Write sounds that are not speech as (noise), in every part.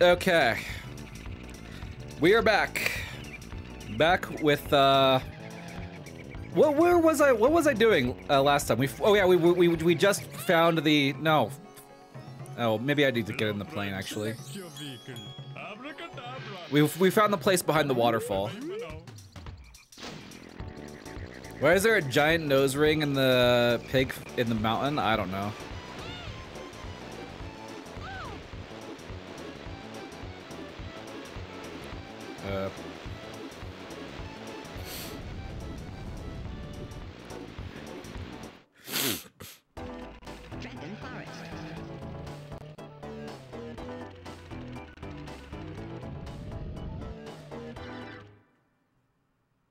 Okay. We are back. Back with uh what where was I what was I doing uh, last time? We Oh yeah, we we we just found the no. Oh, maybe I need to get in the plane actually. We we found the place behind the waterfall. Why is there a giant nose ring in the pig in the mountain? I don't know. Uh,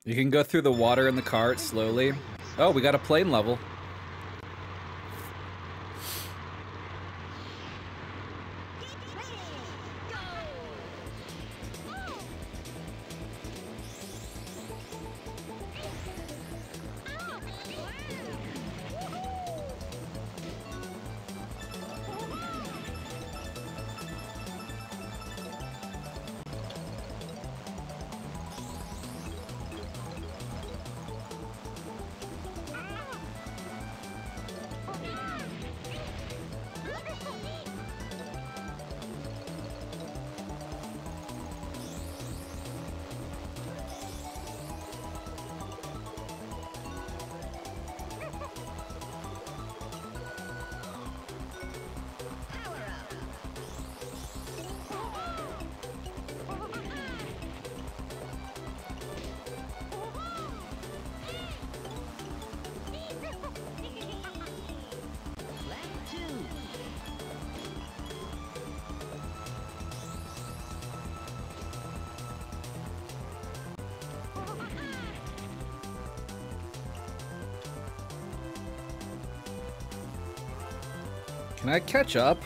you can go through the water in the cart slowly. Oh, we got a plane level. Catch up?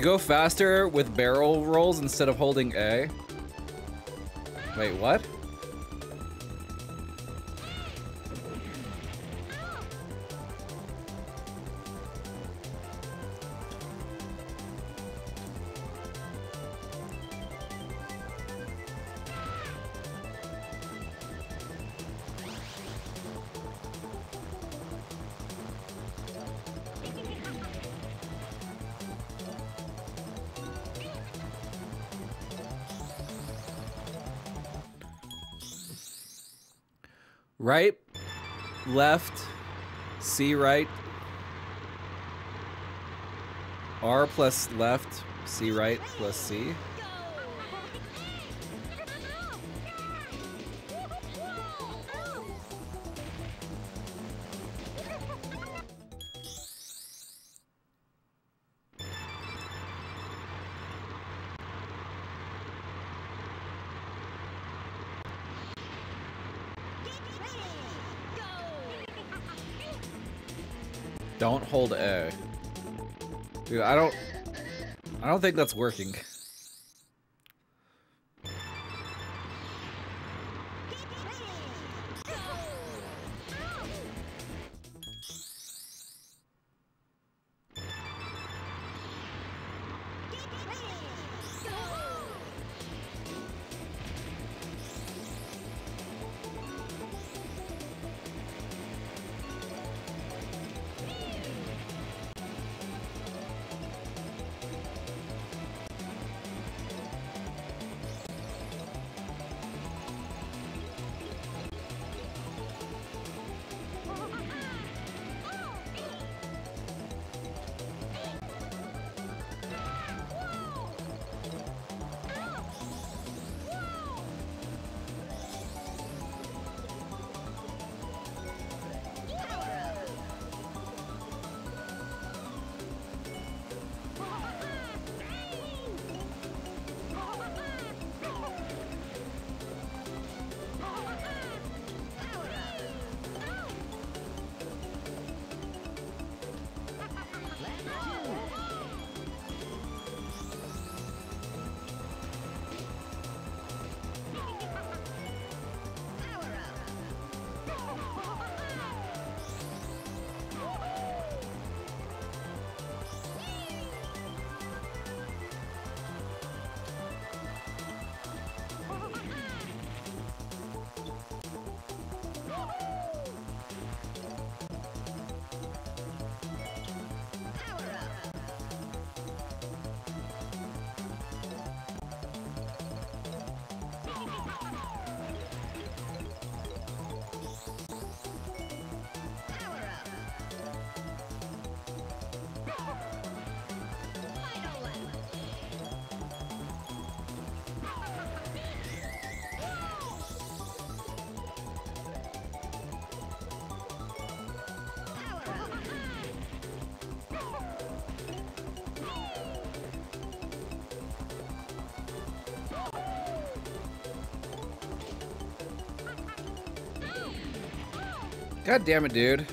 You go faster with barrel rolls instead of holding A. Wait, what? C right, R plus left, C right plus C. hold A. Dude, I don't I don't think that's working. God damn it, dude.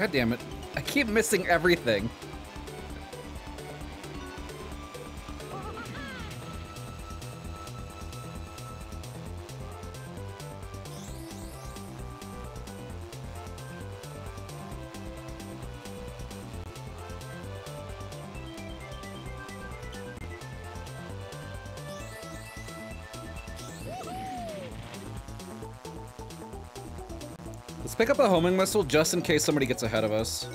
God damn it. I keep missing everything. Pick up a homing missile just in case somebody gets ahead of us.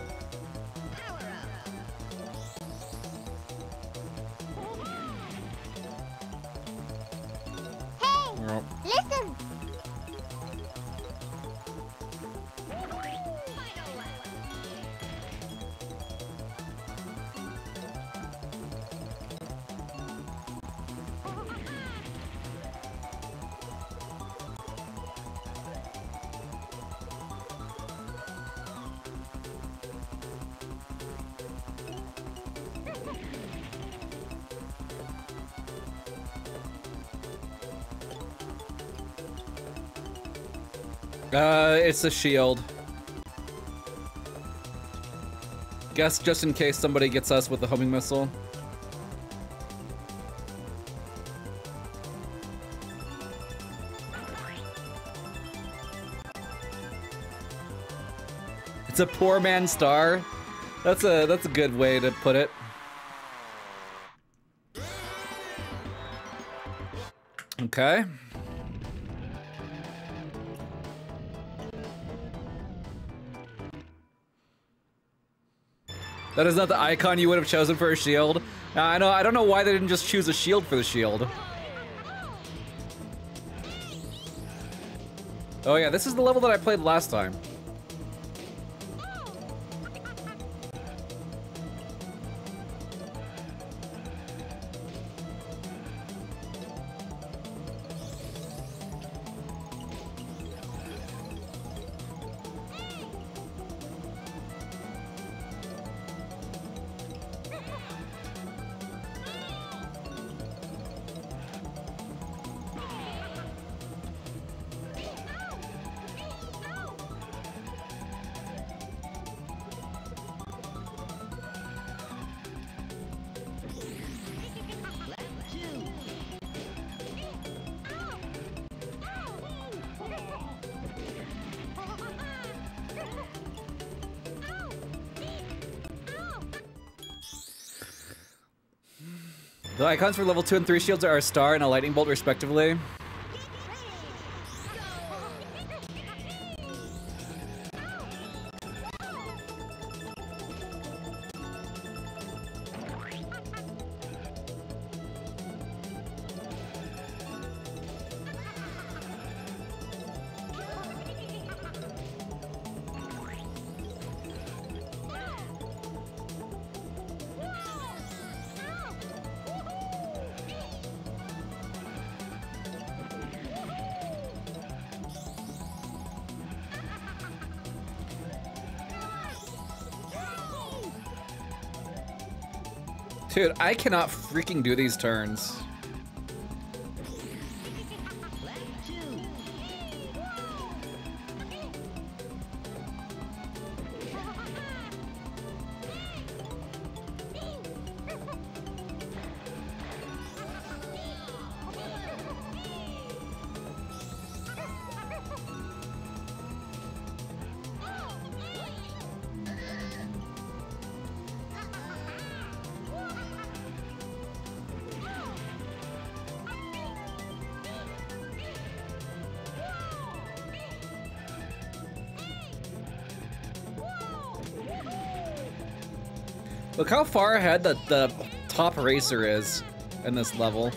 A shield. Guess just in case somebody gets us with the homing missile. It's a poor man's star. That's a that's a good way to put it. Okay. That is not the icon you would have chosen for a shield. Uh, I know. I don't know why they didn't just choose a shield for the shield. Oh yeah, this is the level that I played last time. Icons for level 2 and 3 shields are a star and a lightning bolt, respectively. Dude, I cannot freaking do these turns. Look how far ahead the, the top racer is in this level.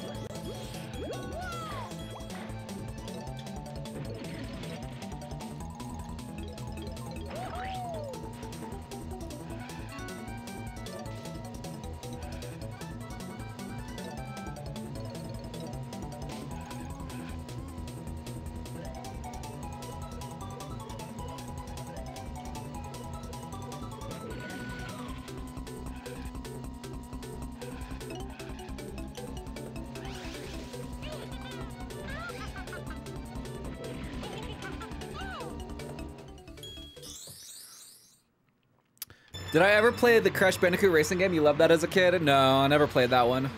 Did I ever play the Crash Bandicoot racing game? You loved that as a kid? No, I never played that one.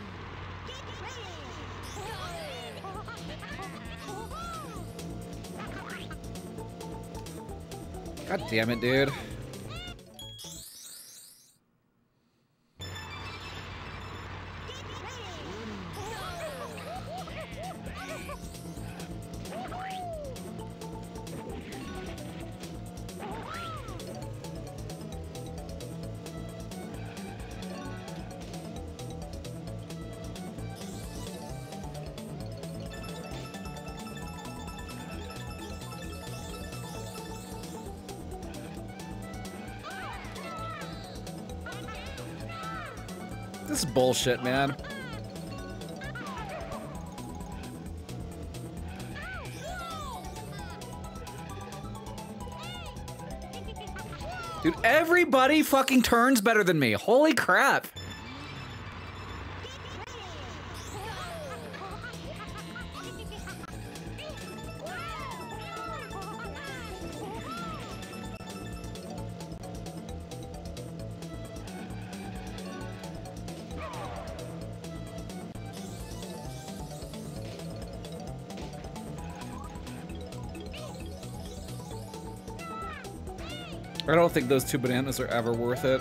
God damn it, dude. Bullshit, man. Dude, everybody fucking turns better than me. Holy crap. Don't think those two bananas are ever worth it.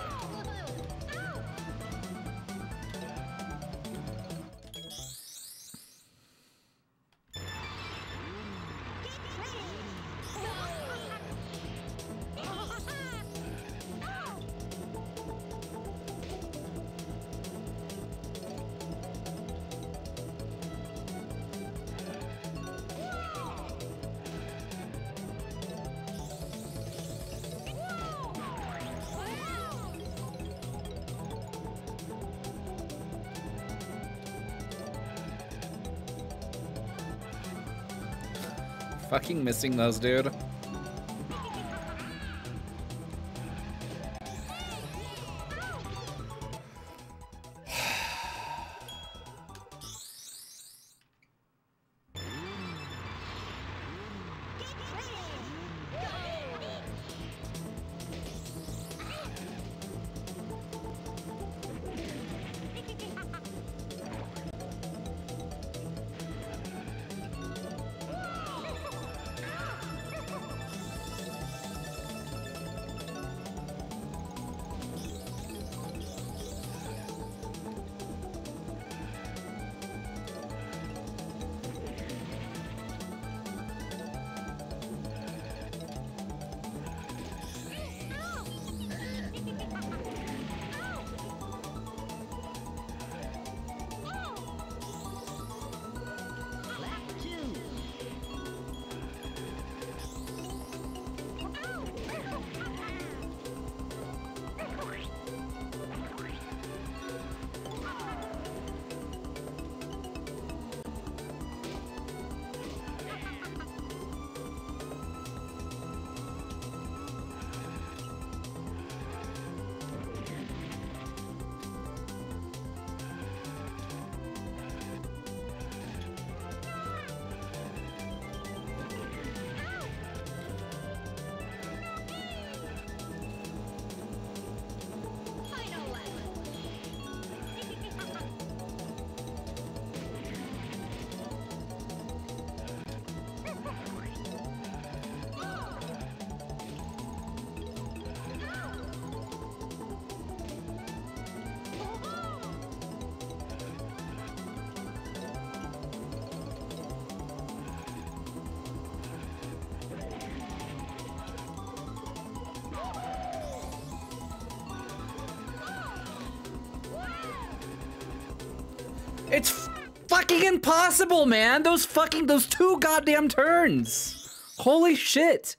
Fucking missing those, dude. Impossible, man. Those fucking those two goddamn turns. Holy shit.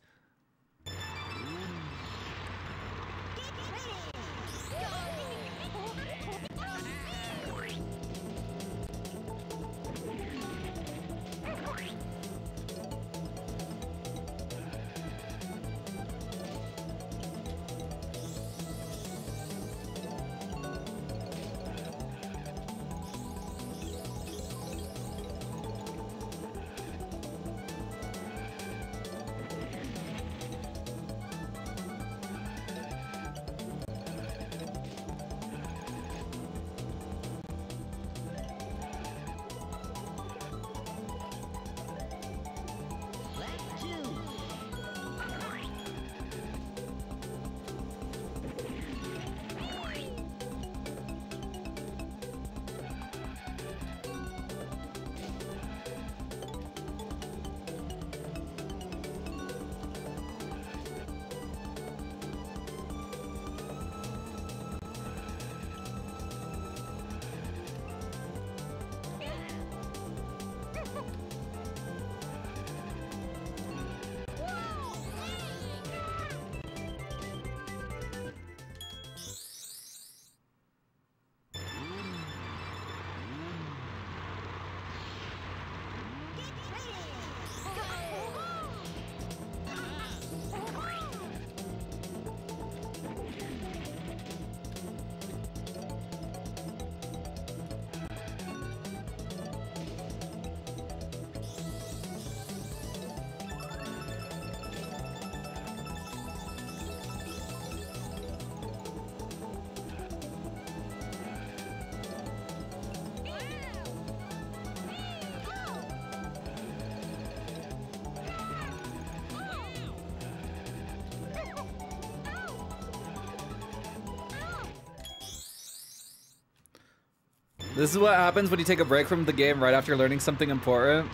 This is what happens when you take a break from the game right after learning something important.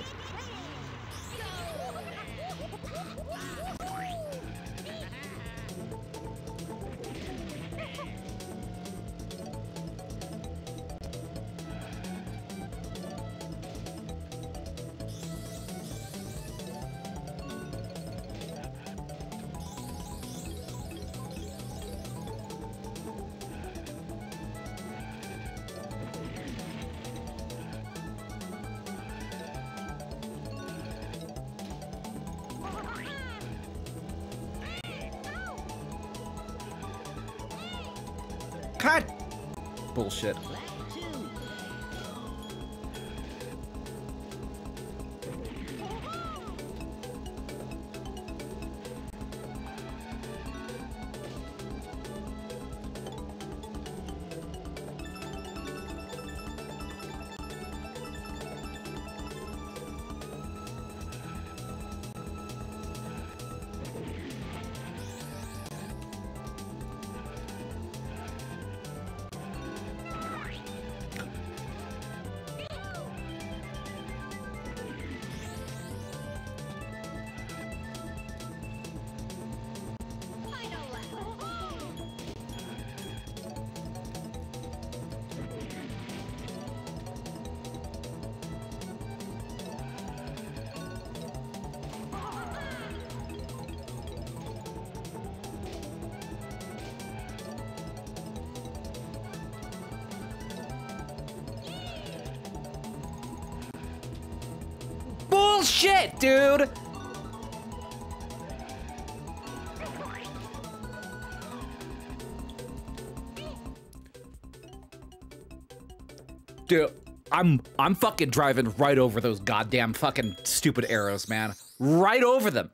I'm I'm fucking driving right over those goddamn fucking stupid arrows, man. Right over them.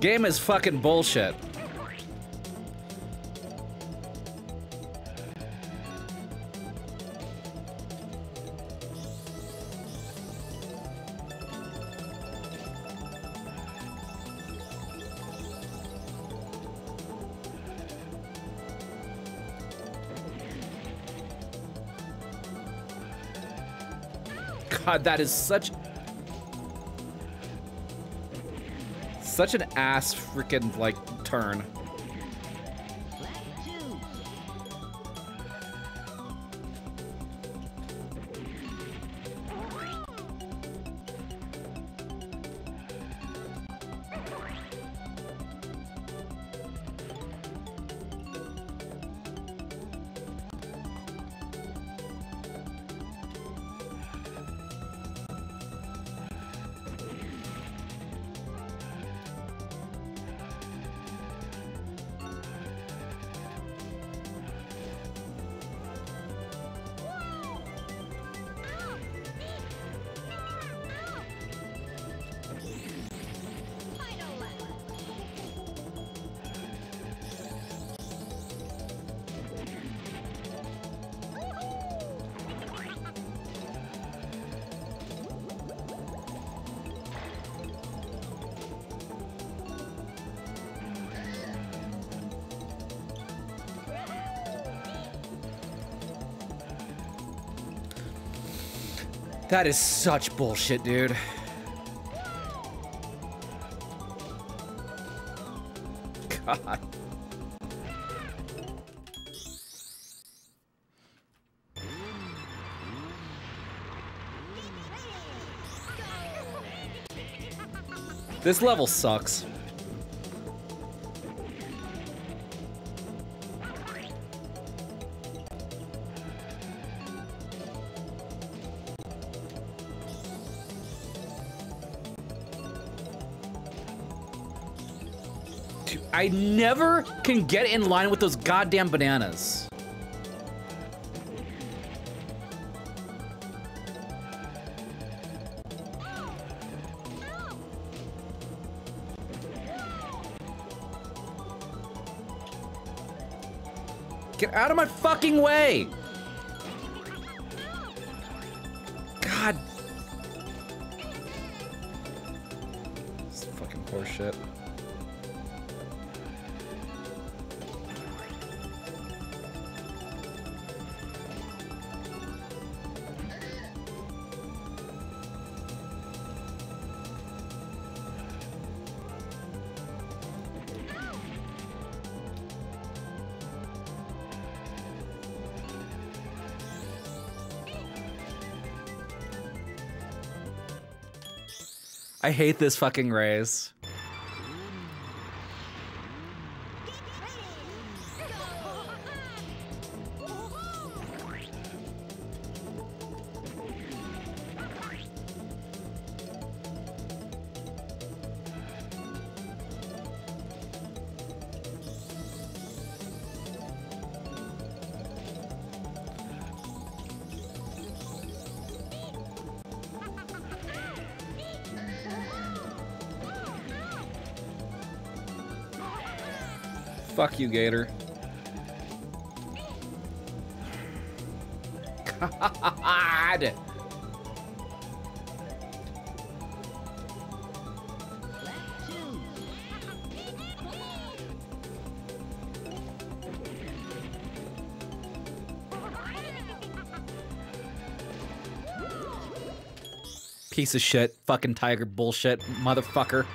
Game is fucking bullshit. God, that is such such an ass freaking like turn. That is such bullshit, dude. God. This level sucks. I never can get in line with those goddamn bananas. Get out of my fucking way! I hate this fucking race. Fuck you, Gator. God! Piece of shit, fucking tiger bullshit, motherfucker.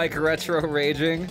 Like retro raging?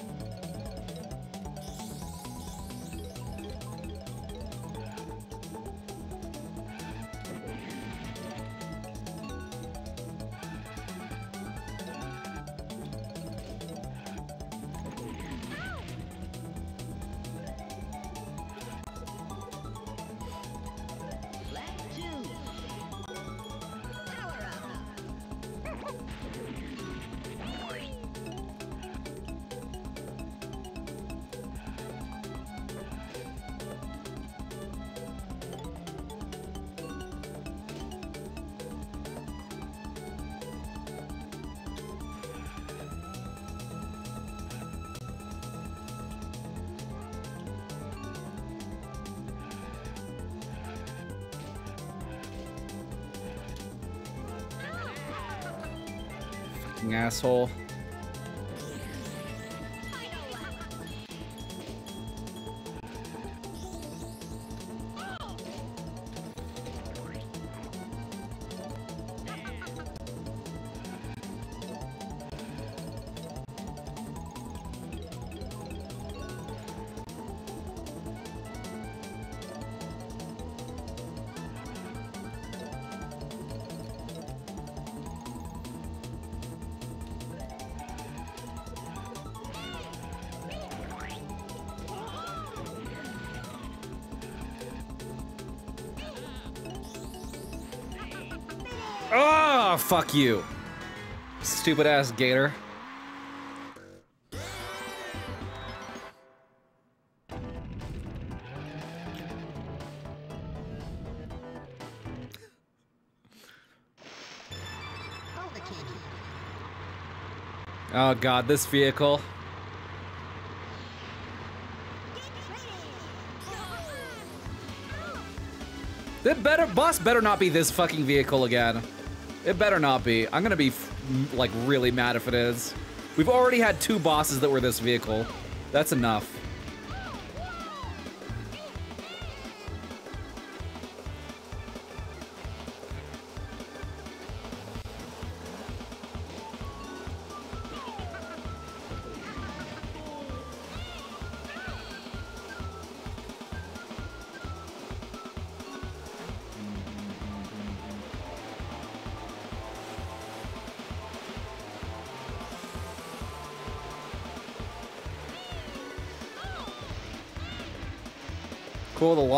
Asshole. Fuck you. Stupid ass gator. Oh god, this vehicle. The better, boss better not be this fucking vehicle again. It better not be. I'm gonna be, like, really mad if it is. We've already had two bosses that were this vehicle. That's enough.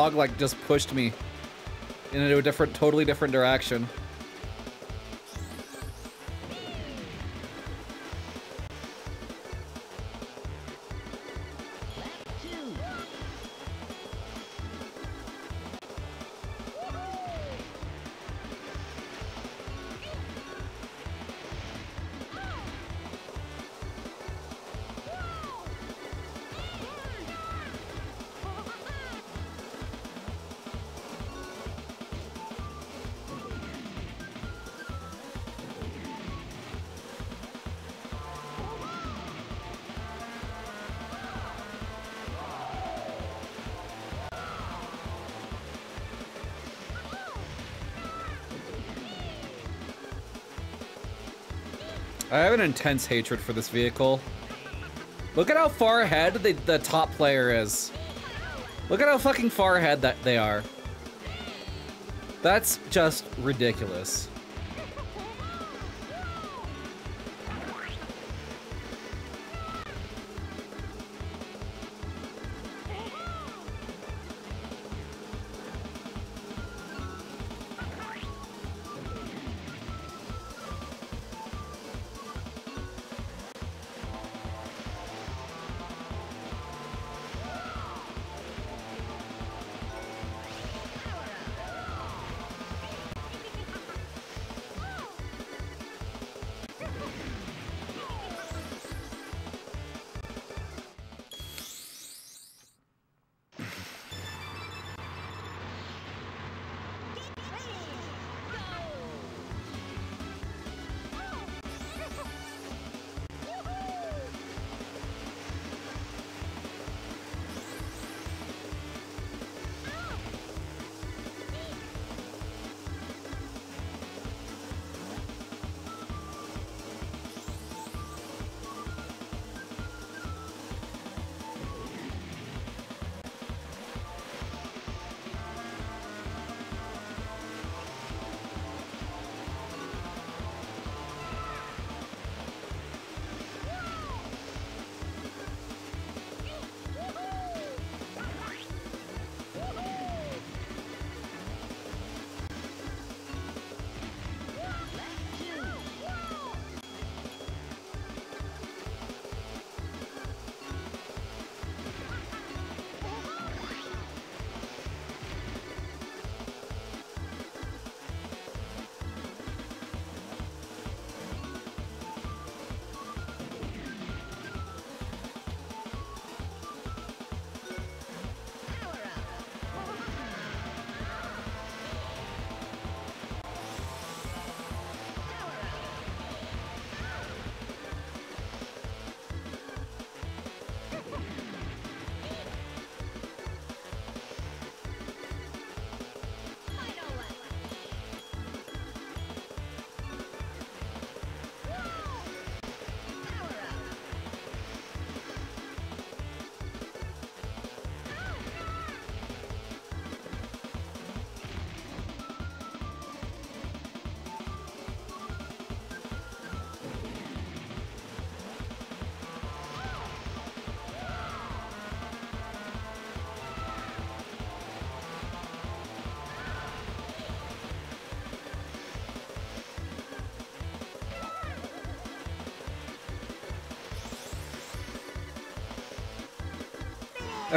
Log, like, just pushed me into a different, totally different direction. I have an intense hatred for this vehicle. Look at how far ahead the, the top player is. Look at how fucking far ahead that they are. That's just ridiculous.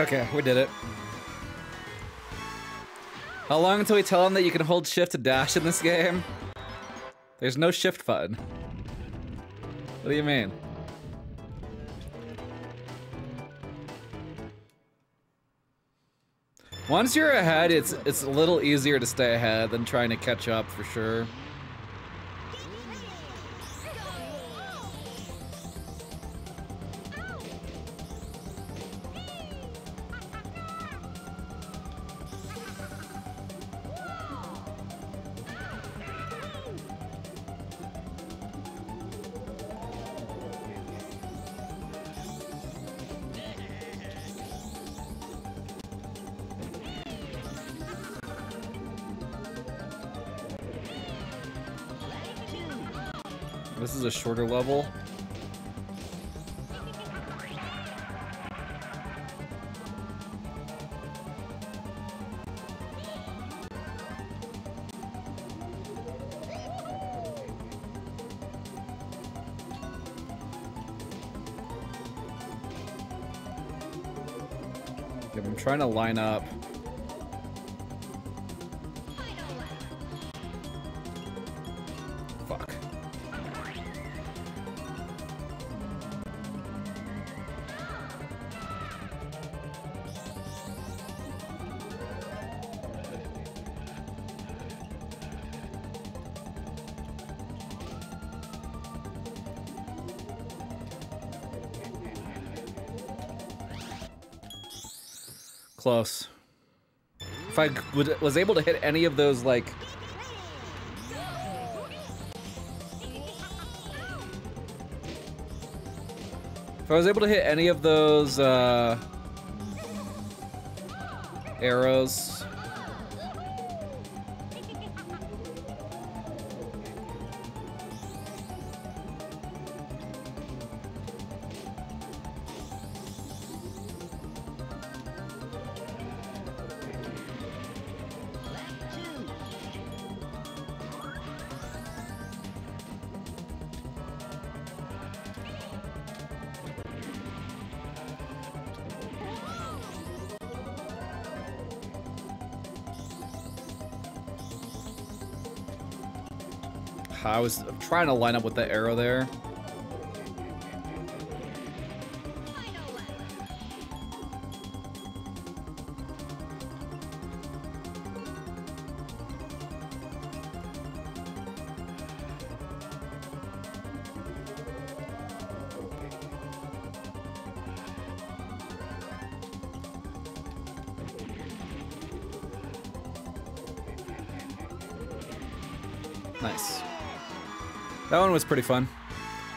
Okay, we did it. How long until we tell him that you can hold shift to dash in this game? There's no shift button. What do you mean? Once you're ahead, it's it's a little easier to stay ahead than trying to catch up for sure. Shorter level. I'm trying to line up. Close. If I would, was able to hit any of those, like... If I was able to hit any of those, uh... Arrows... trying to line up with the arrow there. Was pretty fun.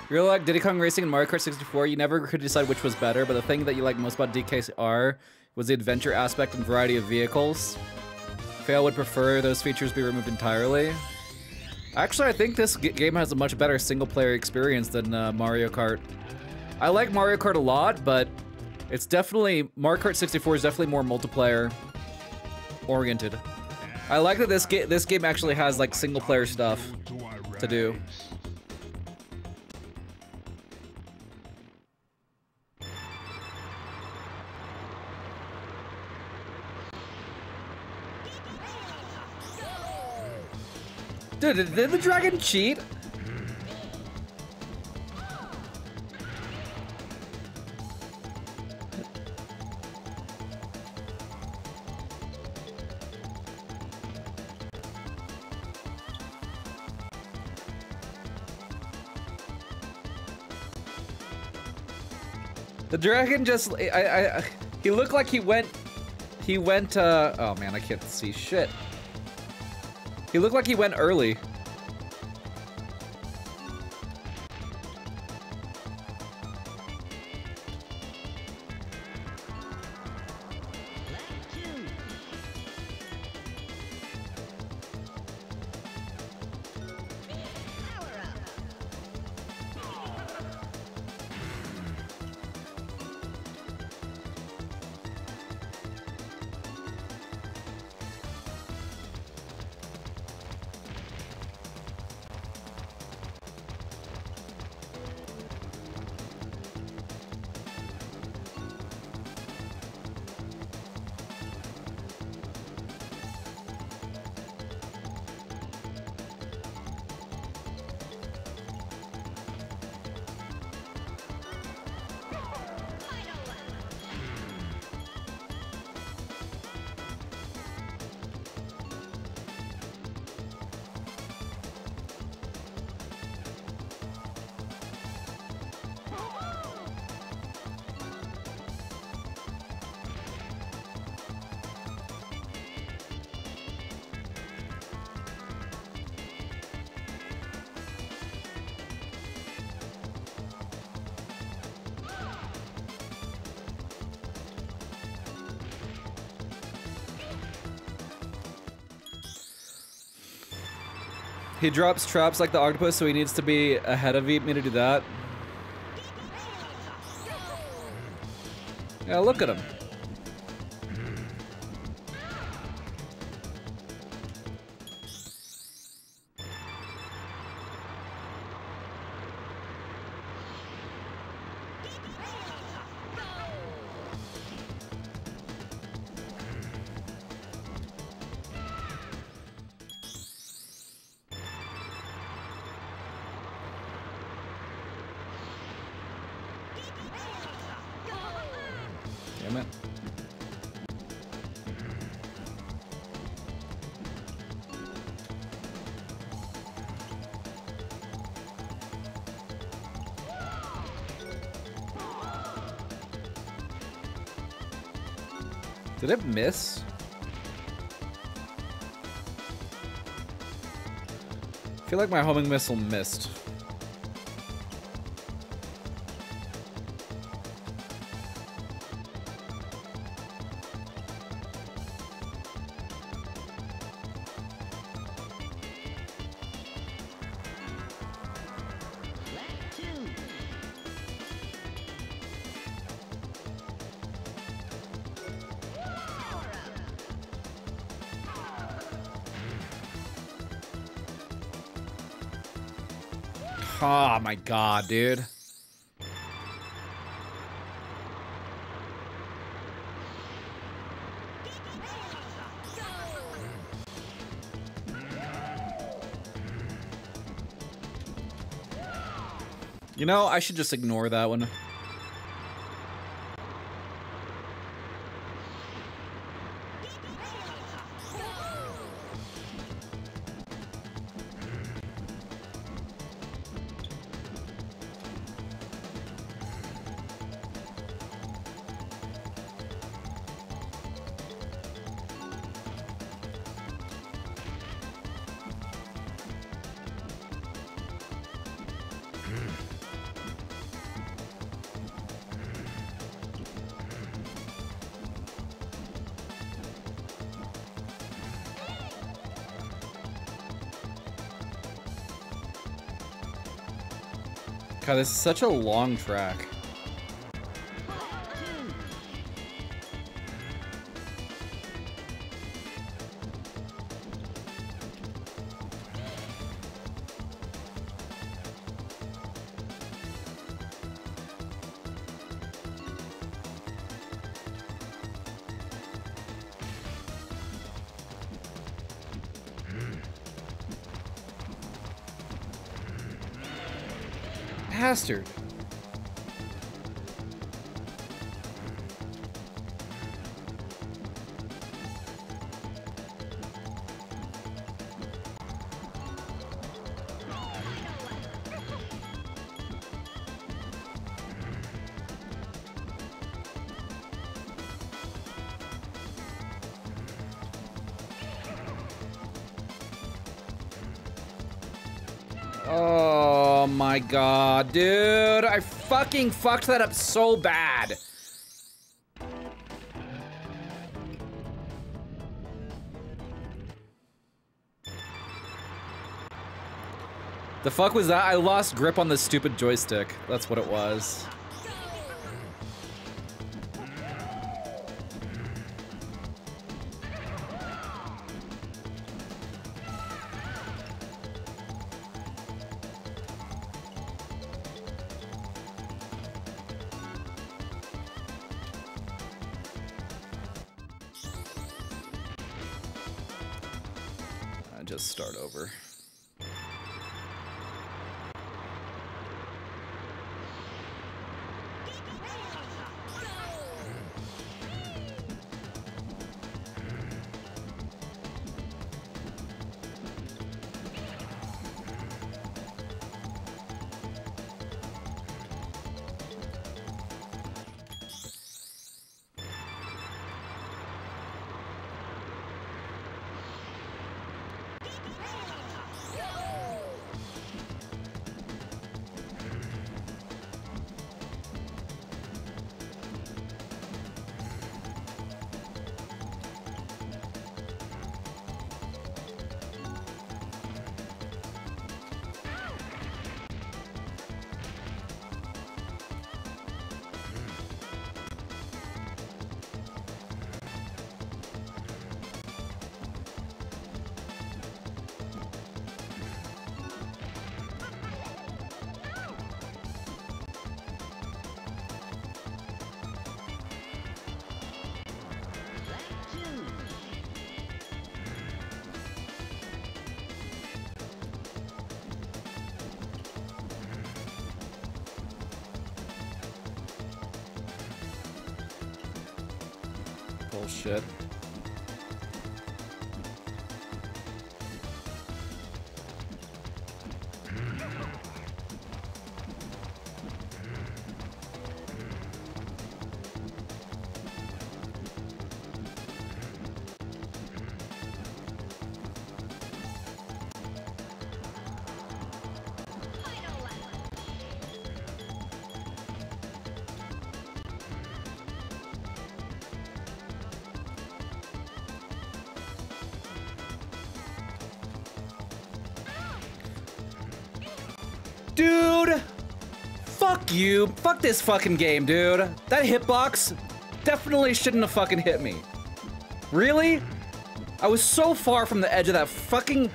Really like Diddy Kong Racing and Mario Kart 64. You never could decide which was better, but the thing that you like most about DKR was the adventure aspect and variety of vehicles. Fail would prefer those features be removed entirely. Actually, I think this game has a much better single-player experience than uh, Mario Kart. I like Mario Kart a lot, but it's definitely Mario Kart 64 is definitely more multiplayer oriented. I like that this game this game actually has like single-player stuff to do. Dude, did, the dragon cheat? The dragon just, I, I, he looked like he went, he went, uh, oh man, I can't see shit. He looked like he went early. He drops traps like the octopus, so he needs to be ahead of me to do that. Yeah, look at him. Did it miss? I feel like my homing missile missed. My god, dude. You know, I should just ignore that one. God, this is such a long track. Dude. I fucking fucked that up so bad. The fuck was that? I lost grip on the stupid joystick. That's what it was. Bullshit. You. Fuck this fucking game, dude. That hitbox definitely shouldn't have fucking hit me. Really? I was so far from the edge of that fucking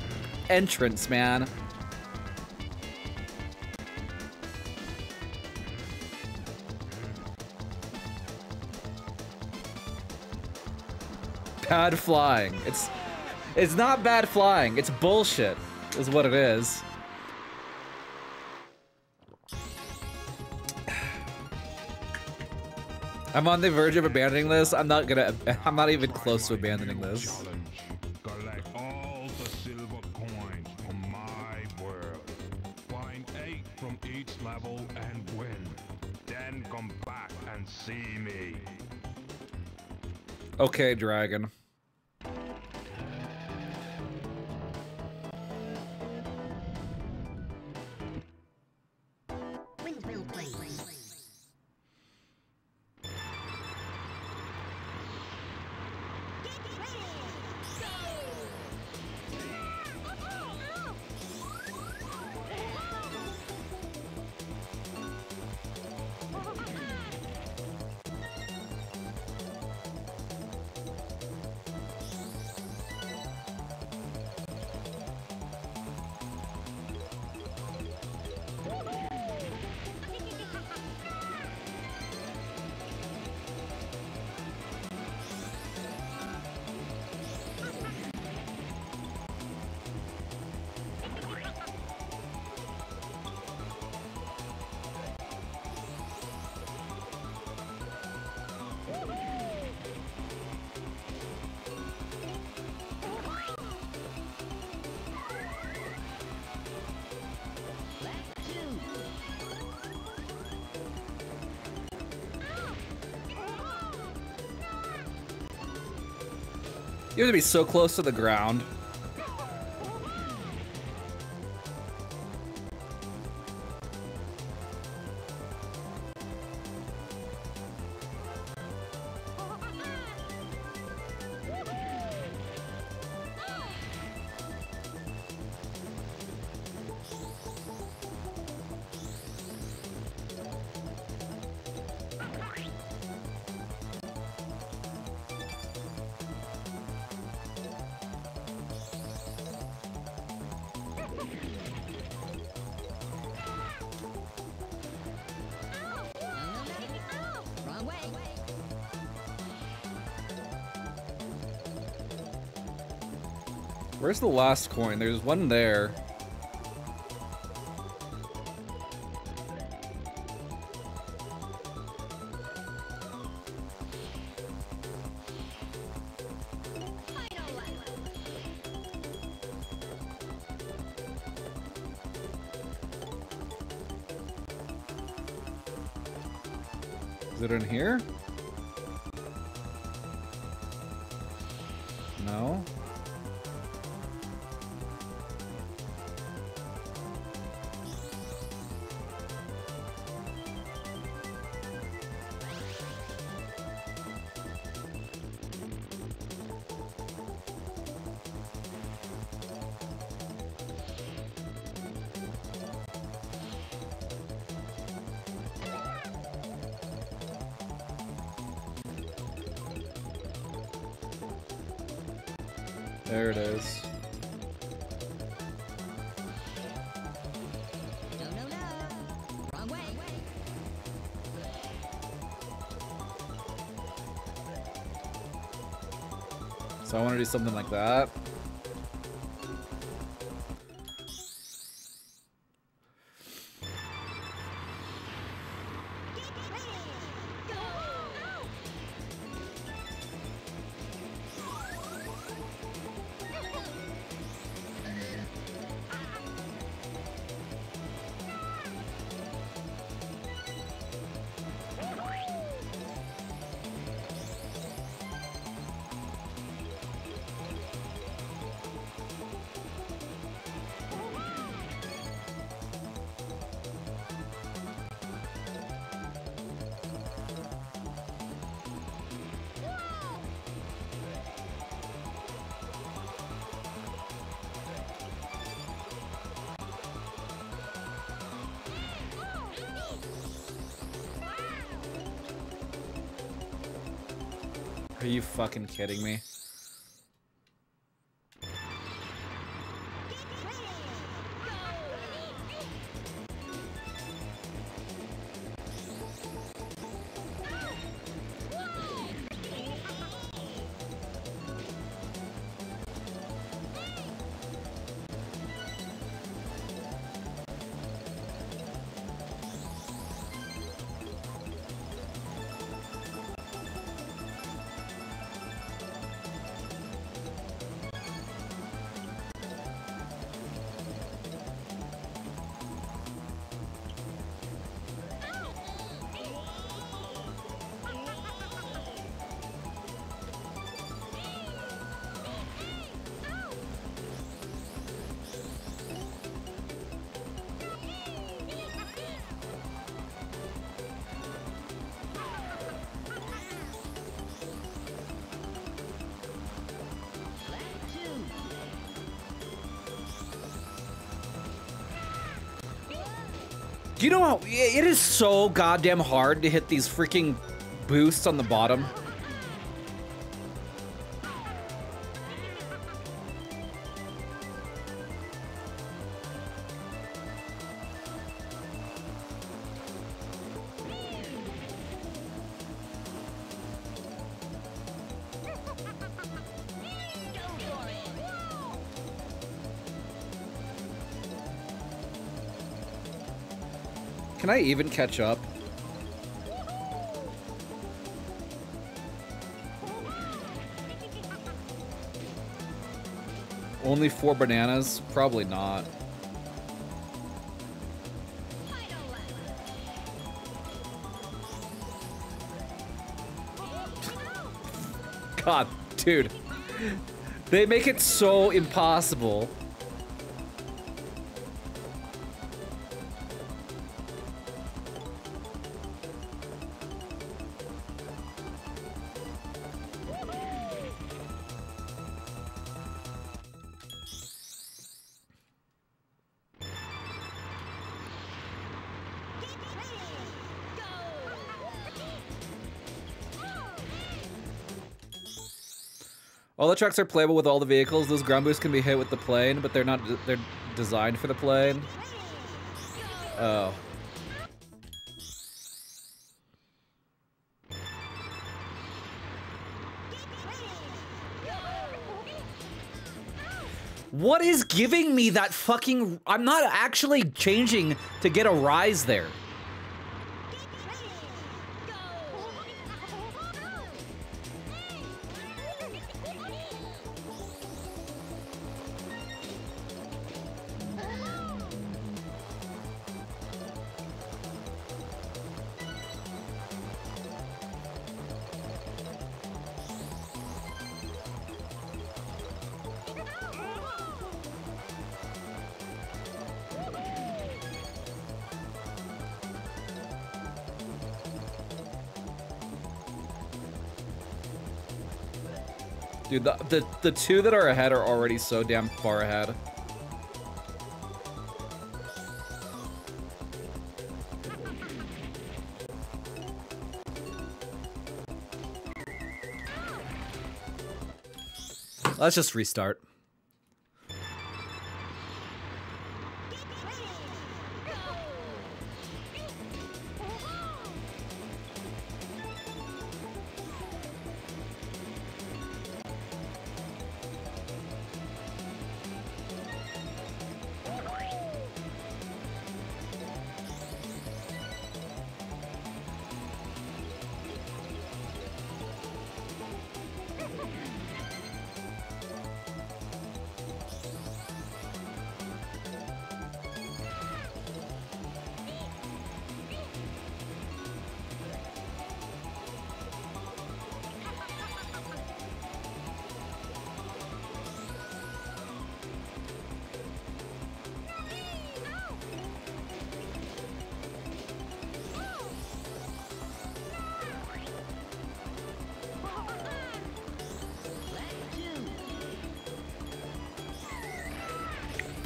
entrance, man. Bad flying. It's it's not bad flying. It's bullshit. Is what it is. I'm on the verge of abandoning this. I'm not gonna. (laughs) I'm not even close to abandoning this. Okay, Collect to be so close to the ground. The last coin? There's one there. Do something like that. Fucking kidding me? It is so goddamn hard to hit these freaking boosts on the bottom? Can I even catch up? Only four bananas? Probably not. (laughs) God, dude. They make it so impossible. Trucks are playable with all the vehicles. Those boosts can be hit with the plane, but they're not. They're designed for the plane. Oh. What is giving me that fucking... I'm not actually changing to get a rise there. The, the, two that are ahead are already so damn far ahead. Let's just restart.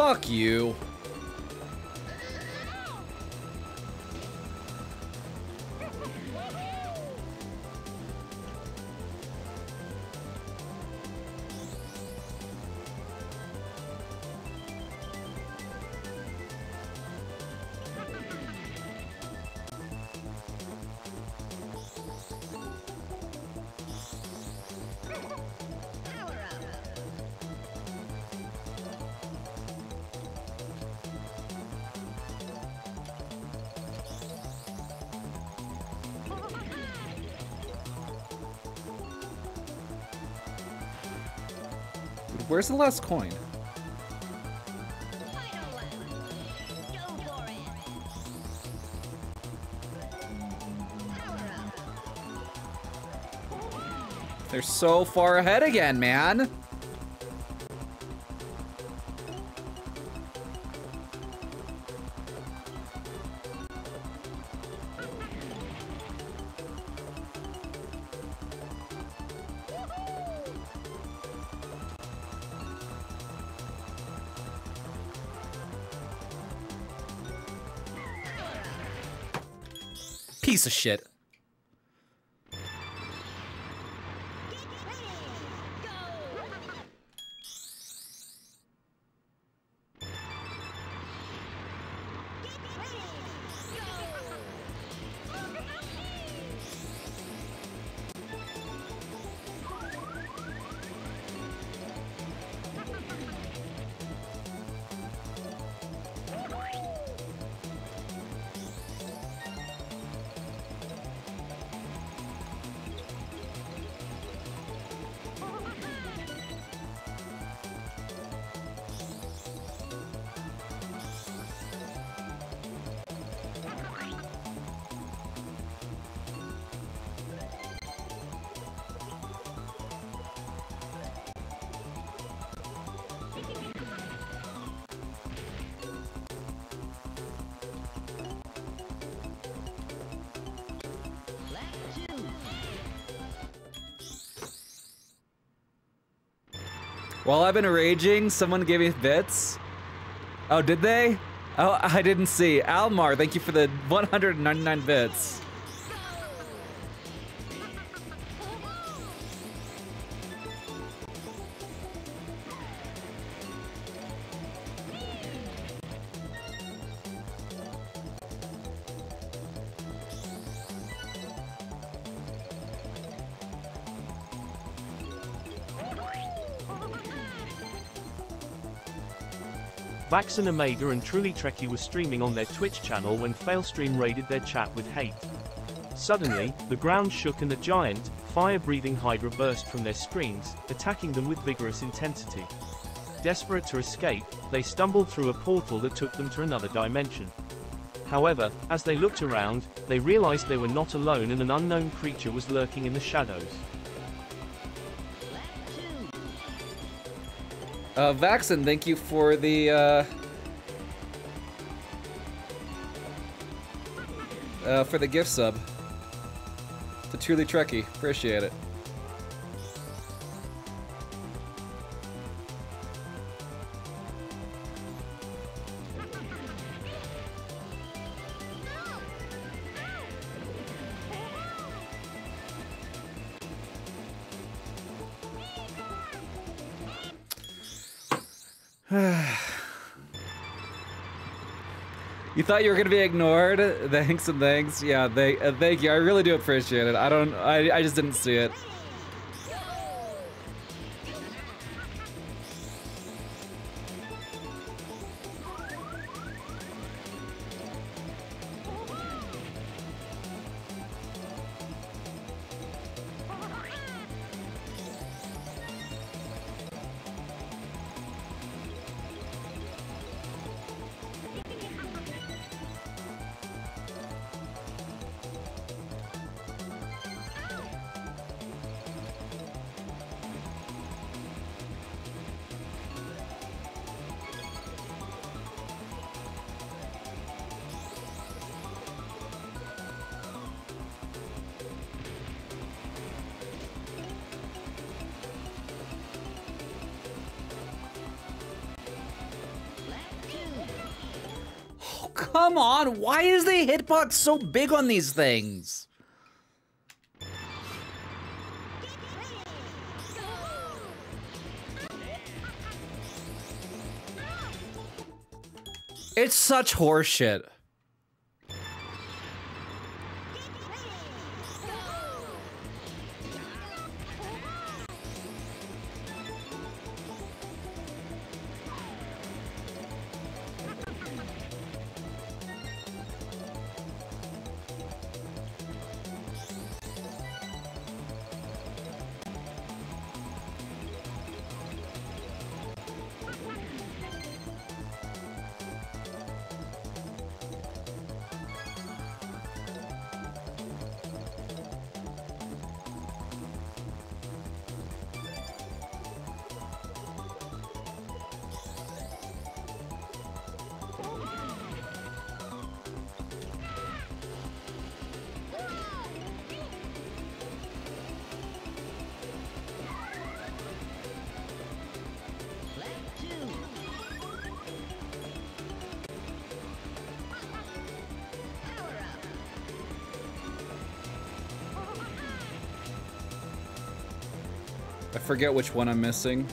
Fuck you. Where's the last coin? They're so far ahead again, man. Of shit. Been raging, someone gave me bits. Oh, did they? Oh, I didn't see. Almar, thank you for the 199 bits. Vaxen Omega and Truly Trekkie were streaming on their Twitch channel when Failstream raided their chat with hate. Suddenly, the ground shook and a giant, fire-breathing Hydra burst from their screens, attacking them with vigorous intensity. Desperate to escape, they stumbled through a portal that took them to another dimension. However, as they looked around, they realized they were not alone and an unknown creature was lurking in the shadows. Uh, Vaxen, thank you for the, uh... Uh, for the gift sub. To Truly Trekkie. Appreciate it. Thought you were gonna be ignored? (laughs) Thanks and thanks. Yeah, they, uh, thank you. I really do appreciate it. I don't. I, I just didn't see it. Hitbox so big on these things? It's such horseshit. Forget which one I'm missing.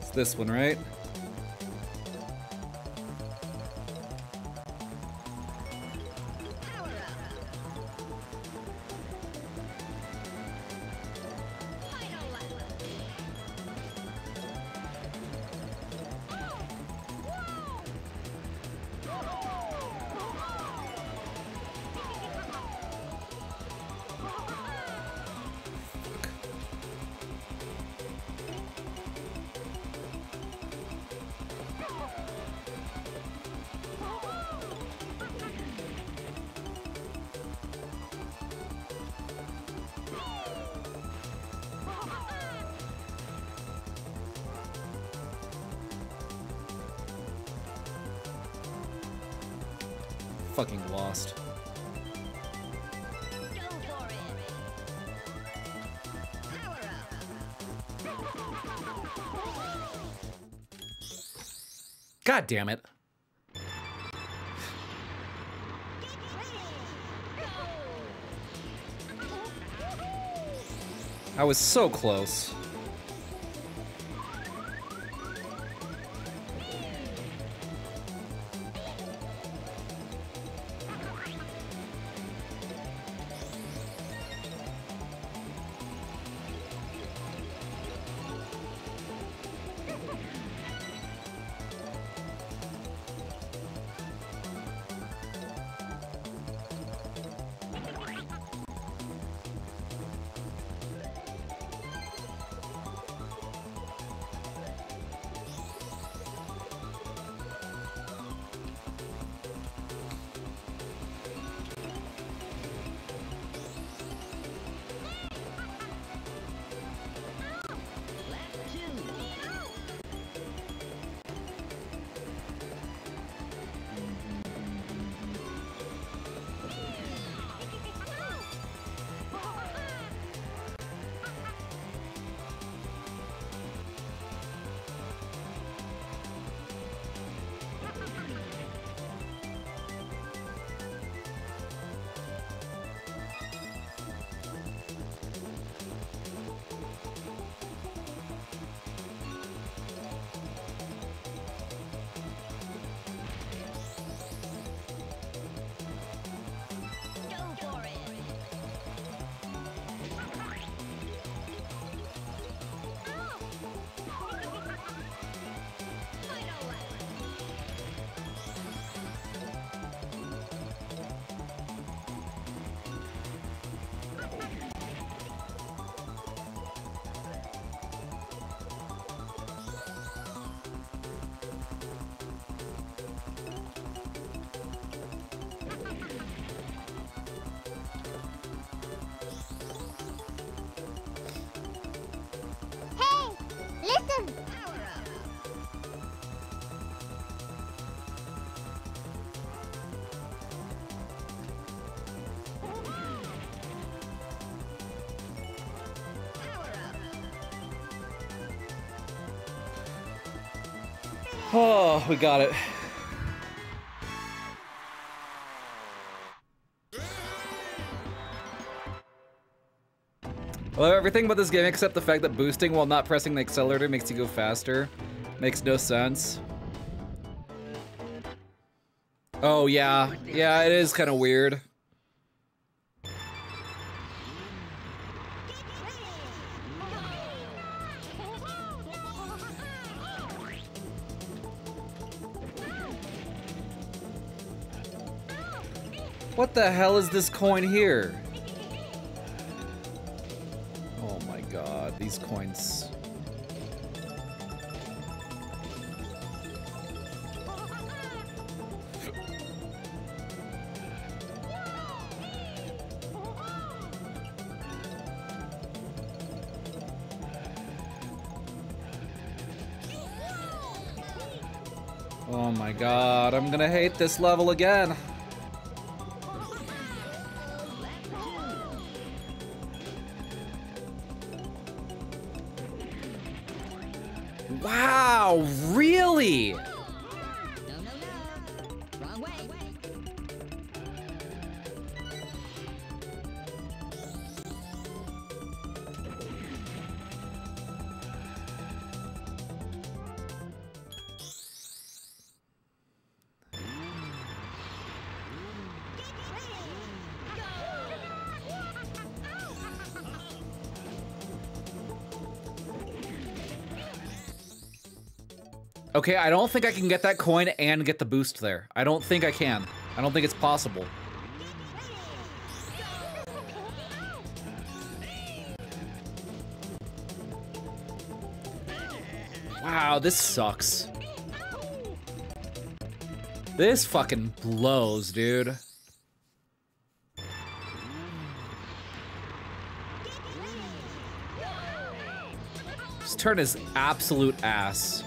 It's this one, right? God damn it. I was so close. Oh, we got it. I love everything about this game except the fact that boosting while not pressing the accelerator makes you go faster makes no sense. Oh, yeah. Yeah, it is kind of weird. The hell is this coin here? Oh my god, these coins. Oh my god, I'm gonna hate this level again. Wow, really? Okay, I don't think I can get that coin and get the boost there. I don't think I can. I don't think it's possible. Wow, this sucks. This fucking blows, dude. This turn is absolute ass.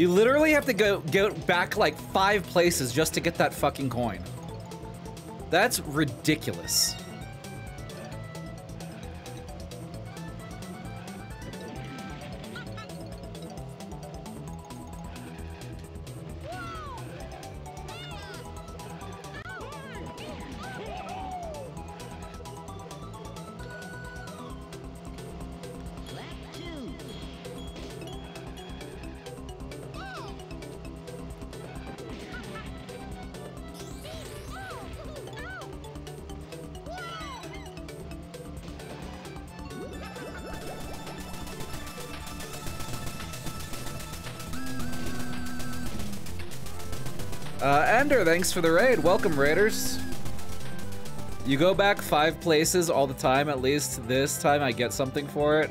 You literally have to go go back like five places just to get that fucking coin. That's ridiculous. Thanks for the raid. Welcome, Raiders. You go back five places all the time, at least this time I get something for it.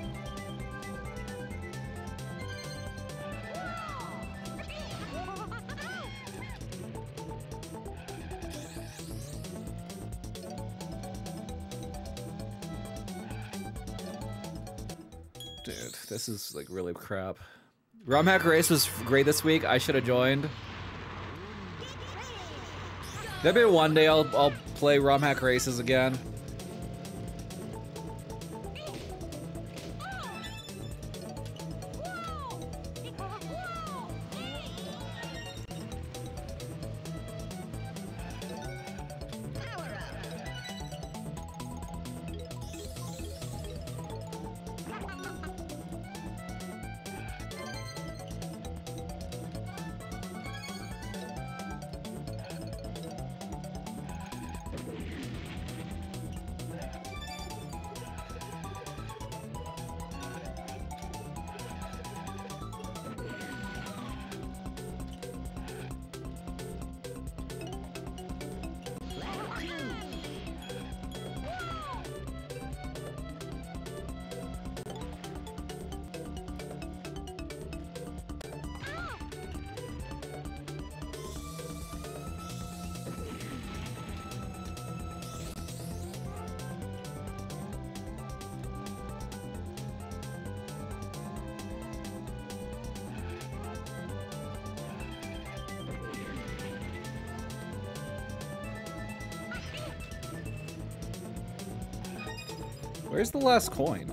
Dude, this is like really crap. ROM Hacker Race was great this week. I should have joined. Maybe one day I'll I'll play ROM Hack Races again. The last coin?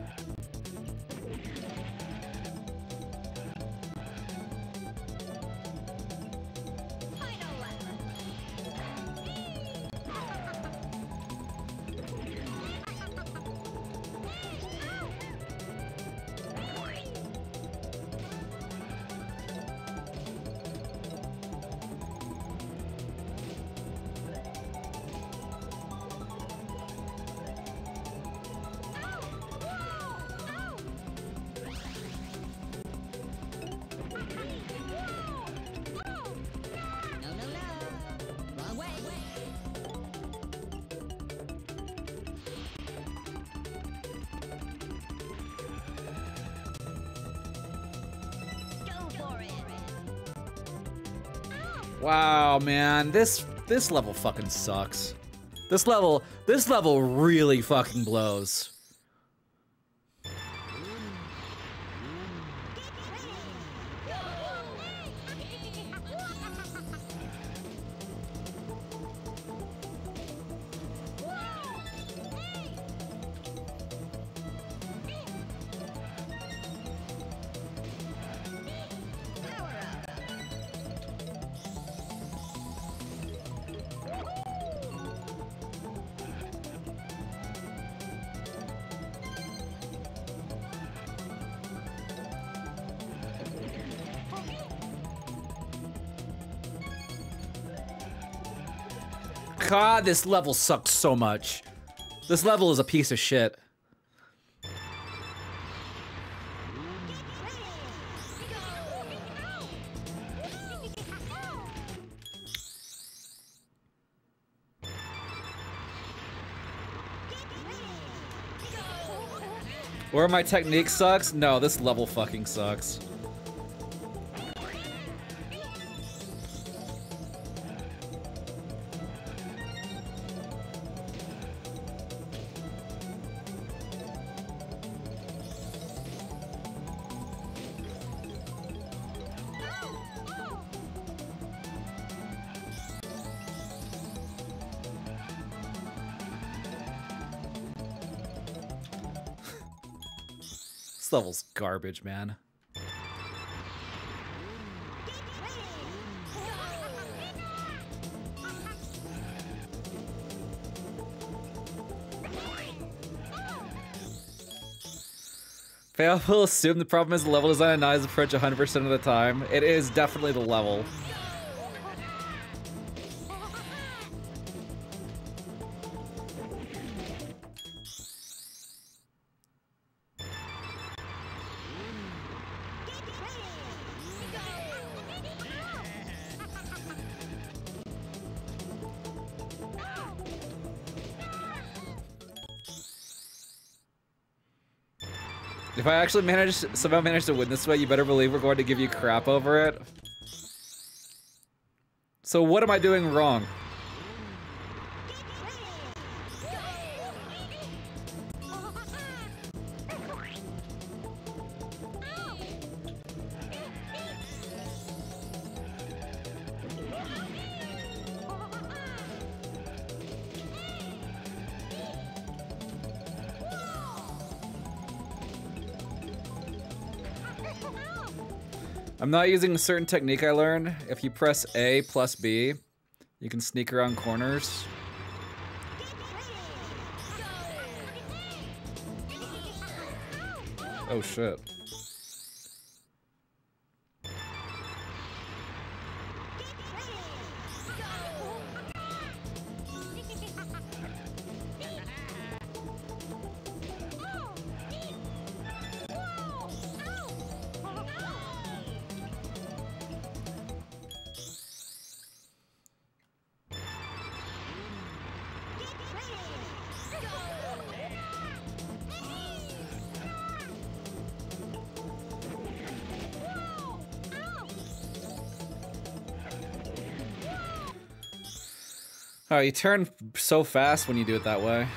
Man, this this level fucking sucks. This level this level really fucking blows. This level sucks so much. This level is a piece of shit. Where my technique sucks? No, this level fucking sucks. Garbage, man. Fail will assume the problem is the level design and not his approach 100% of the time. It is definitely the level. If I actually manage somehow manage to win this way, you better believe we're going to give you crap over it. So what am I doing wrong? I'm not using a certain technique I learned. If you press A plus B, you can sneak around corners. Oh shit. Oh, you turn so fast when you do it that way.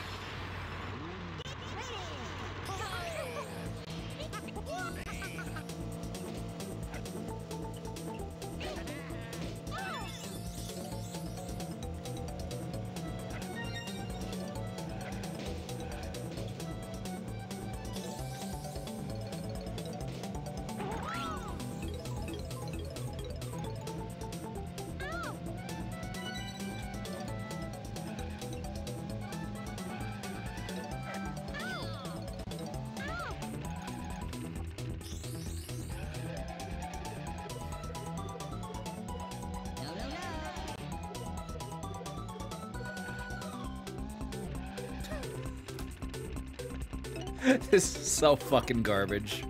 So fucking garbage.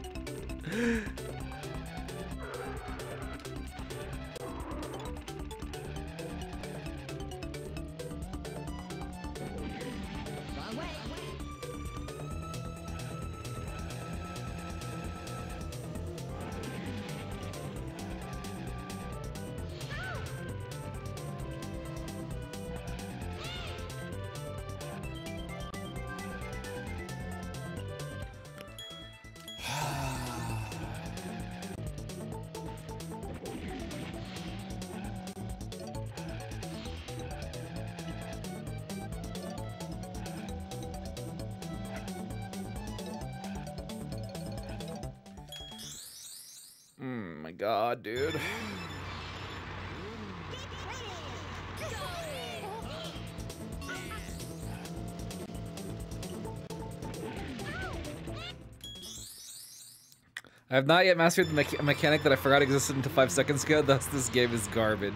I have not yet mastered the mecha- mechanic that I forgot existed until five seconds ago, (laughs) thus this game is garbage.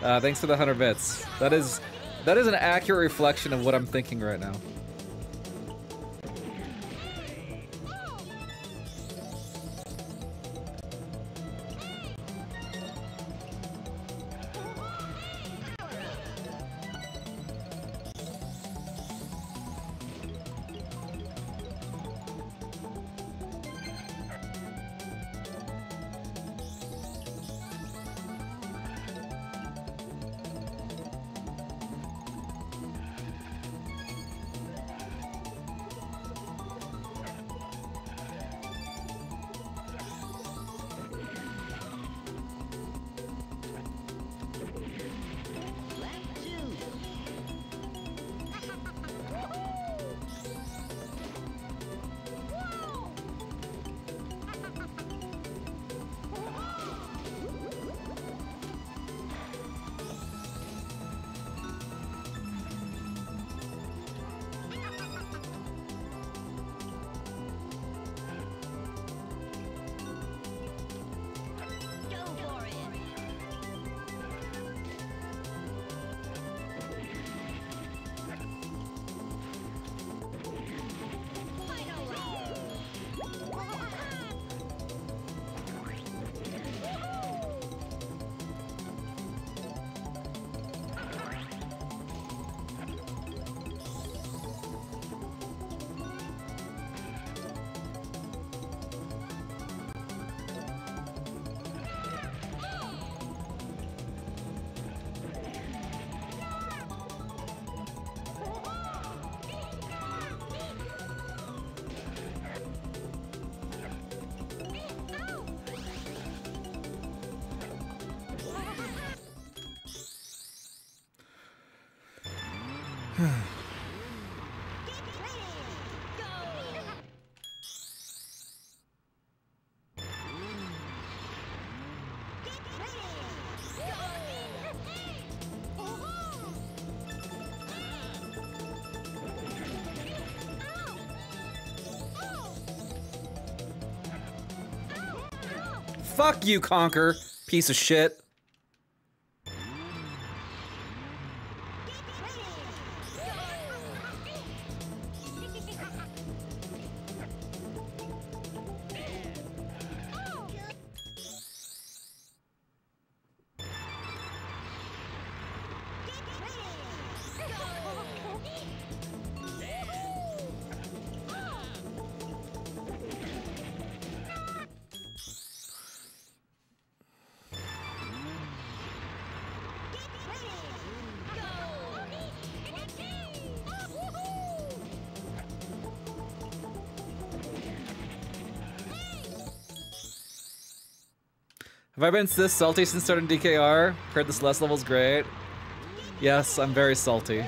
Uh, thanks for the 100 bits. That is That is an accurate reflection of what I'm thinking right now. Fuck you, Conker, piece of shit. I been this salty since starting DKR? Heard this last level's great. Yes, I'm very salty.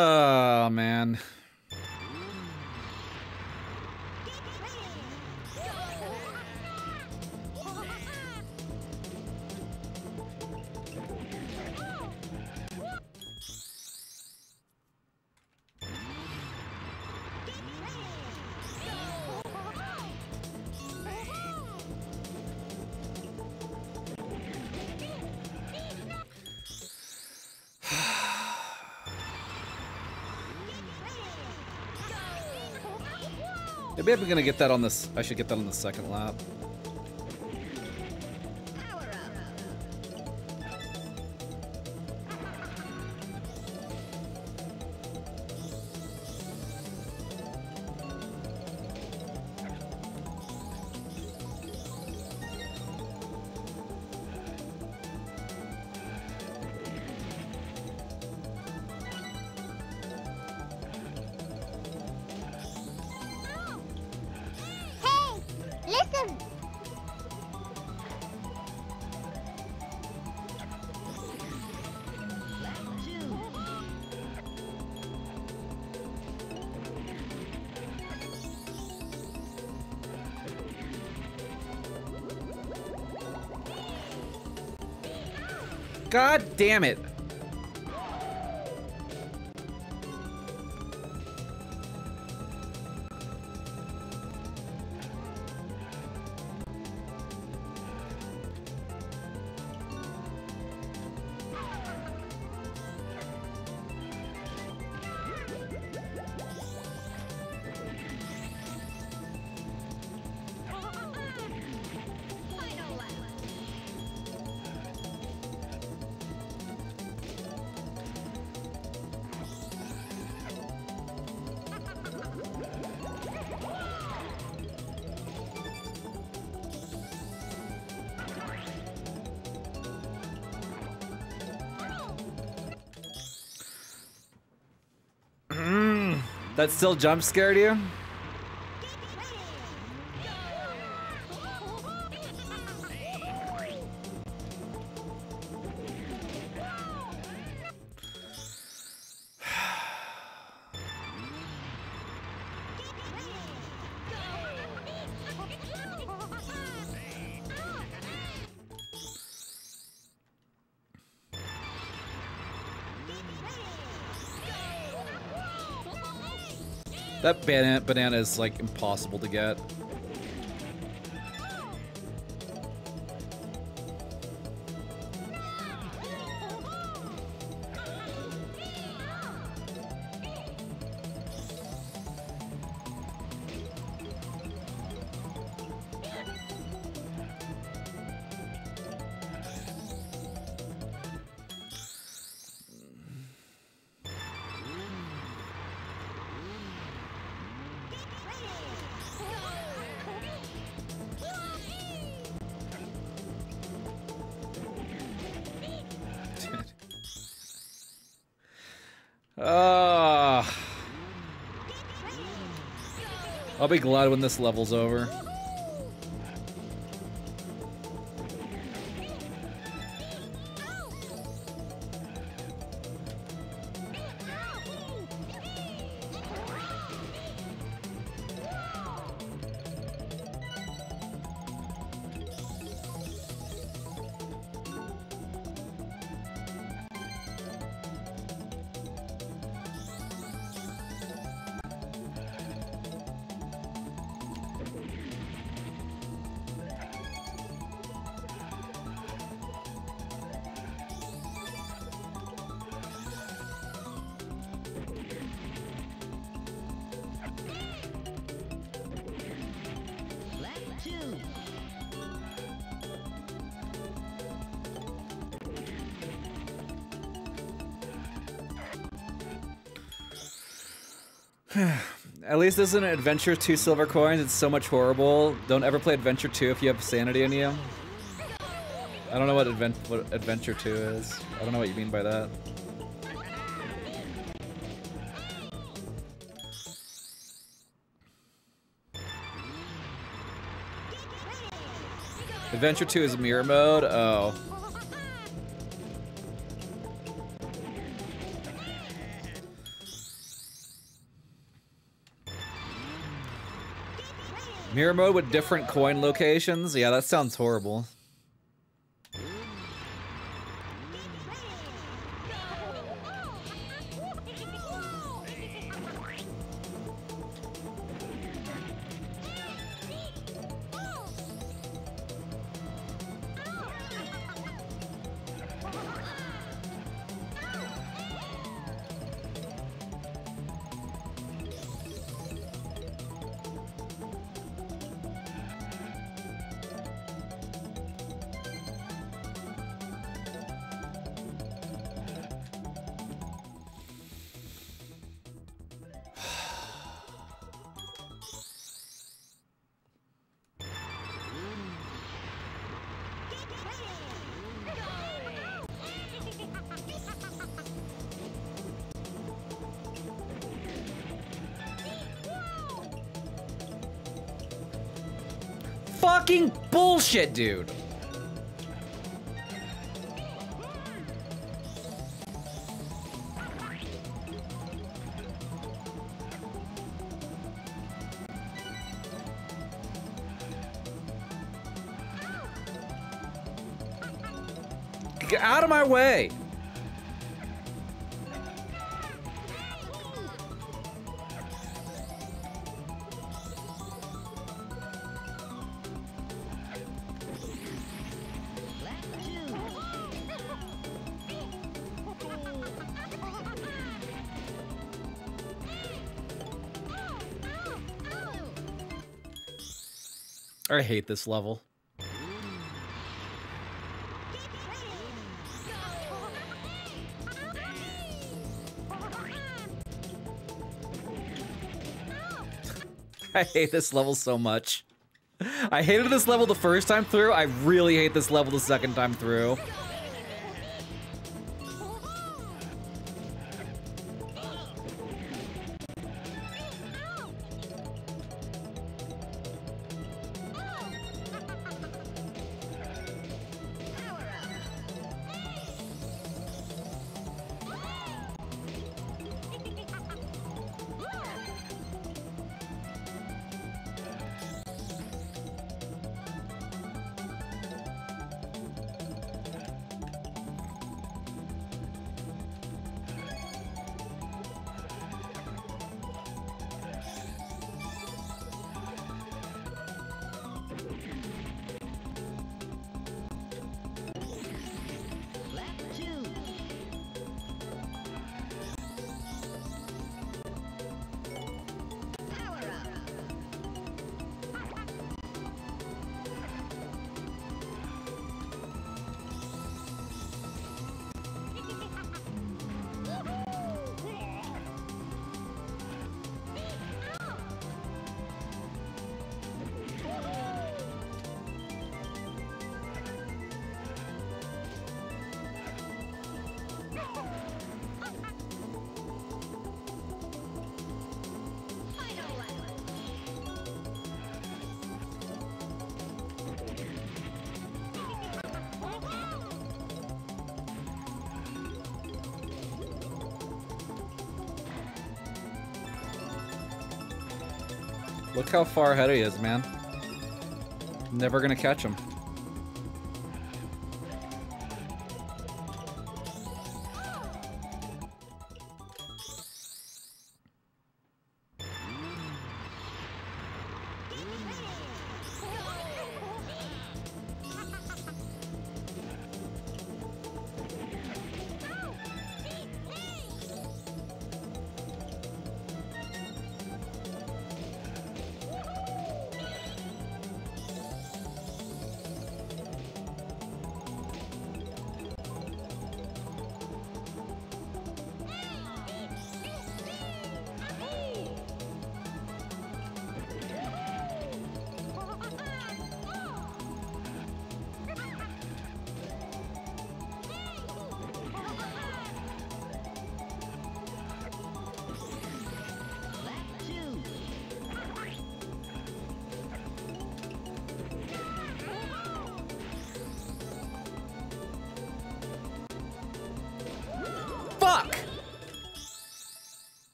Oh man. Maybe I'm gonna get that on this. I should get that on the second lap. Damn it. That still jump scared you? That banana, banana is like impossible to get. I'll be glad when this level's over. This isn't Adventure 2 silver coins. It's so much horrible. Don't ever play Adventure 2 if you have sanity in you. I don't know what, advent what Adventure 2 is. I don't know what you mean by that. Adventure 2 is mirror mode? Oh. Mirror mode with different coin locations? Yeah, that sounds horrible. Dude. Get out of my way. I hate this level. I hate this level so much. I hated this level the first time through. I really hate this level the second time through. Look how far ahead he is, man. Never gonna catch him.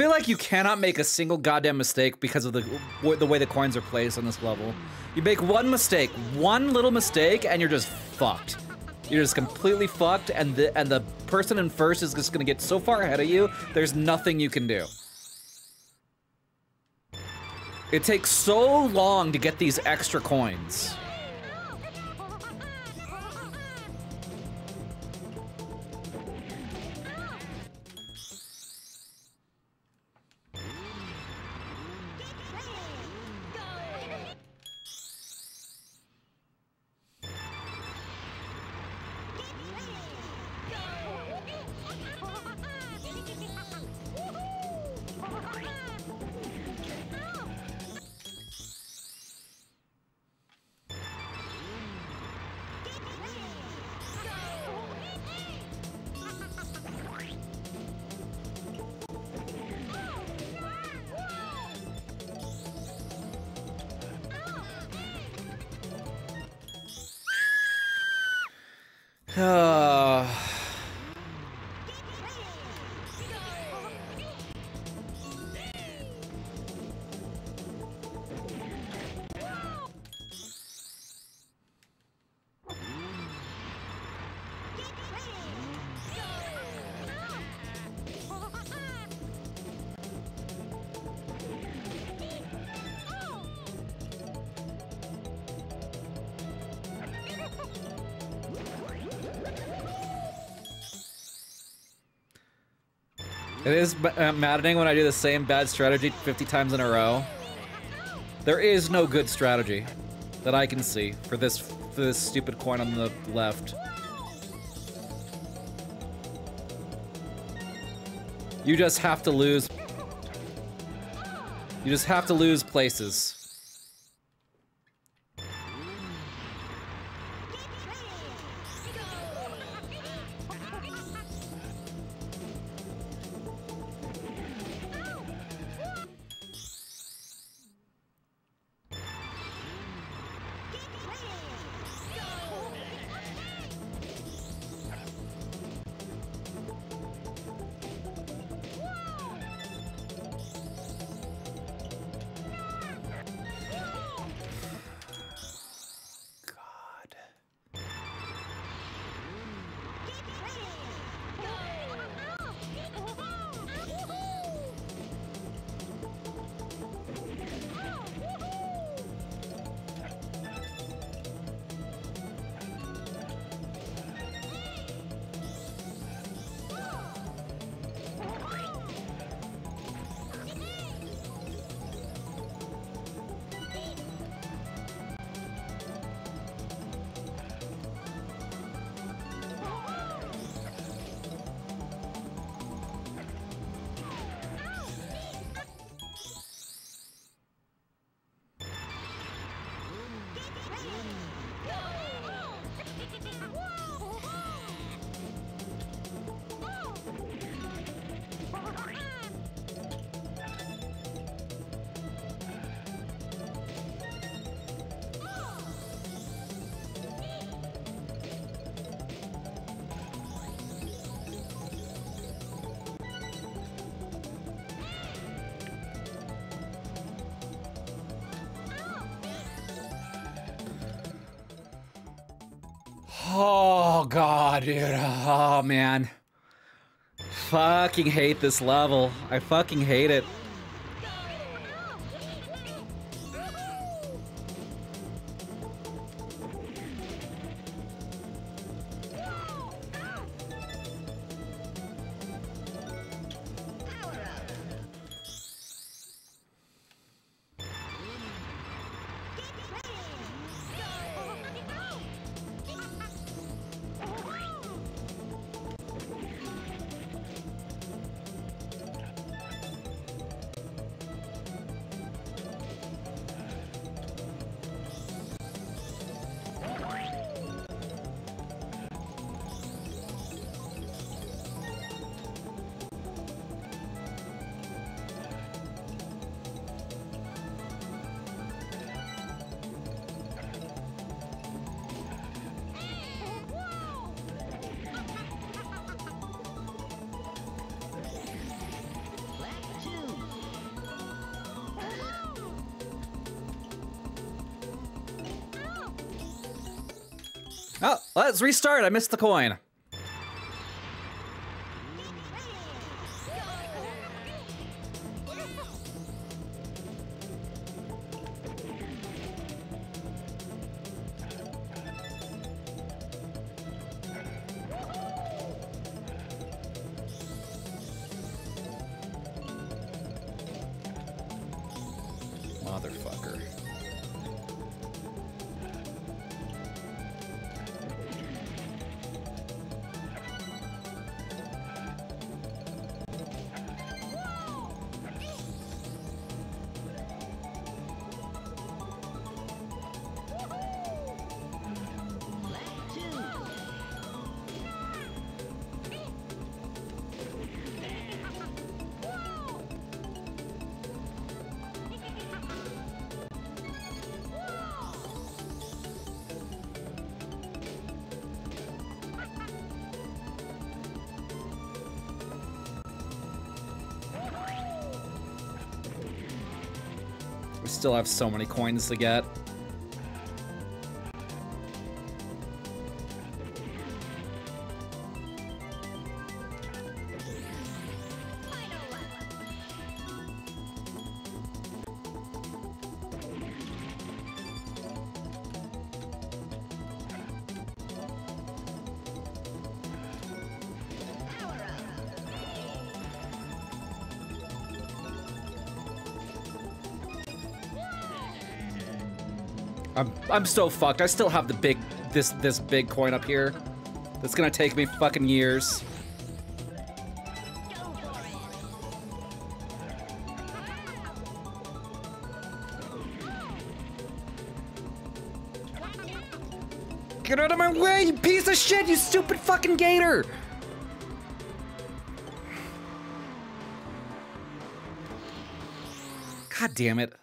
Feel like you cannot make a single goddamn mistake because of the the way the coins are placed on this level. You make one mistake, one little mistake, and you're just fucked. You're just completely fucked, and the and the person in first is just gonna get so far ahead of you. There's nothing you can do. It takes so long to get these extra coins. Is uh, maddening when I do the same bad strategy 50 times in a row. There is no good strategy that I can see for this for this stupid coin on the left. You just have to lose. You just have to lose places. Oh god, dude. Oh man. Fucking hate this level. I fucking hate it. Restart. I missed the coin. Still have so many coins to get. I'm so fucked. I still have the big this this big coin up here. That's gonna take me fucking years. Get out of my way, you piece of shit, you stupid fucking gator! God damn it.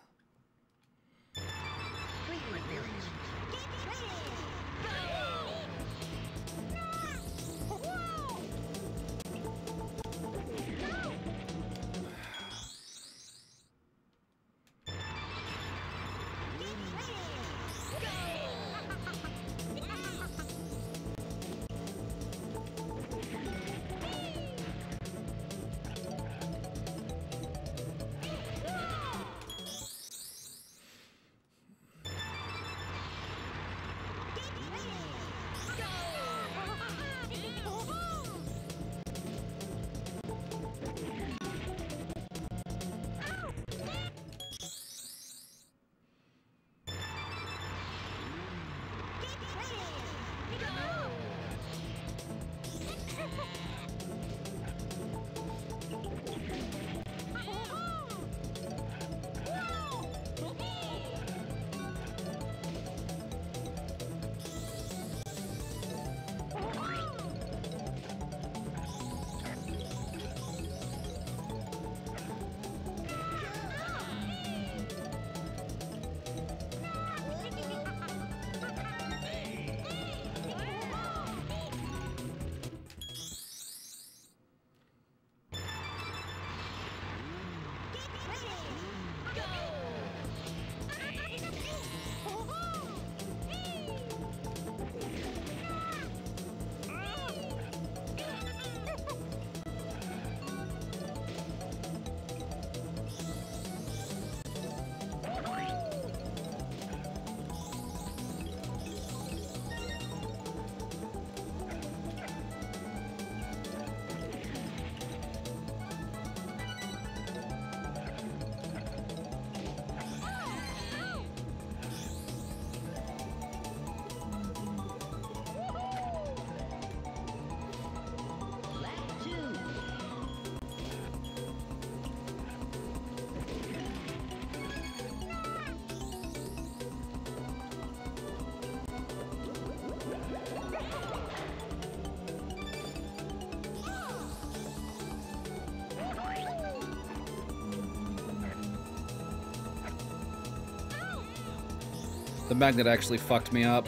The magnet actually fucked me up.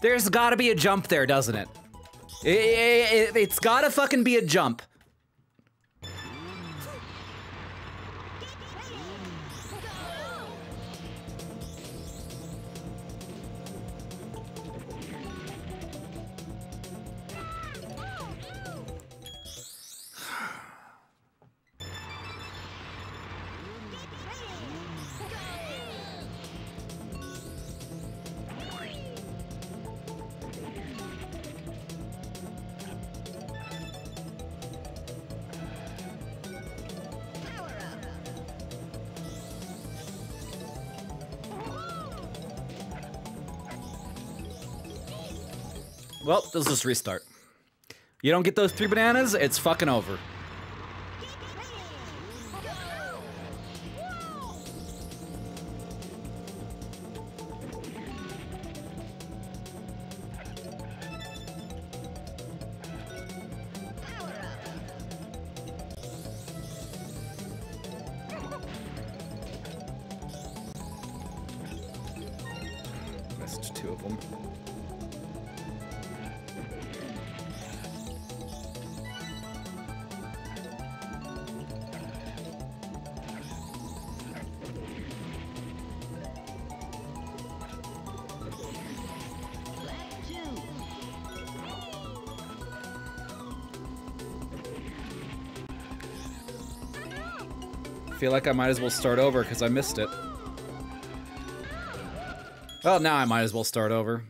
There's got to be a jump there, doesn't it? I- I- I- it's got to fucking be a jump. Well, let's just restart. You don't get those three bananas, it's fucking over. Feel like I might as well start over because I missed it. Well, now I might as well start over.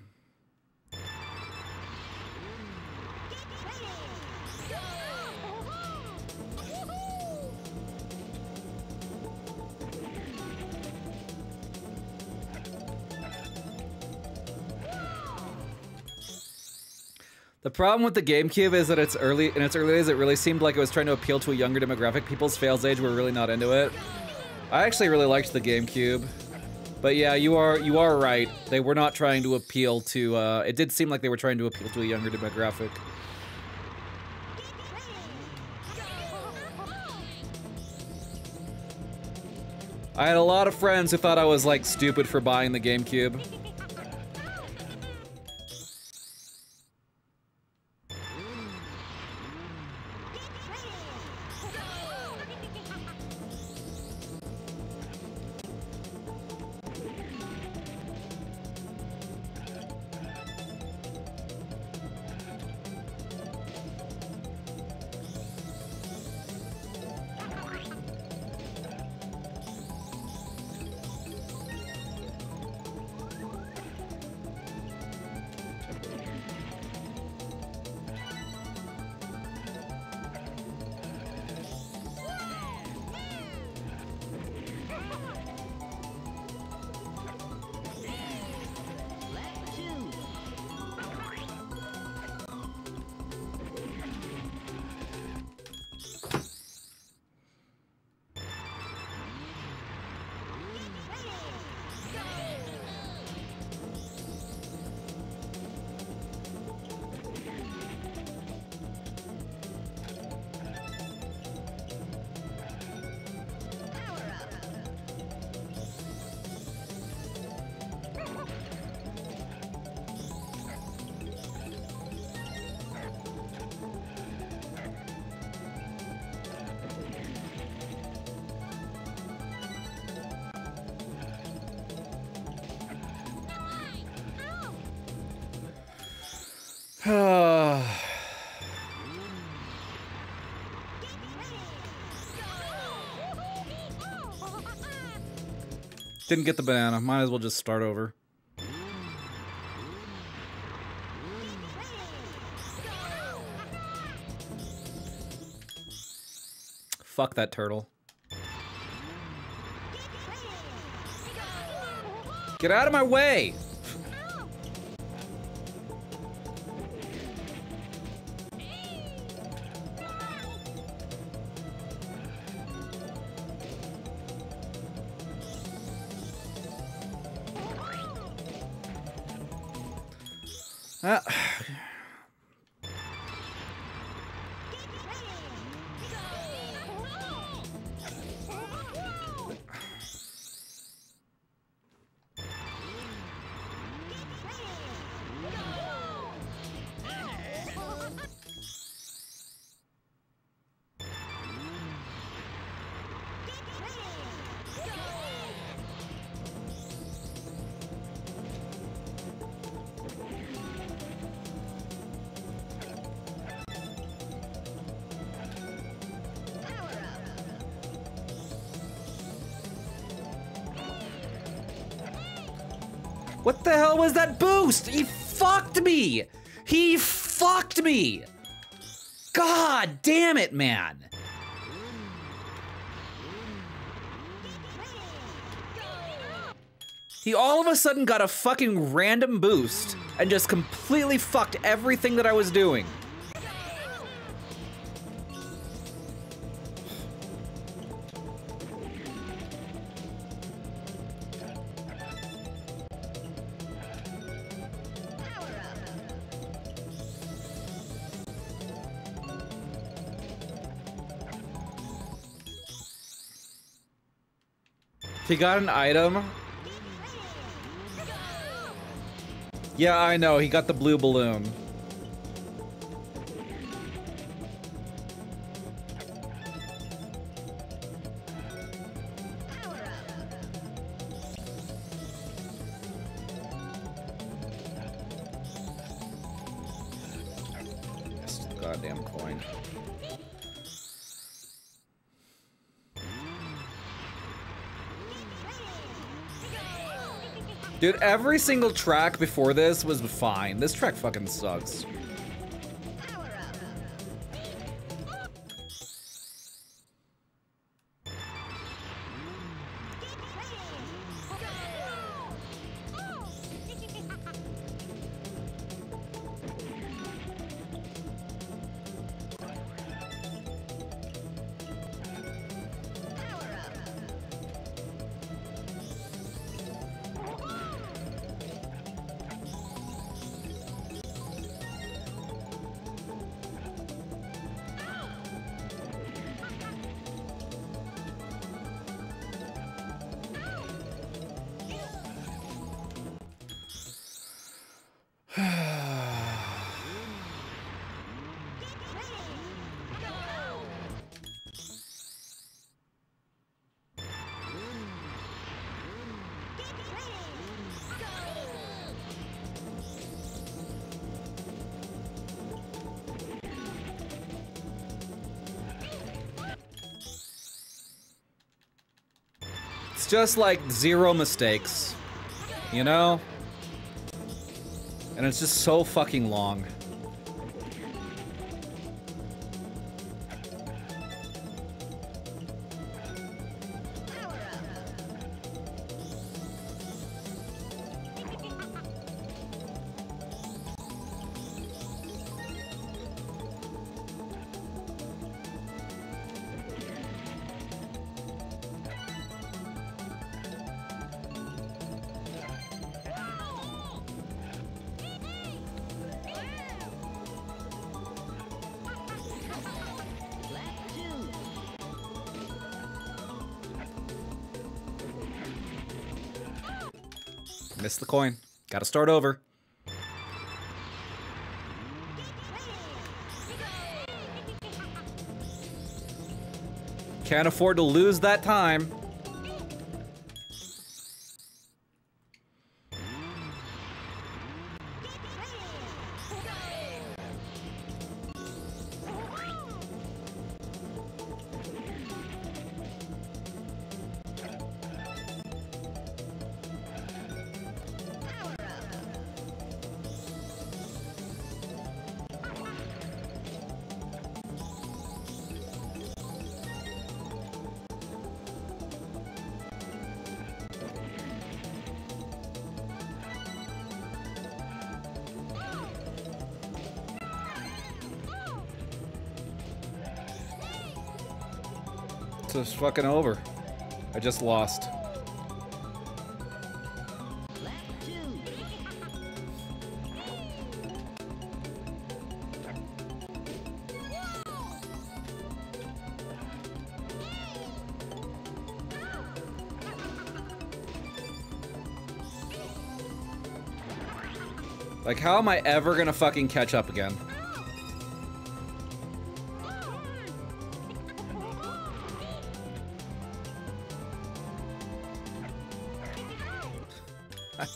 Problem with the GameCube is that it's early in its early days. It really seemed like it was trying to appeal to a younger demographic. People's fails age were really not into it. I actually really liked the GameCube, but yeah, you are you are right. They were not trying to appeal to. Uh, it did seem like they were trying to appeal to a younger demographic. I had a lot of friends who thought I was like stupid for buying the GameCube. Didn't get the banana. Might as well just start over. Fuck that turtle. Get out of my way! Boost? He fucked me! He fucked me! God damn it, man! He all of a sudden got a fucking random boost and just completely fucked everything that I was doing. He got an item. Yeah, I know. He got the blue balloon. Dude, every single track before this was fine. This track fucking sucks. It's just like zero mistakes, you know? And it's just so fucking long. Gotta start over. Can't afford to lose that time. Fucking over. I just lost. Like, how am I ever gonna fucking catch up again?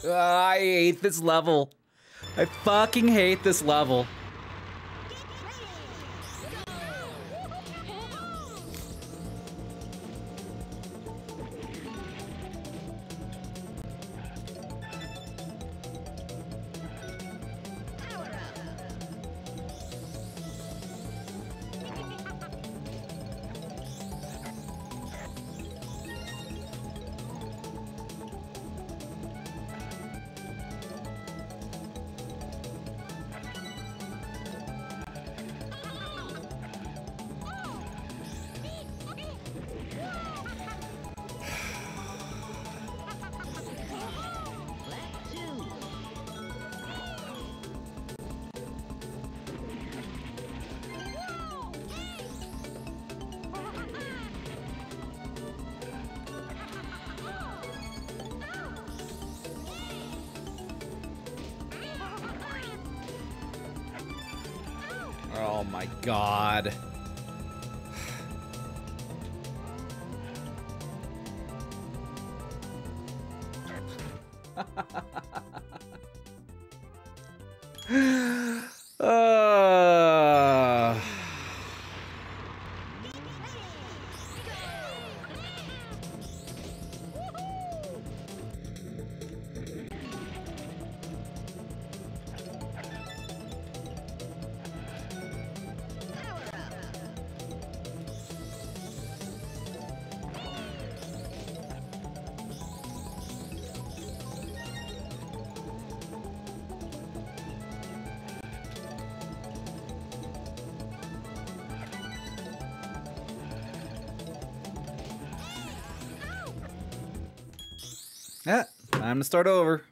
I hate this level. I fucking hate this level. Time to start over.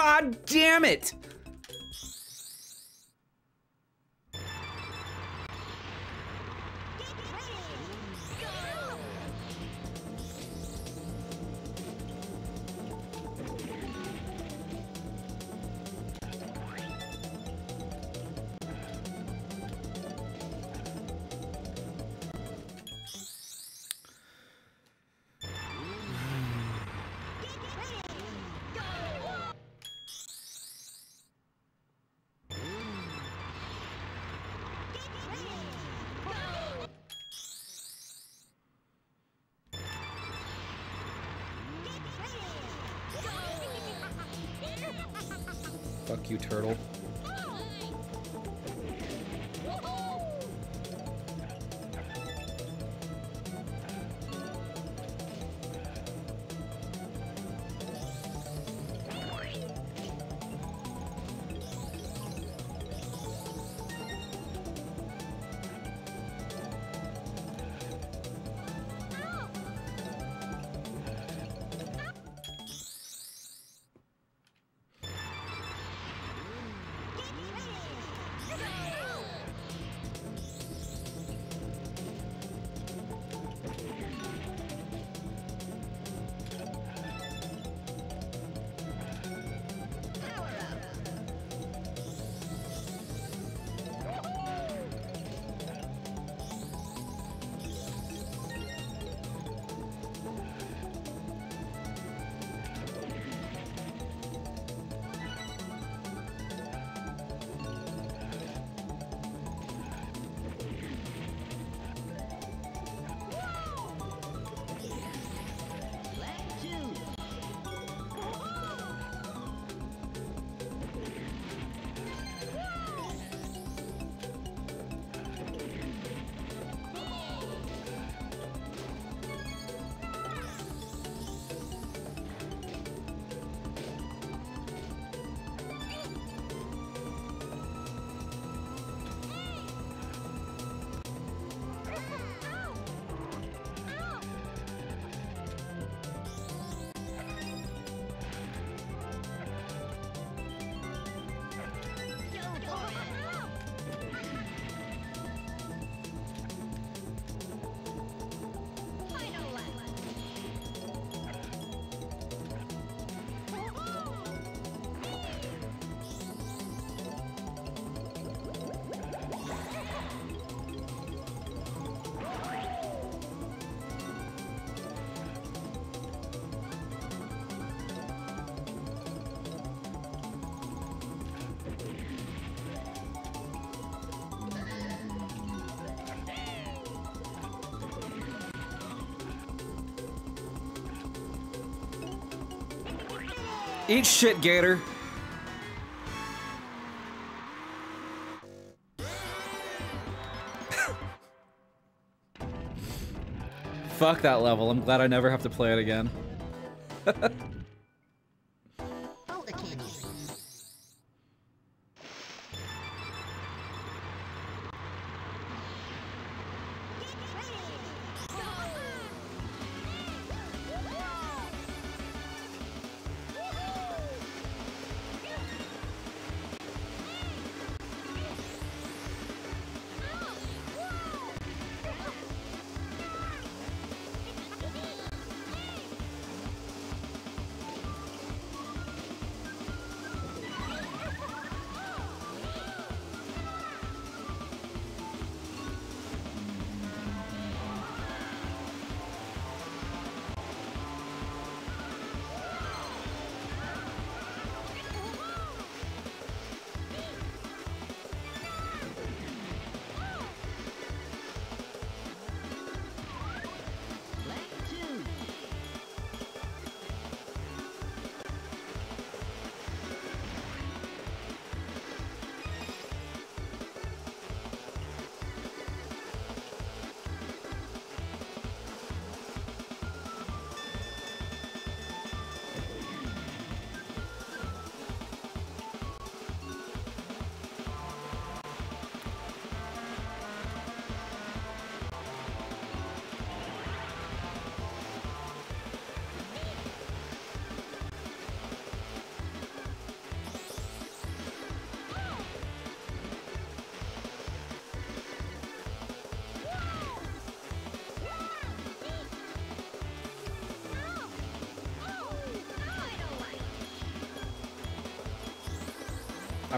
God damn it! Eat shit, Gator. (laughs) Fuck that level. I'm glad I never have to play it again. (laughs)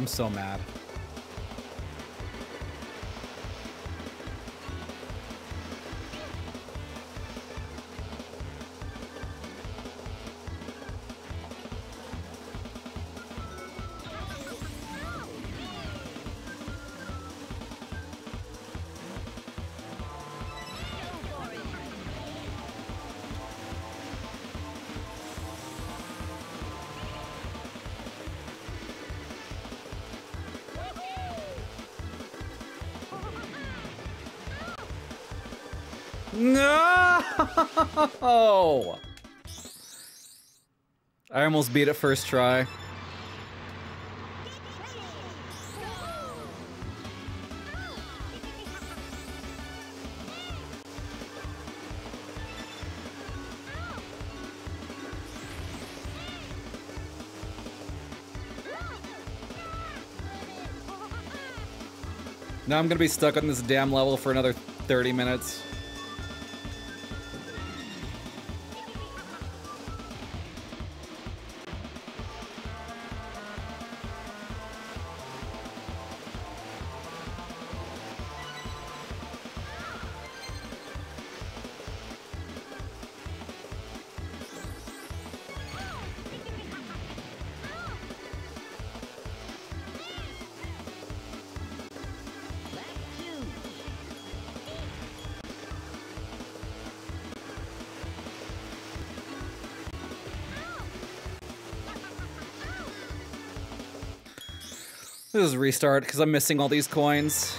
I'm so mad. No! I almost beat it first try. Now I'm gonna be stuck on this damn level for another 30 minutes. Restart because I'm missing all these coins.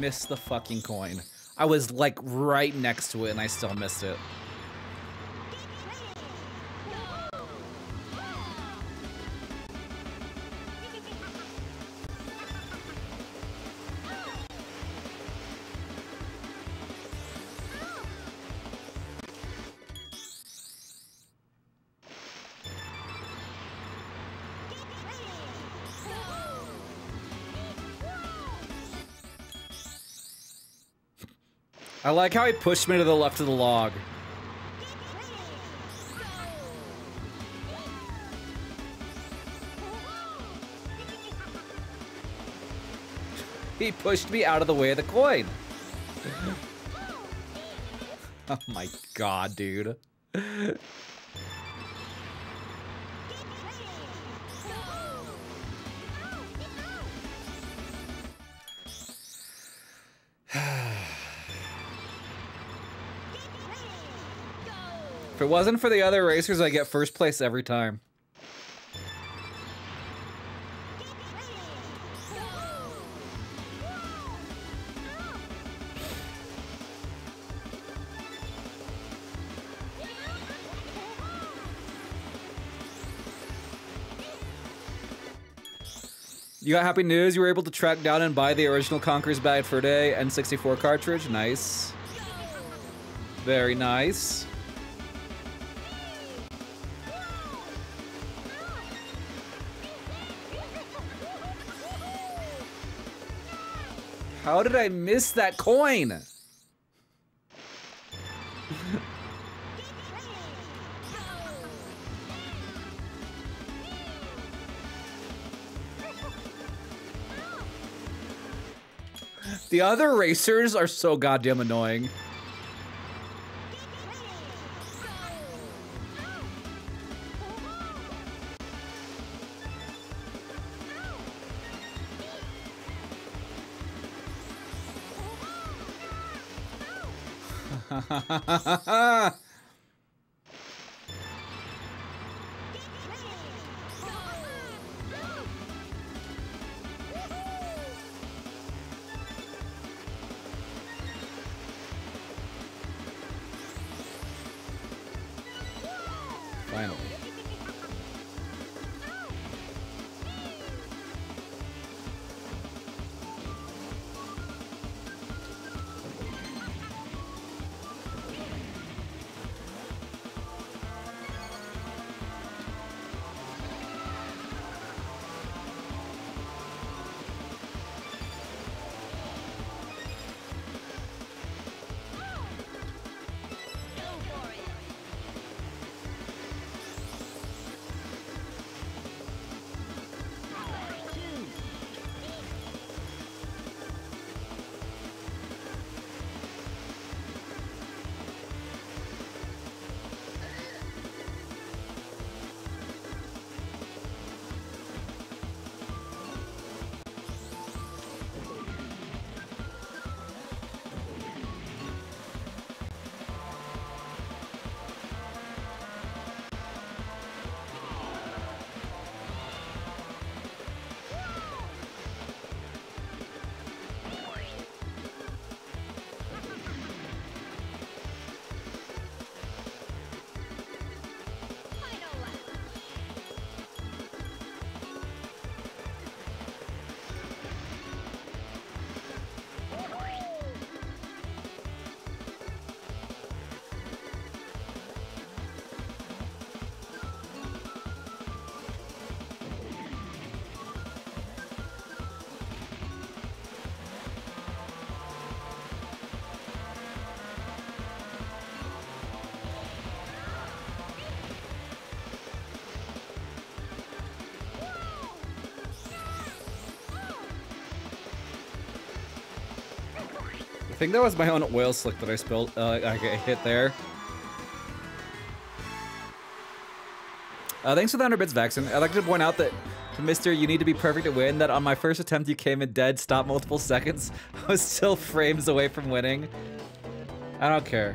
Missed the fucking coin. I was like right next to it and I still missed it. I like how he pushed me to the left of the log. He pushed me out of the way of the coin. (laughs) oh my god, dude. Wasn't for the other racers, I get first place every time. You got happy news. You were able to track down and buy the original Conker's Bad Fur Day N64 cartridge. Nice. Very nice. How did I miss that coin? The other racers are so goddamn annoying. Think that was my own oil slick that I spilled. Uh, I hit there. Uh, thanks for the 100 bits, Vaxen. I'd like to point out that, to Mr. You Need to Be Perfect to Win, that on my first attempt you came in dead, stopped multiple seconds. (laughs) I was still frames away from winning. I don't care.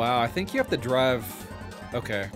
Wow, I think you have to drive. Okay.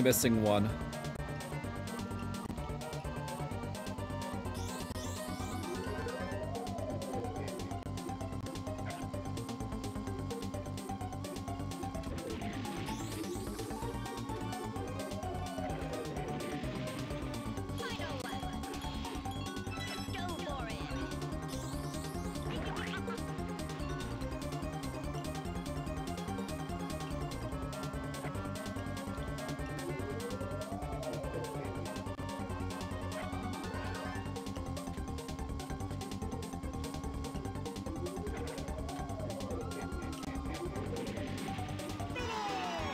Only missing one.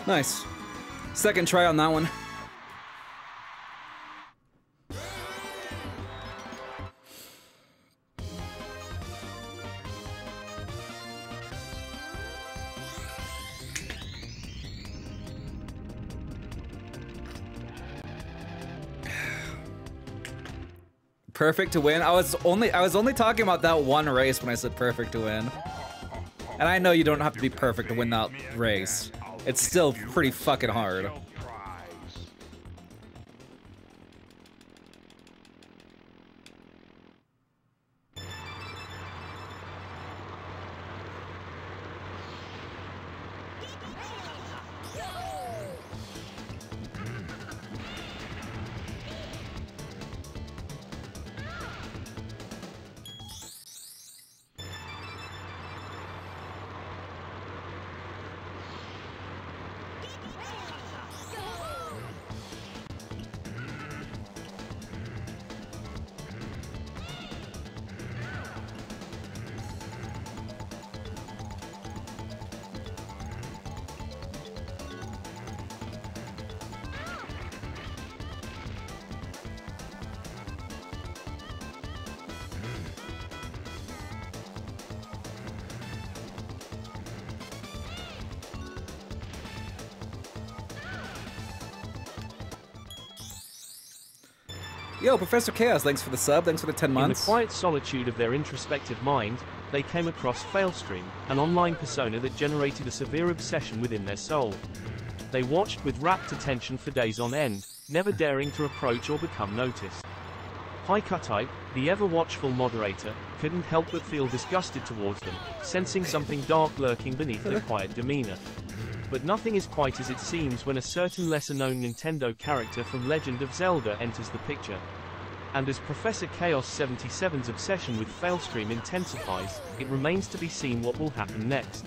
Nice. Second try on that one. Perfect to win. I was only I was only talking about that one race when I said perfect to win. And I know you don't have to be perfect to win that race. It's still pretty fucking hard. Yo, Professor Chaos, thanks for the sub, thanks for the 10 months. In the quiet solitude of their introspective mind, they came across Failstream, an online persona that generated a severe obsession within their soul. They watched with rapt attention for days on end, never daring to approach or become noticed. Type, the ever-watchful moderator, couldn't help but feel disgusted towards them, sensing something dark lurking beneath their (laughs) quiet demeanor. But nothing is quite as it seems when a certain lesser-known Nintendo character from Legend of Zelda enters the picture. And as Professor Chaos 77's obsession with Failstream intensifies, it remains to be seen what will happen next.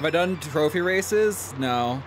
Have I done trophy races? No.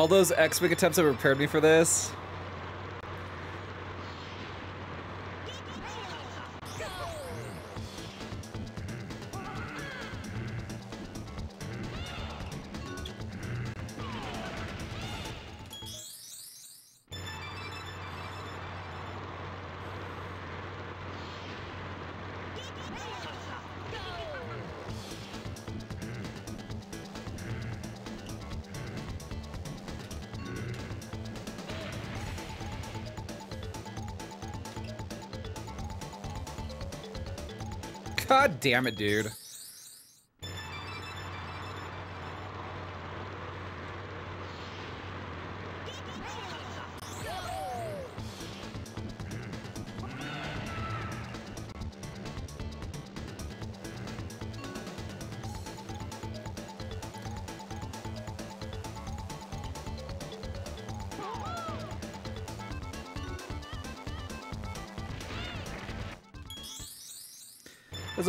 All those X-Wing attempts have prepared me for this. Damn it, dude.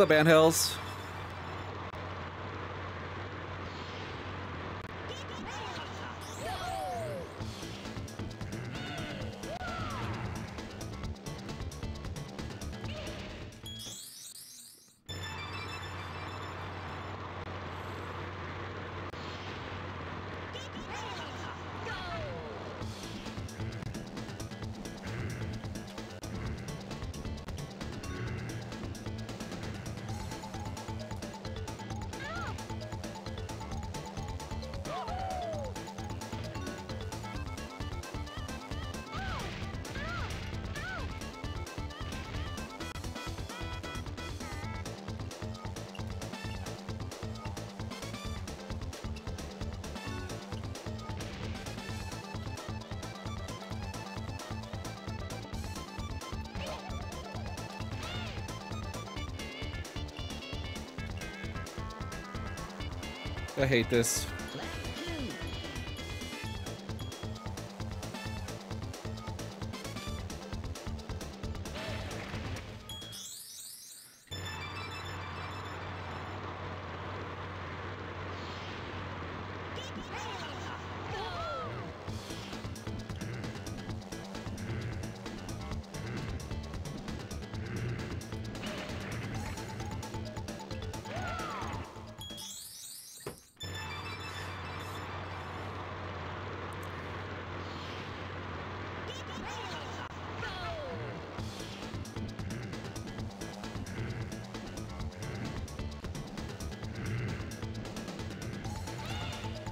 Up, Ant Hills? Hate this.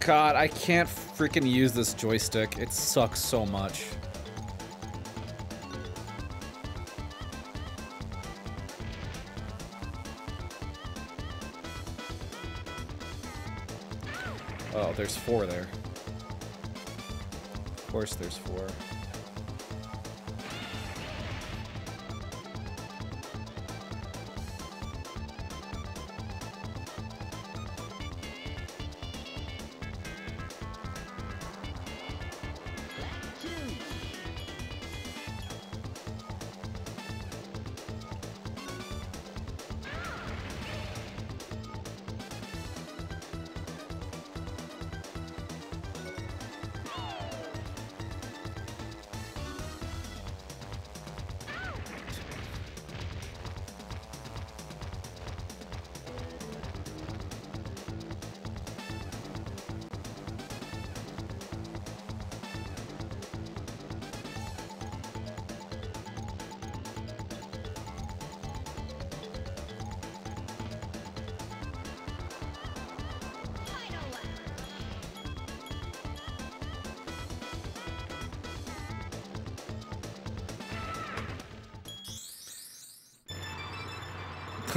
God, I can't freaking use this joystick. It sucks so much. Oh, there's four there. Of course there's four.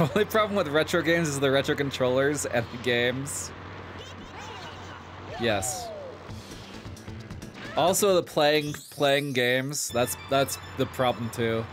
Only problem with retro games is the retro controllers and the games. Yes. Also, the playing playing games. That's that's the problem too.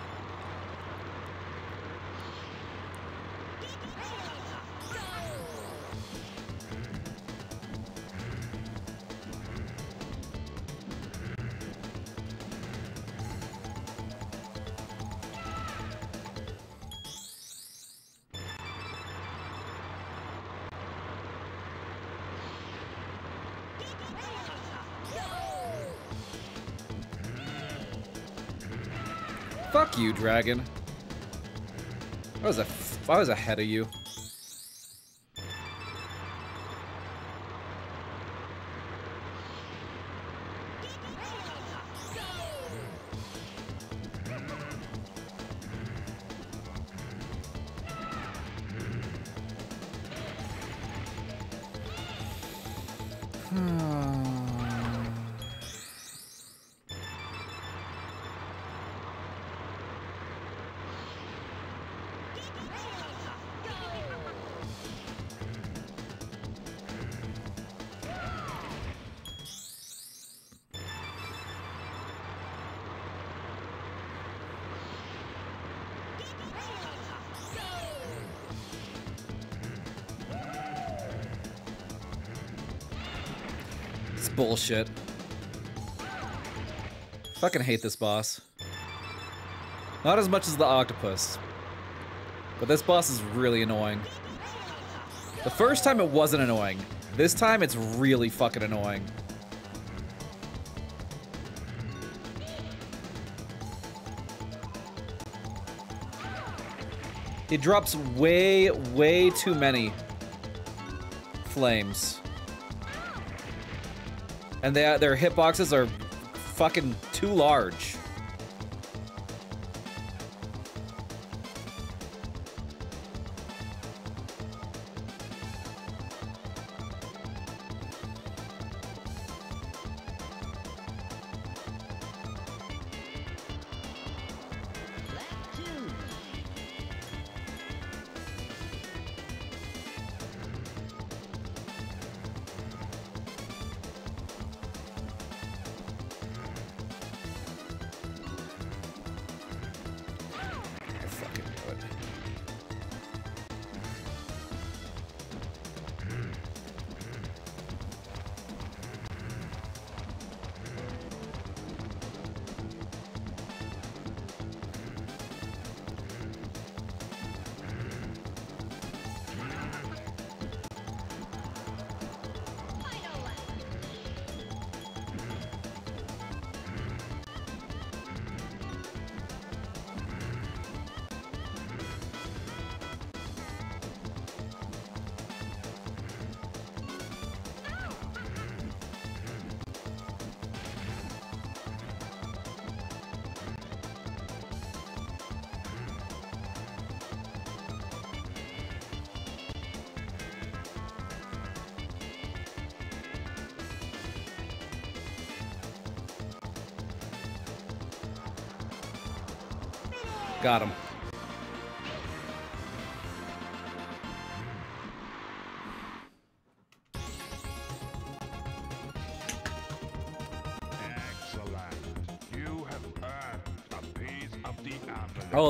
Dragon. I was a I was ahead of you. Bullshit. Fucking hate this boss. Not as much as the octopus. But this boss is really annoying. The first time it wasn't annoying. This time it's really fucking annoying. It drops way, way too many flames. And they, their hitboxes are fucking too large.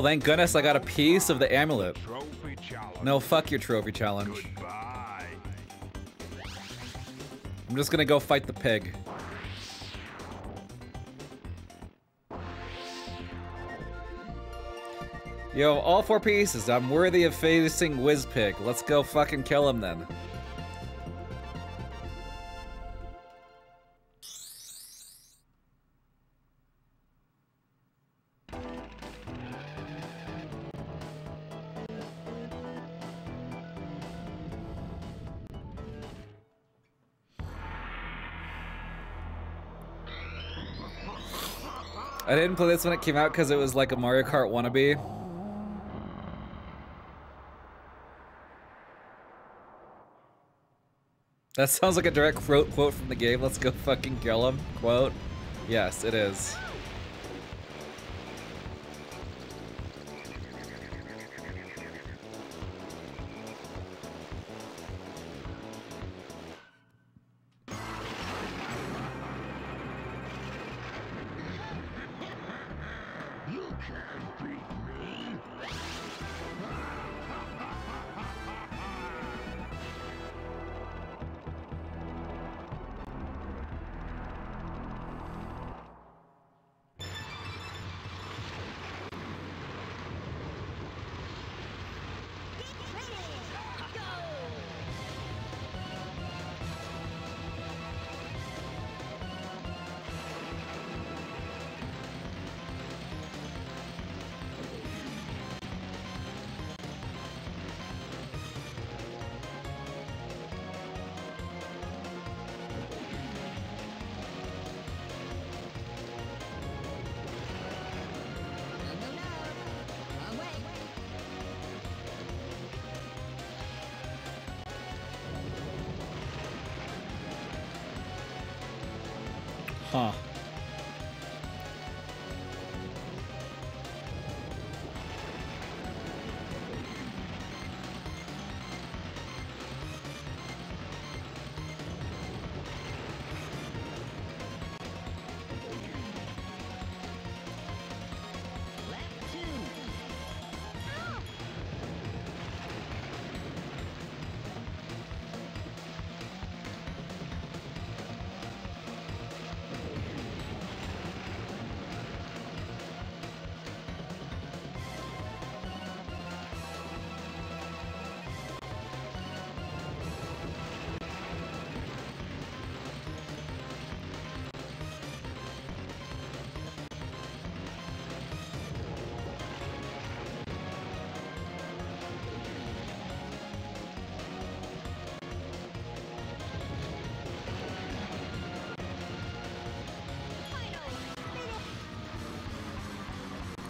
Oh, thank goodness I got a piece of the amulet. No, fuck your trophy challenge. I'm just gonna go fight the pig. Yo, all four pieces. I'm worthy of facing Wizpig. Let's go fucking kill him then. This when it came out because it was like a Mario Kart wannabe. That sounds like a direct quote quote from the game. Let's go fucking kill him. Quote. Yes, it is.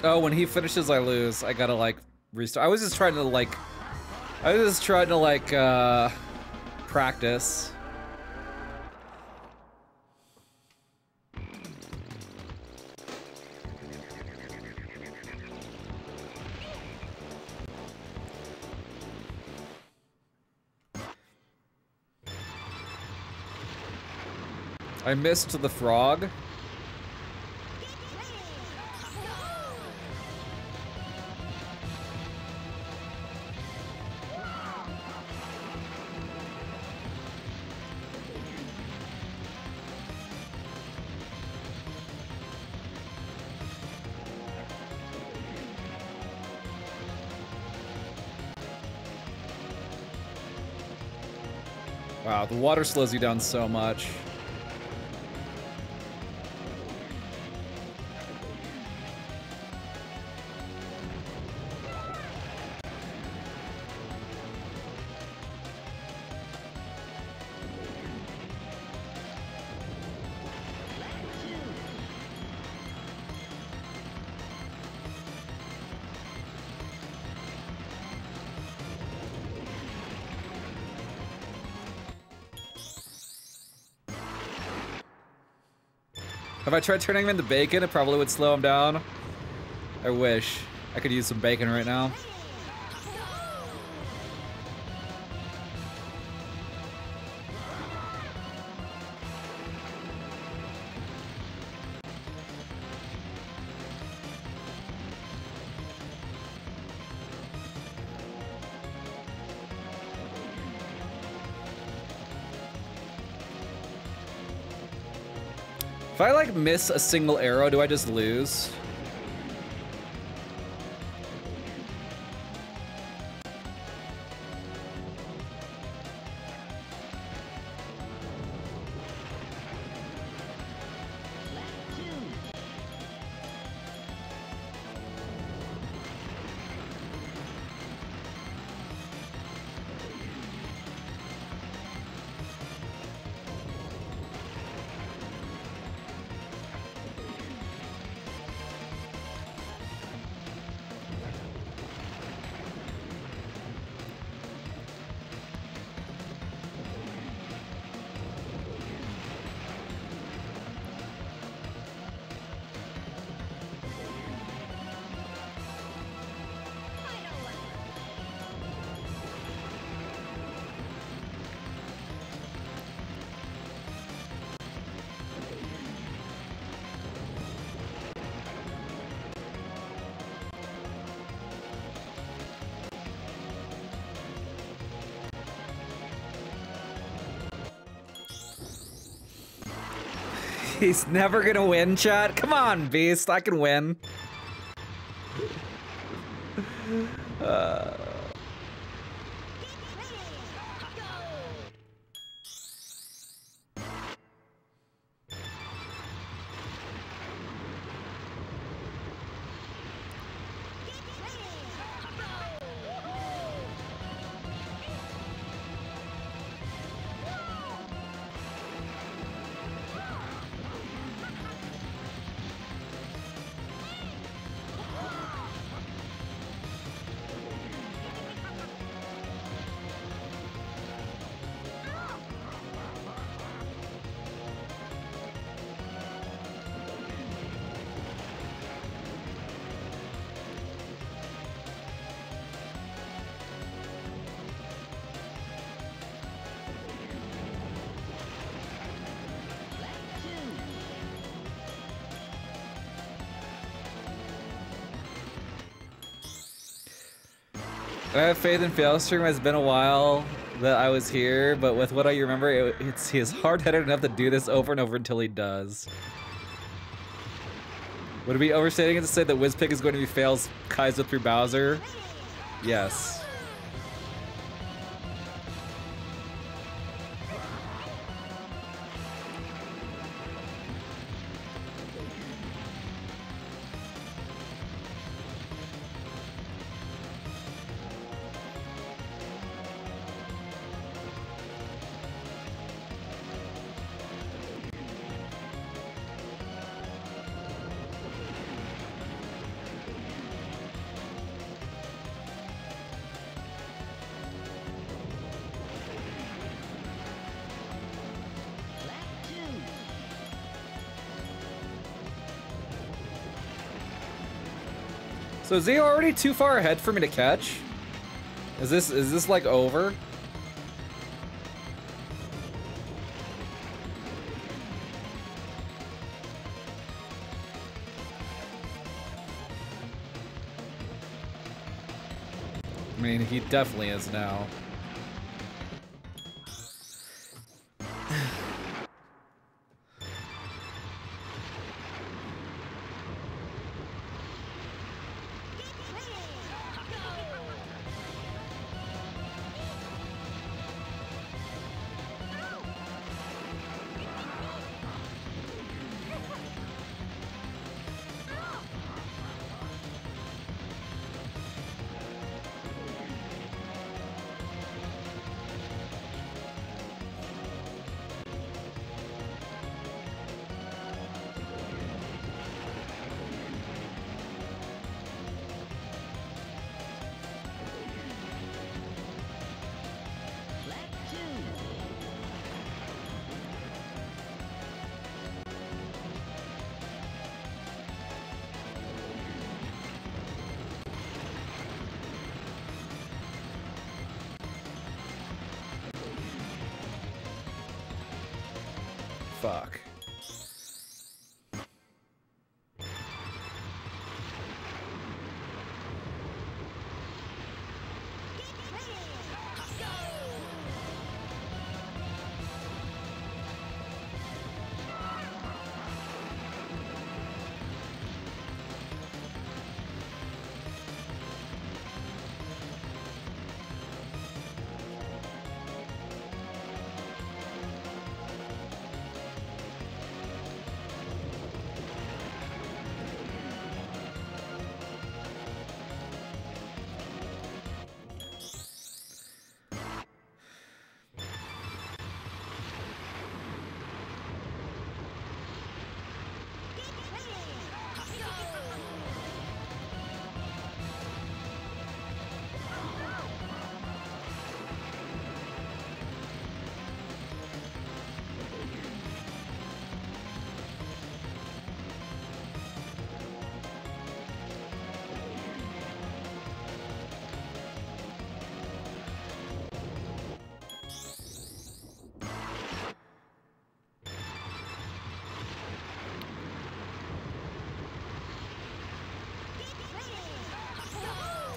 Oh, when he finishes, I lose. I gotta like restart. I was just trying to like, I was just trying to like uh, practice. I missed the frog. The water slows you down so much. If I tried turning him into bacon, it probably would slow him down. I wish. I could use some bacon right now. Miss a single arrow, do I just lose? He's never gonna win, chat. Come on, Beast. I can win. Faith in Failstream. It's been a while that I was here, but with what I remember, it, it's he is hard-headed enough to do this over and over until he does. Would it be overstating it to say that Wizpig is going to be Fail's Kaiser through Bowser? Yes. So is he already too far ahead for me to catch? Is this is this like over? I mean, he definitely is now.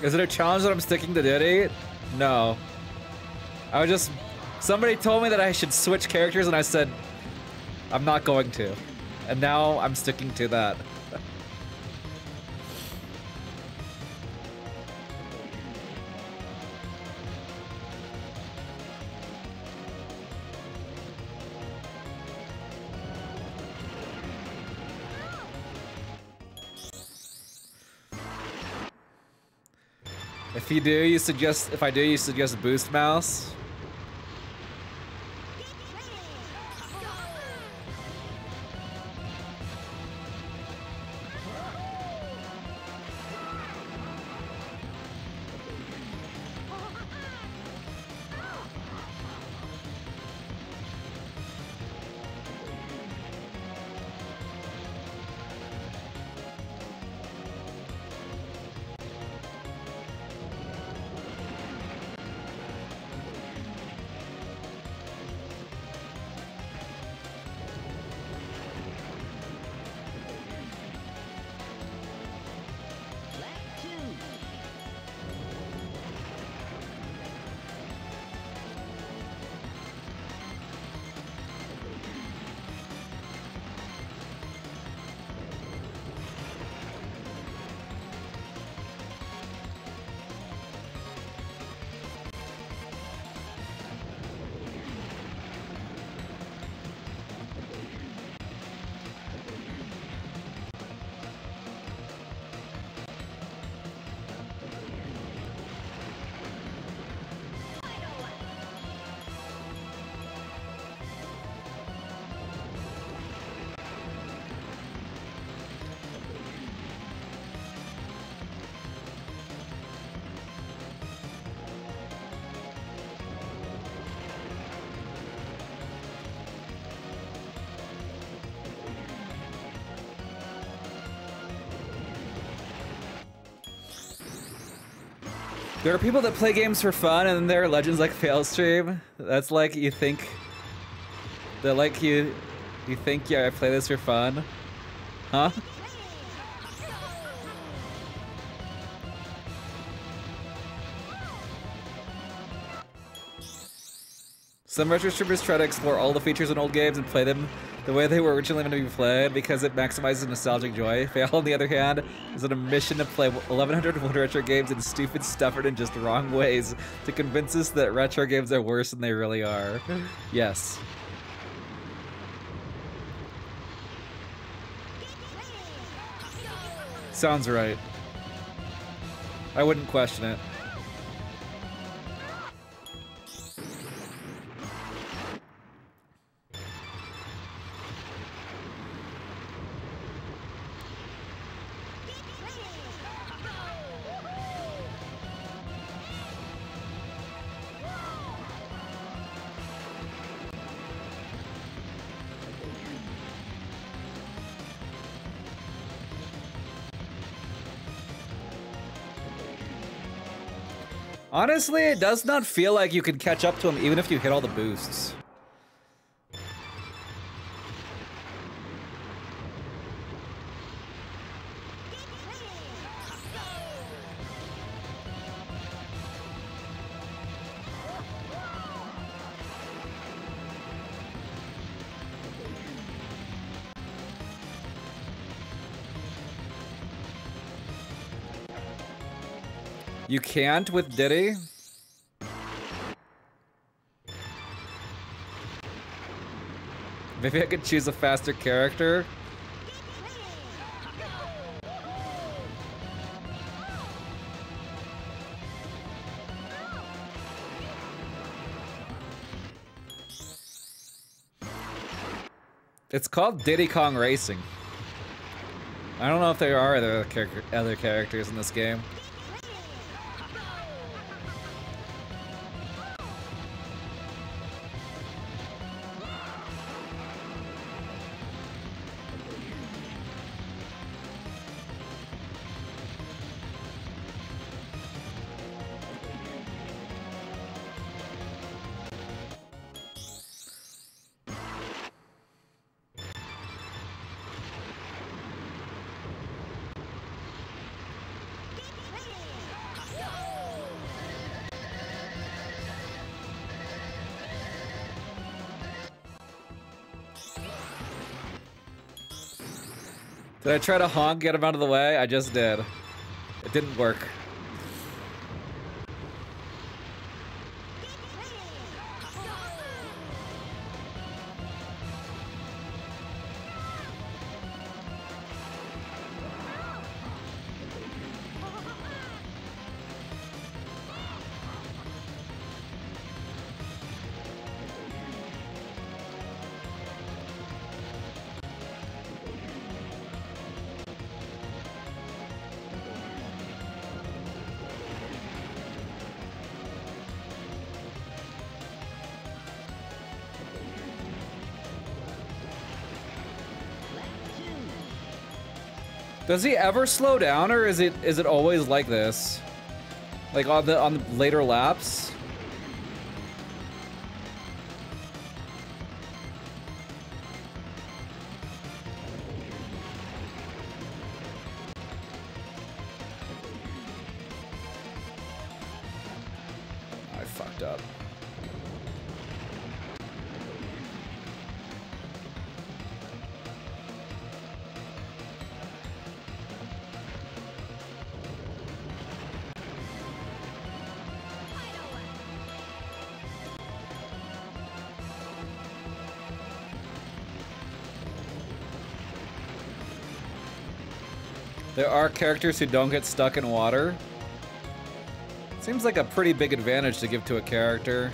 Is it a challenge that I'm sticking to Diddy? No. I was just... Somebody told me that I should switch characters and I said, I'm not going to. And now I'm sticking to that. You do, you suggest, if I do, you suggest boost mouse? There are people that play games for fun, and there are legends like Failstream. That's like you think. That like you, you think yeah I play this for fun, huh? Some retro streamers try to explore all the features in old games and play them the way they were originally meant to be played because it maximizes nostalgic joy. (laughs) Fail, on the other hand, is on a mission to play 1101 retro games in stupid, stubborn, and just wrong ways to convince us that retro games are worse than they really are. (laughs) yes. Sounds right. I wouldn't question it. Honestly, it does not feel like you can catch up to him even if you hit all the boosts. You can't with Diddy? Maybe I could choose a faster character? It's called Diddy Kong Racing. I don't know if there are other, char other characters in this game. Did I try to honk, get him out of the way? I just did. It didn't work. Does he ever slow down, or is it is it always like this? Like on the on the later laps? Are characters who don't get stuck in water. Seems like a pretty big advantage to give to a character.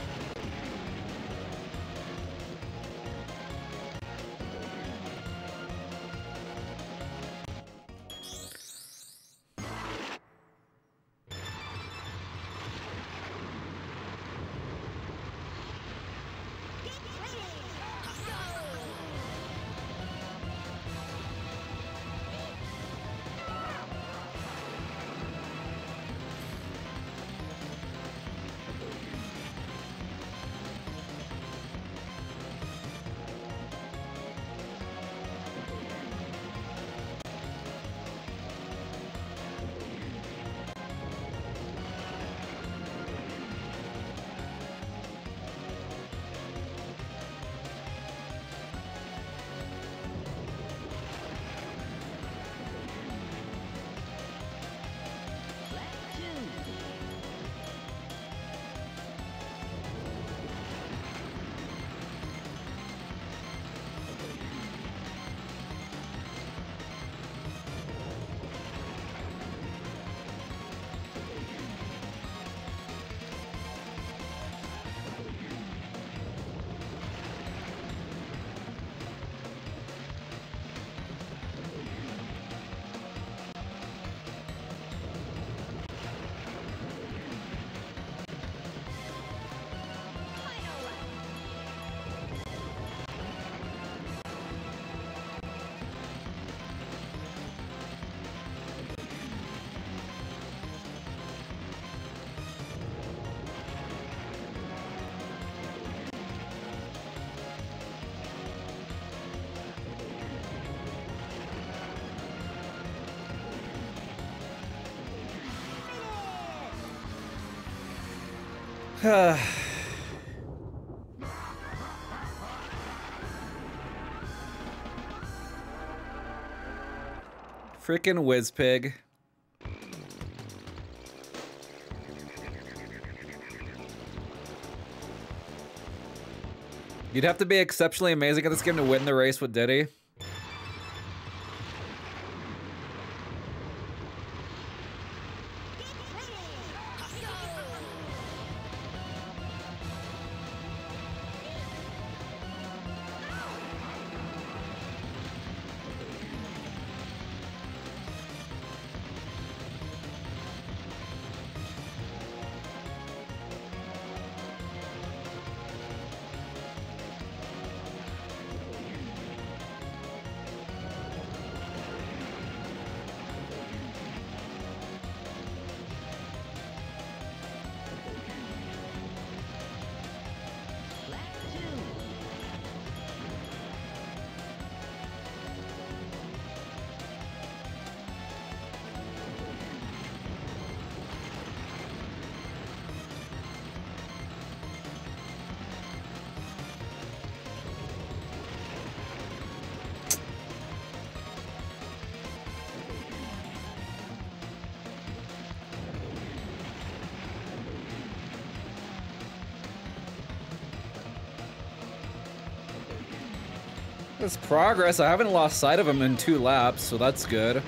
(sighs) Frickin' Wizpig. You'd have to be exceptionally amazing at this game to win the race with Diddy. Progress. I haven't lost sight of him in two laps, so that's good.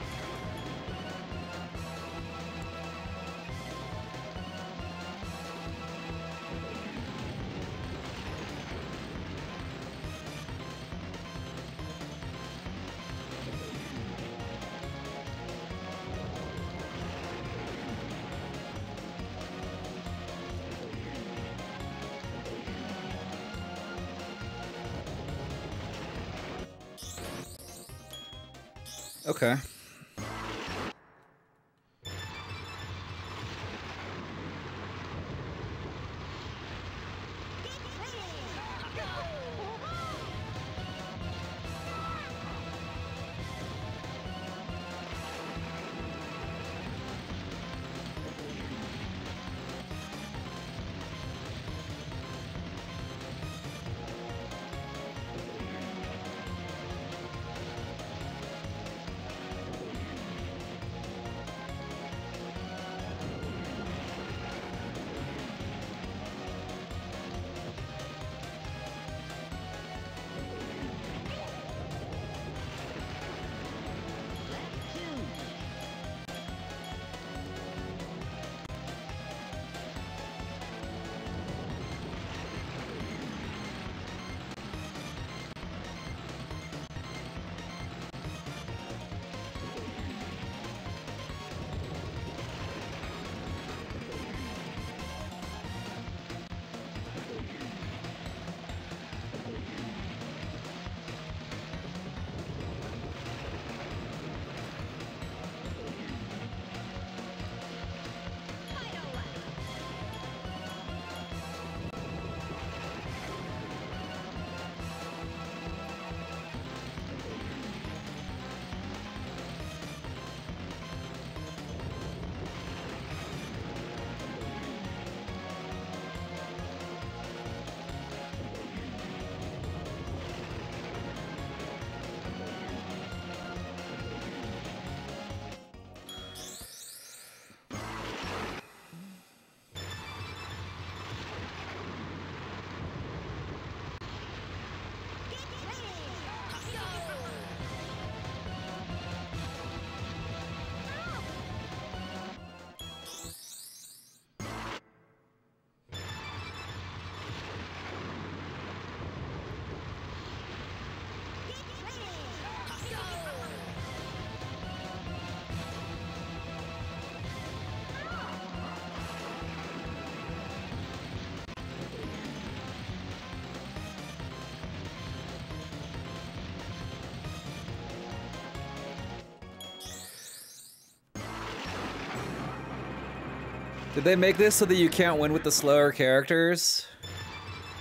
Did they make this so that you can't win with the slower characters?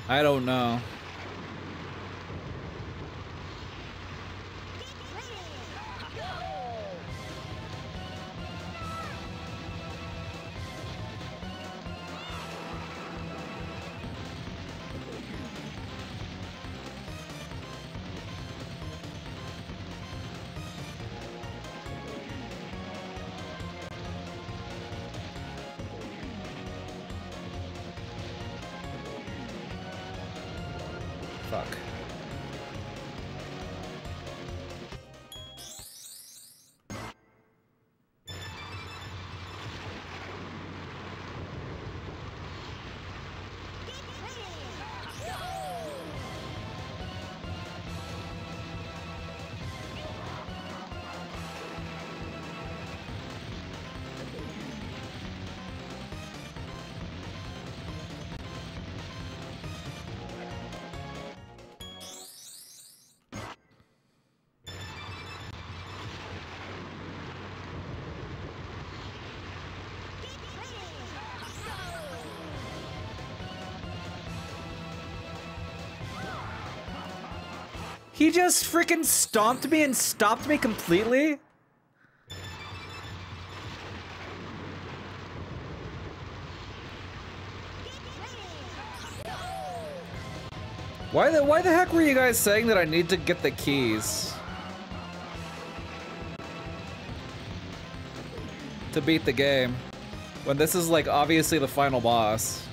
I don't know. He just freaking stomped me and stopped me completely? Why the why the heck were you guys saying that I need to get the keys? To beat the game. When this is like obviously the final boss.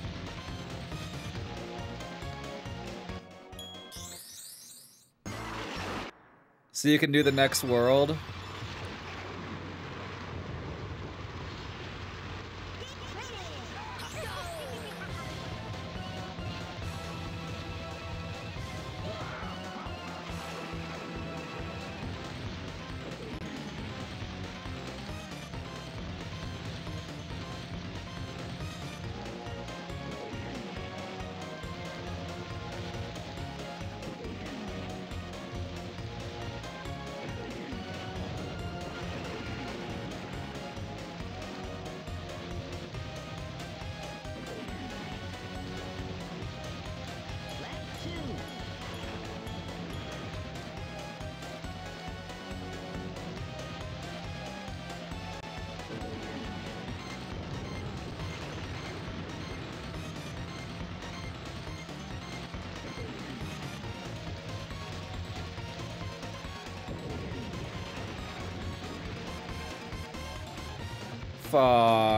So you can do the next world.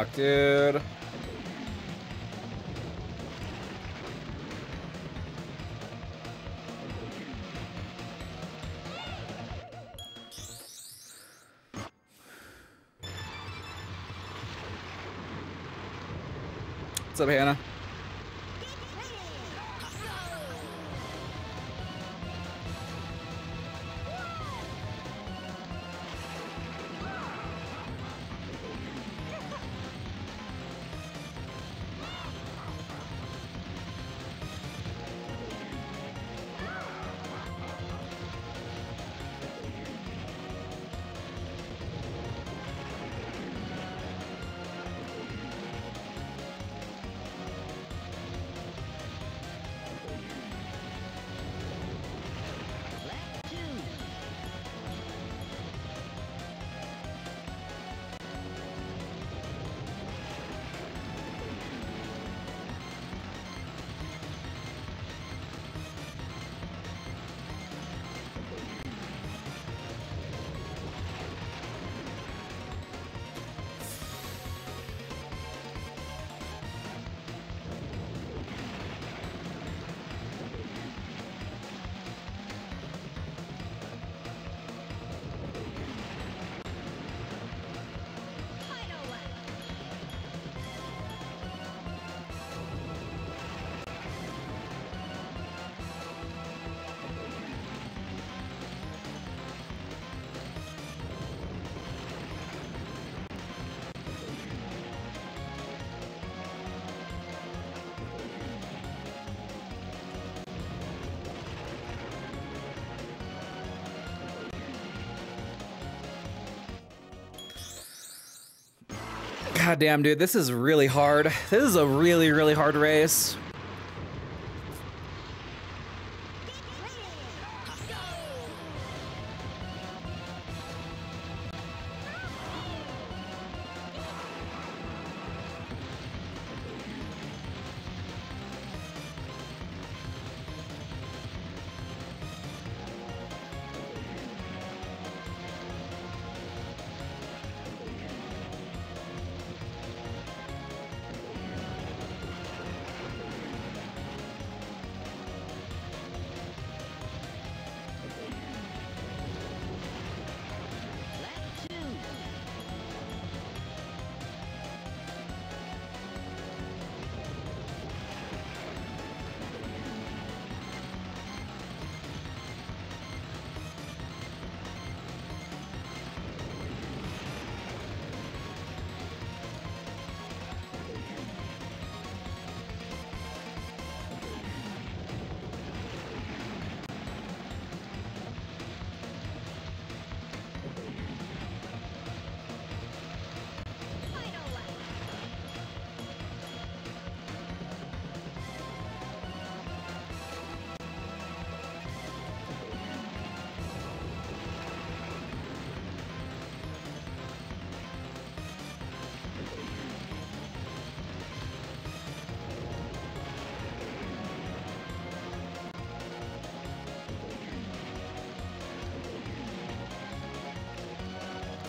Fuck, dude. What's up, Hannah? God damn, dude, this is really hard. This is a really, really hard race.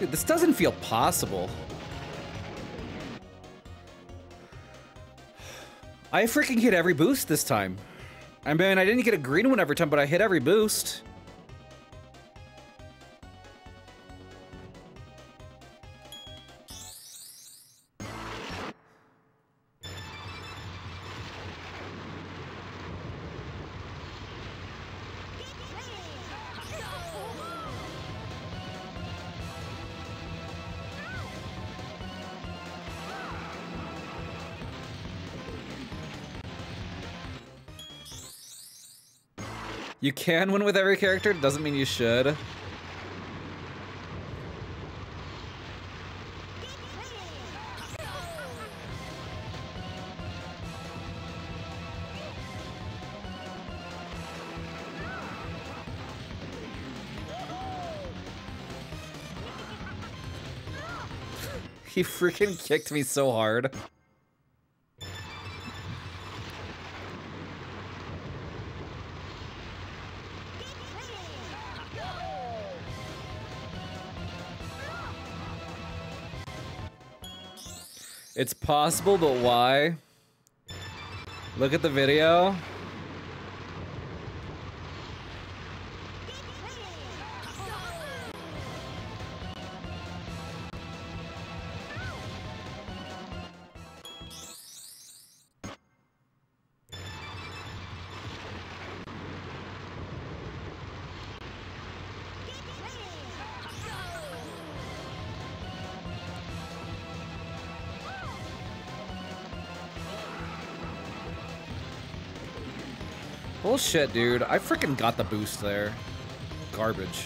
Dude, this doesn't feel possible. I freaking hit every boost this time. I mean, I didn't get a green one every time, but I hit every boost. You can win with every character, doesn't mean you should. He freaking kicked me so hard. Possible, but why? Look at the video. Bullshit, dude. I freaking got the boost there. Garbage.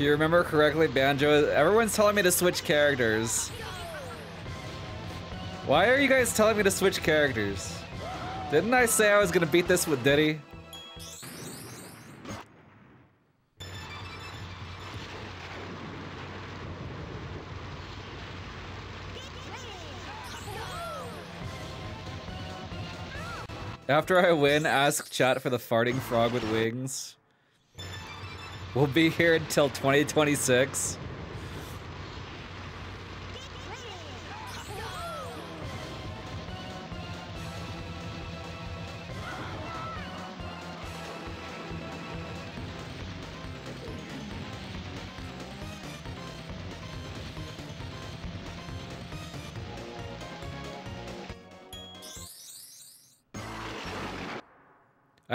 If you remember correctly, Banjo, everyone's telling me to switch characters. Why are you guys telling me to switch characters? Didn't I say I was gonna beat this with Diddy? After I win, ask chat for the farting frog with wings. We'll be here until 2026.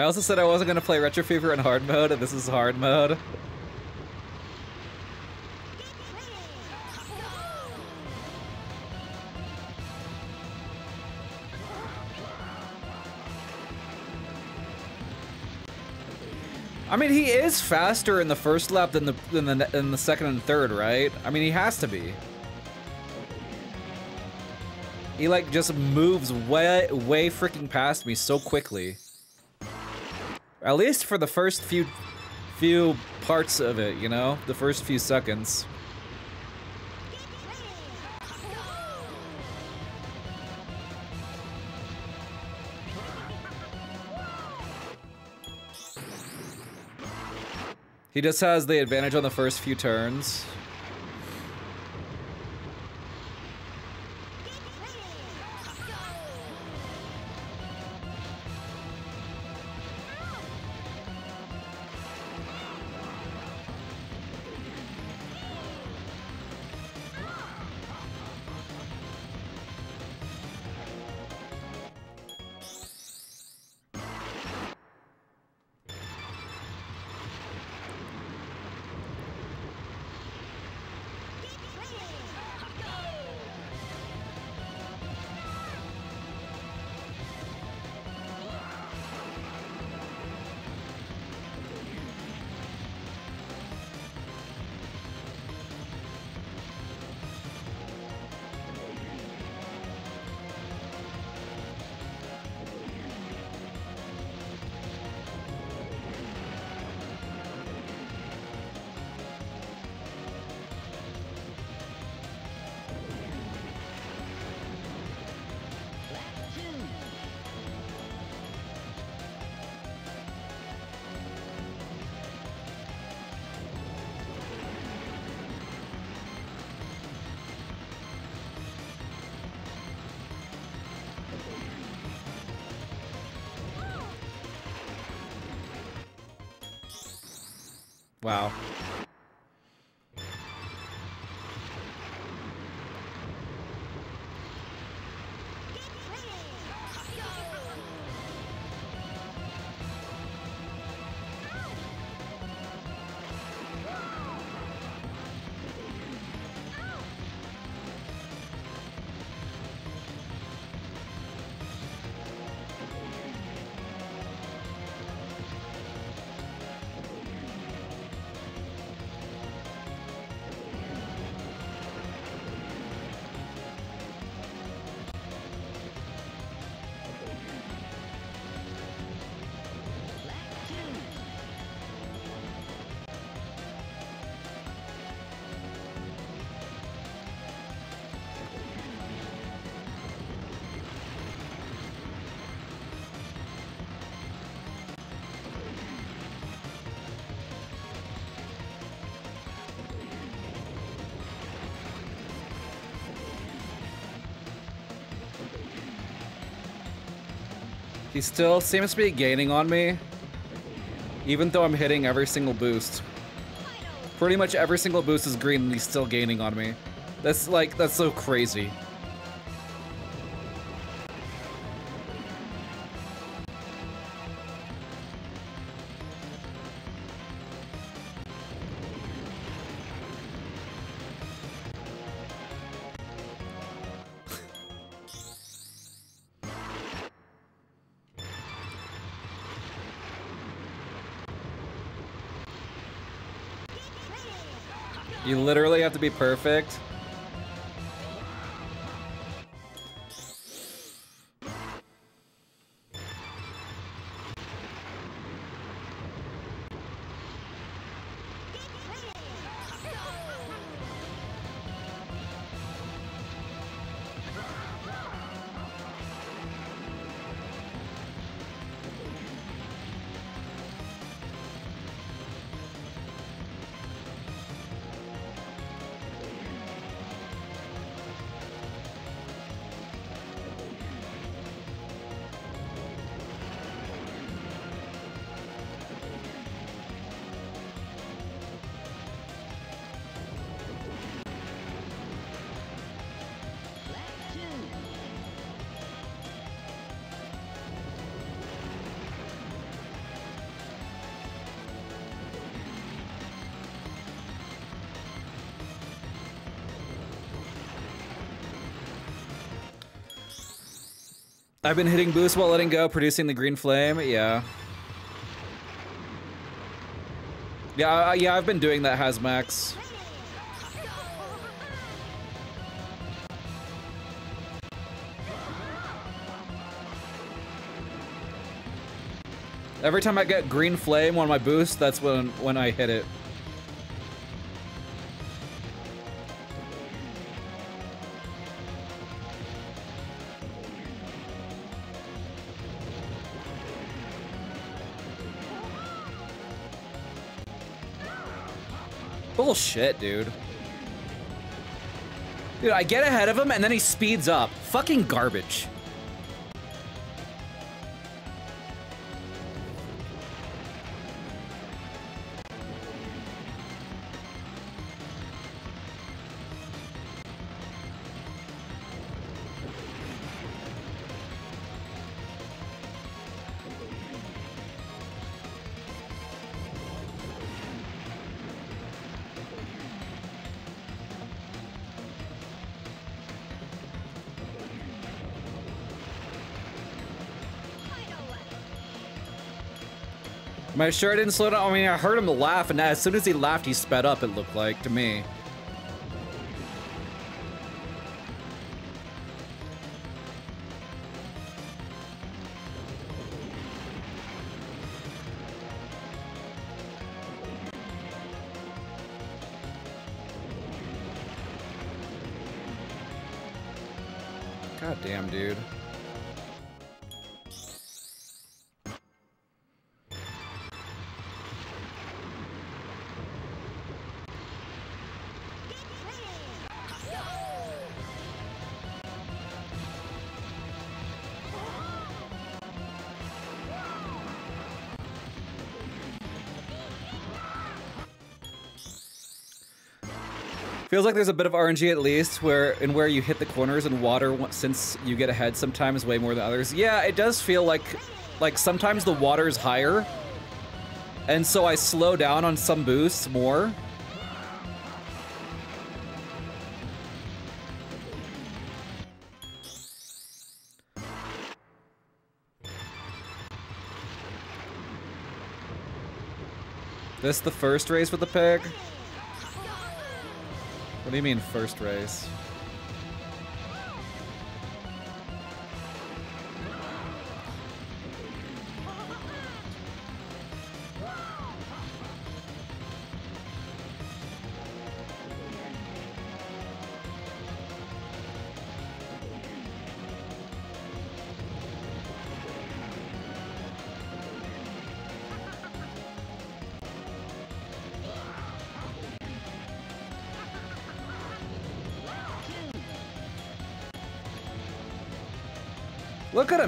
Also said I wasn't gonna play Retro Fever in hard mode, and this is hard mode. I mean, he is faster in the first lap than the than the in the second and third, right? I mean, he has to be. He like just moves way way freaking past me so quickly. At least for the first few few parts of it, you know? The first few seconds. He just has the advantage on the first few turns. He still seems to be gaining on me. Even though I'm hitting every single boost. Pretty much every single boost is green and he's still gaining on me. That's like, that's so crazy. To be perfect. I've been hitting boost while letting go, producing the green flame. Yeah. Yeah, uh, yeah, I've been doing that, Hazmax. Every time I get green flame on my boost, that's when when I hit it. Bullshit, dude. Dude, I get ahead of him and then he speeds up. Fucking garbage. Am I sure I didn't slow down? I mean, I heard him laugh, and as soon as he laughed, he sped up, it looked like, to me. Feels like there's a bit of RNG at least, where in where you hit the corners and water since you get ahead sometimes way more than others. Yeah, it does feel like like sometimes the water is higher, and so I slow down on some boosts more. This the first race with the pig? What do you mean first race?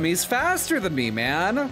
He's faster than me, man.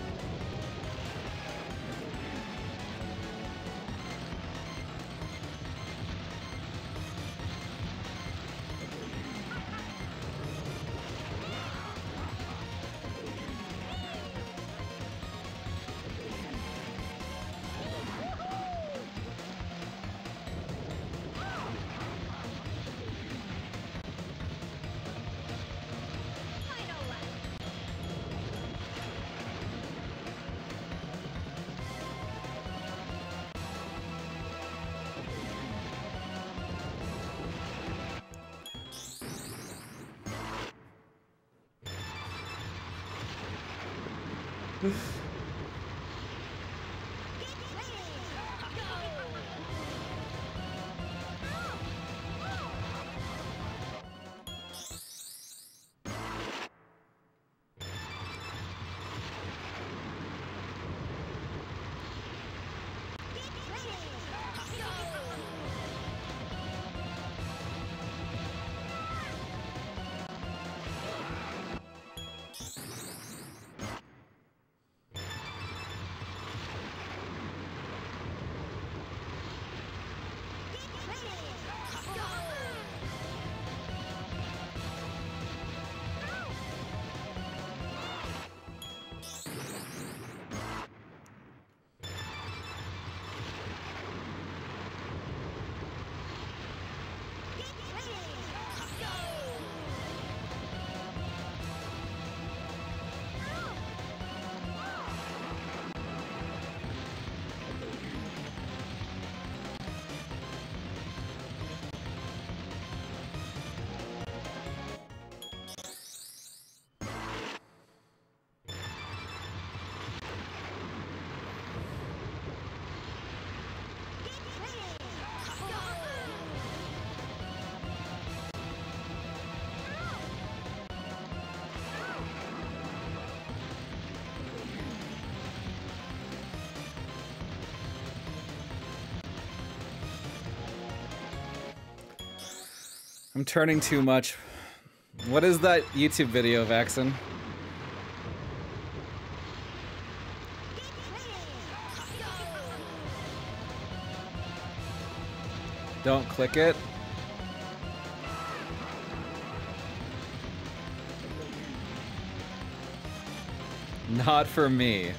I'm turning too much. What is that YouTube video, Vaxen? Don't click it. Not for me.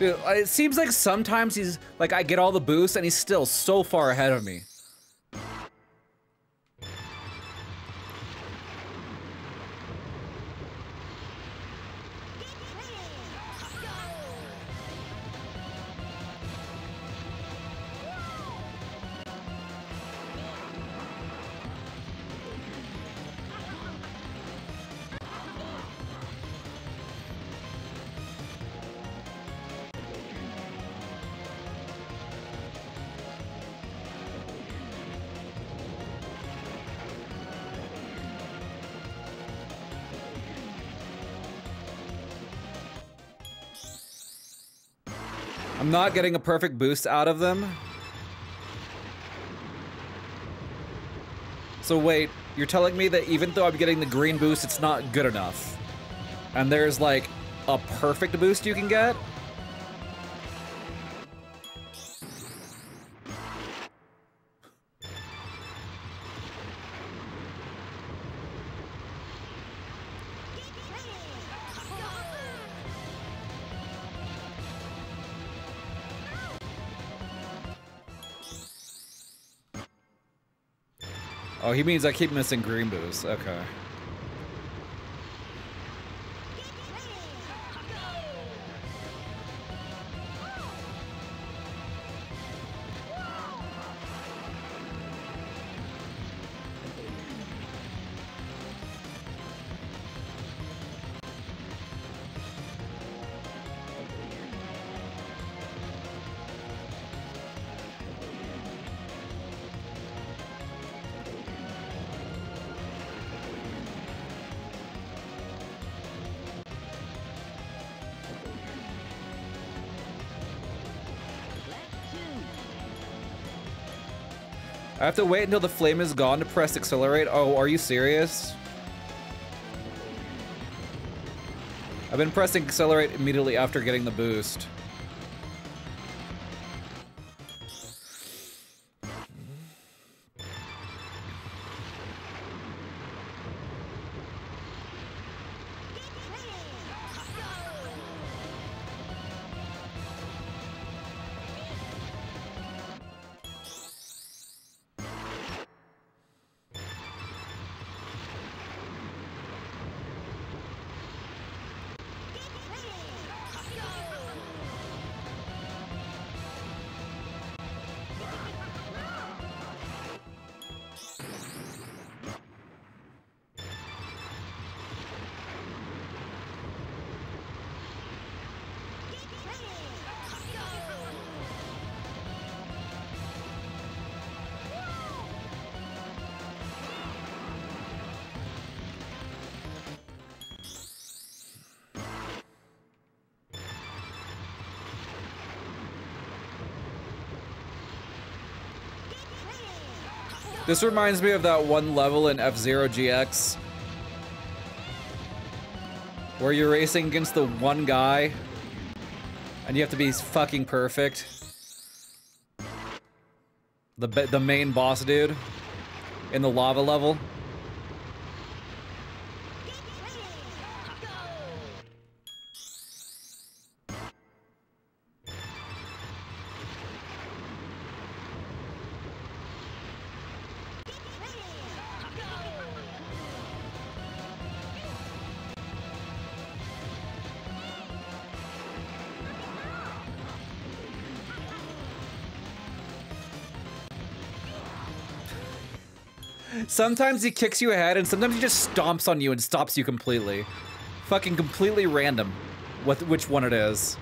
It seems like sometimes he's like I get all the boosts and he's still so far ahead of me. Not getting a perfect boost out of them. So wait, you're telling me that even though I'm getting the green boost, it's not good enough? And there's like a perfect boost you can get? Oh, he means I keep missing green boost. Okay. Have to wait until the flame is gone to press accelerate. Oh, are you serious? I've been pressing accelerate immediately after getting the boost. This reminds me of that one level in F-Zero GX where you're racing against the one guy and you have to be fucking perfect. The the main boss dude in the lava level. Sometimes he kicks you ahead, and sometimes he just stomps on you and stops you completely. Fucking completely random, what which one it is.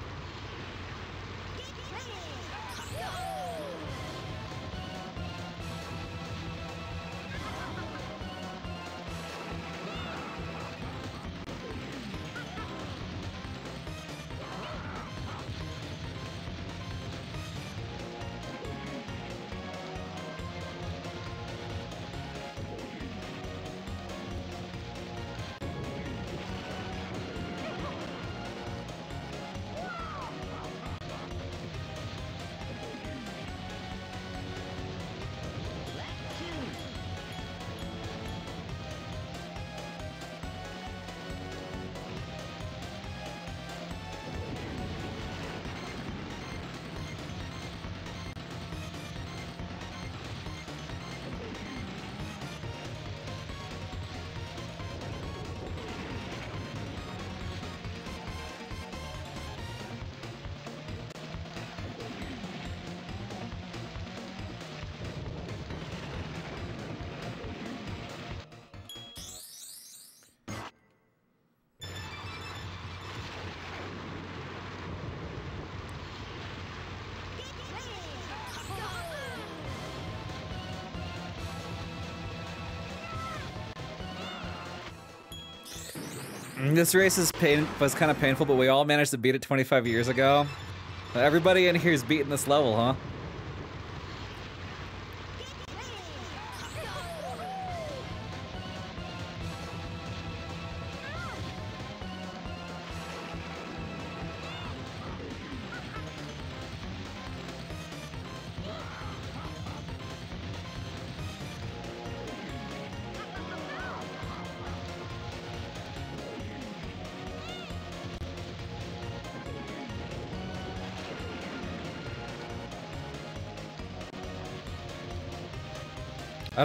This race is pain was kind of painful, but we all managed to beat it 25 years ago. Everybody in here is beating this level, huh?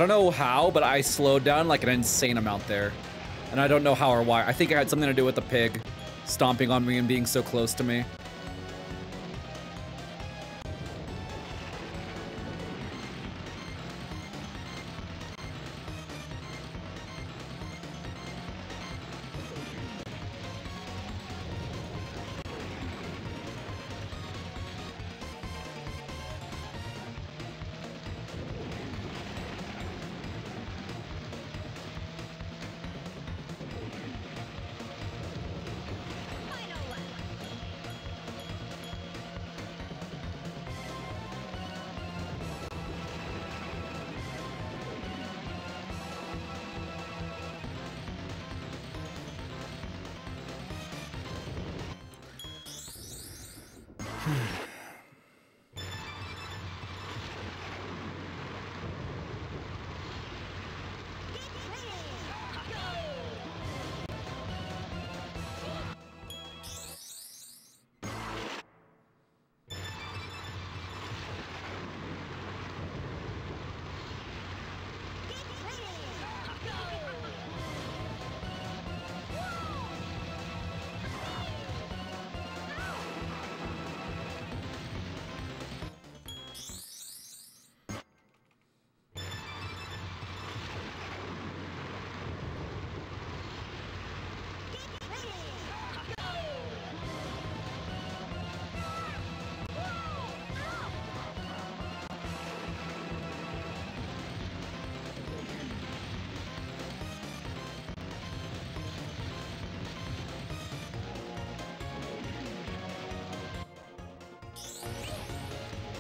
Don't know how, but I slowed down like an insane amount there. And I don't know how or why. I think it had something to do with the pig stomping on me and being so close to me.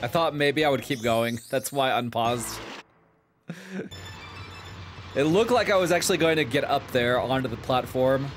I thought maybe I would keep going. That's why I unpaused. it looked like I was actually going to get up there onto the platform.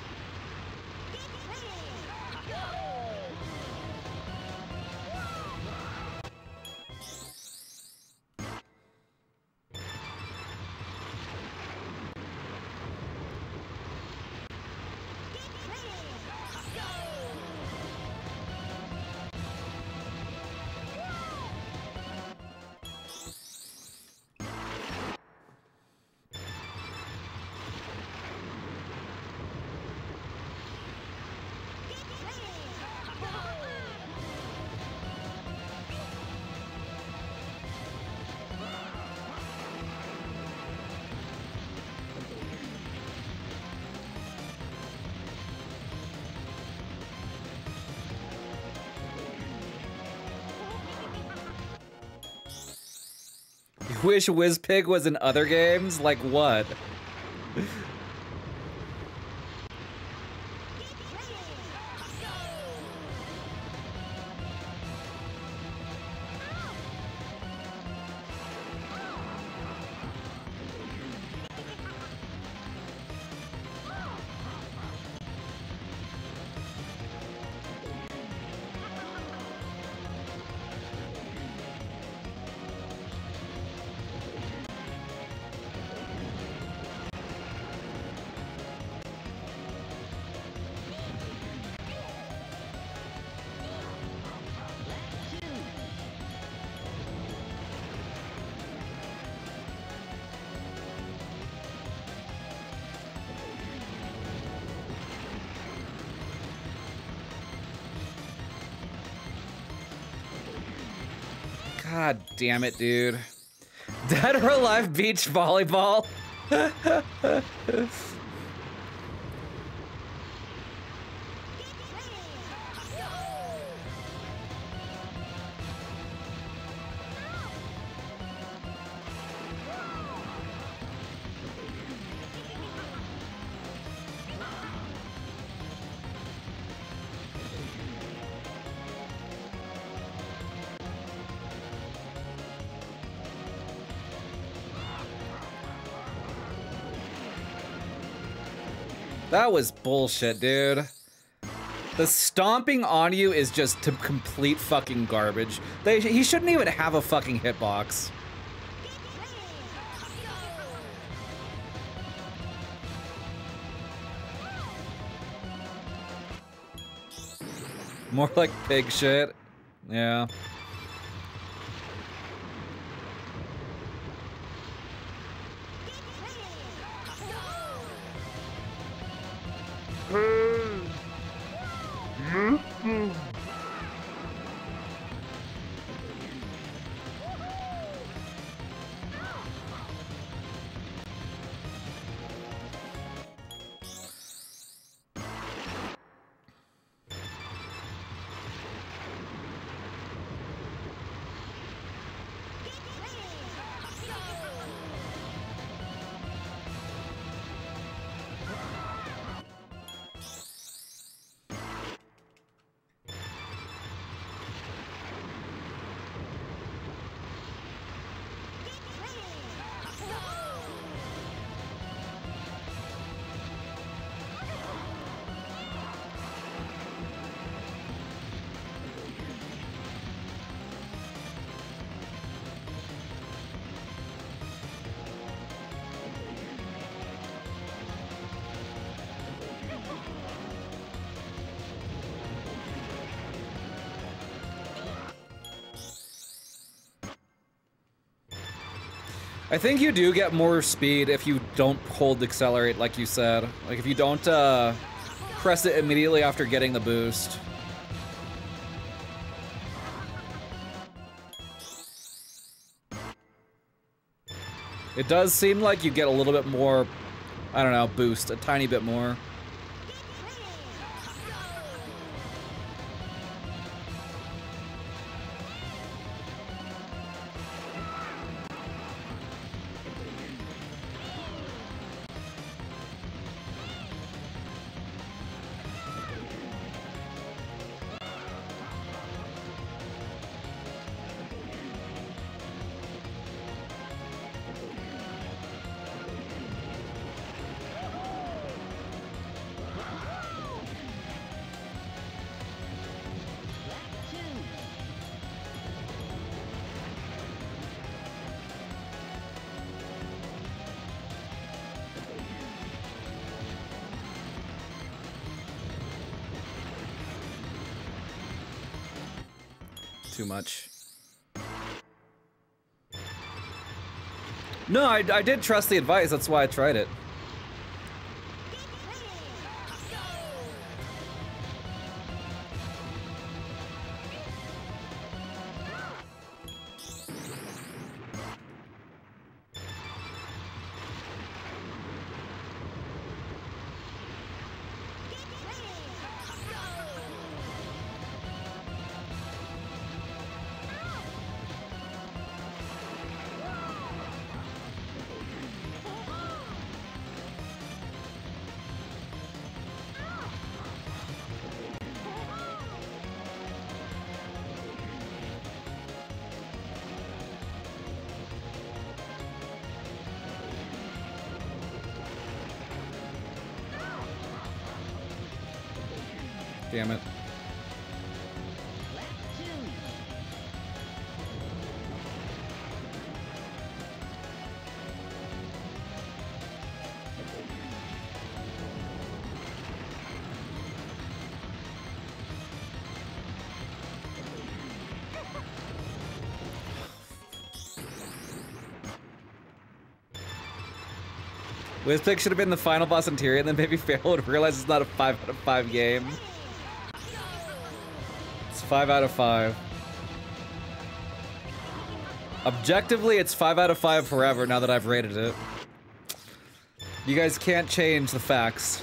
Wish Wizpig was in other games? Like what? Damn it, dude. (laughs) Dead or Alive Beach Volleyball? (laughs) That was bullshit, dude. The stomping on you is just to complete fucking garbage. They, he shouldn't even have a fucking hitbox. More like pig shit. Yeah. I think you do get more speed if you don't hold accelerate like you said. Like if you don't uh, press it immediately after getting the boost. It does seem like you get a little bit more, I don't know, boost, a tiny bit more. Too much. No, I, I did trust the advice. That's why I tried it. Damn it. Wizpig should have been the final boss in Tyrion, then maybe Fail would realize it's not a 5 out of 5 game. 5 out of 5. Objectively, it's 5 out of 5 forever now that I've rated it. You guys can't change the facts.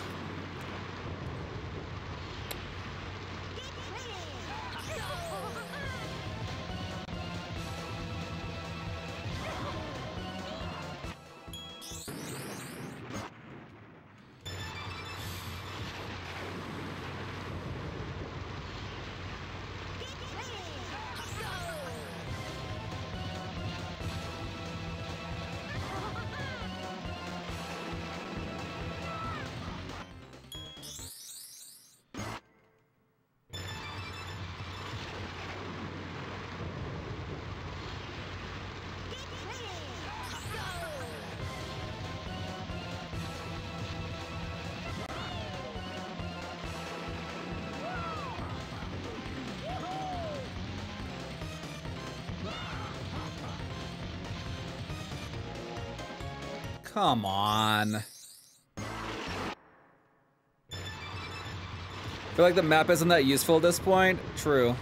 Come on. I feel like the map isn't that useful at this point. True.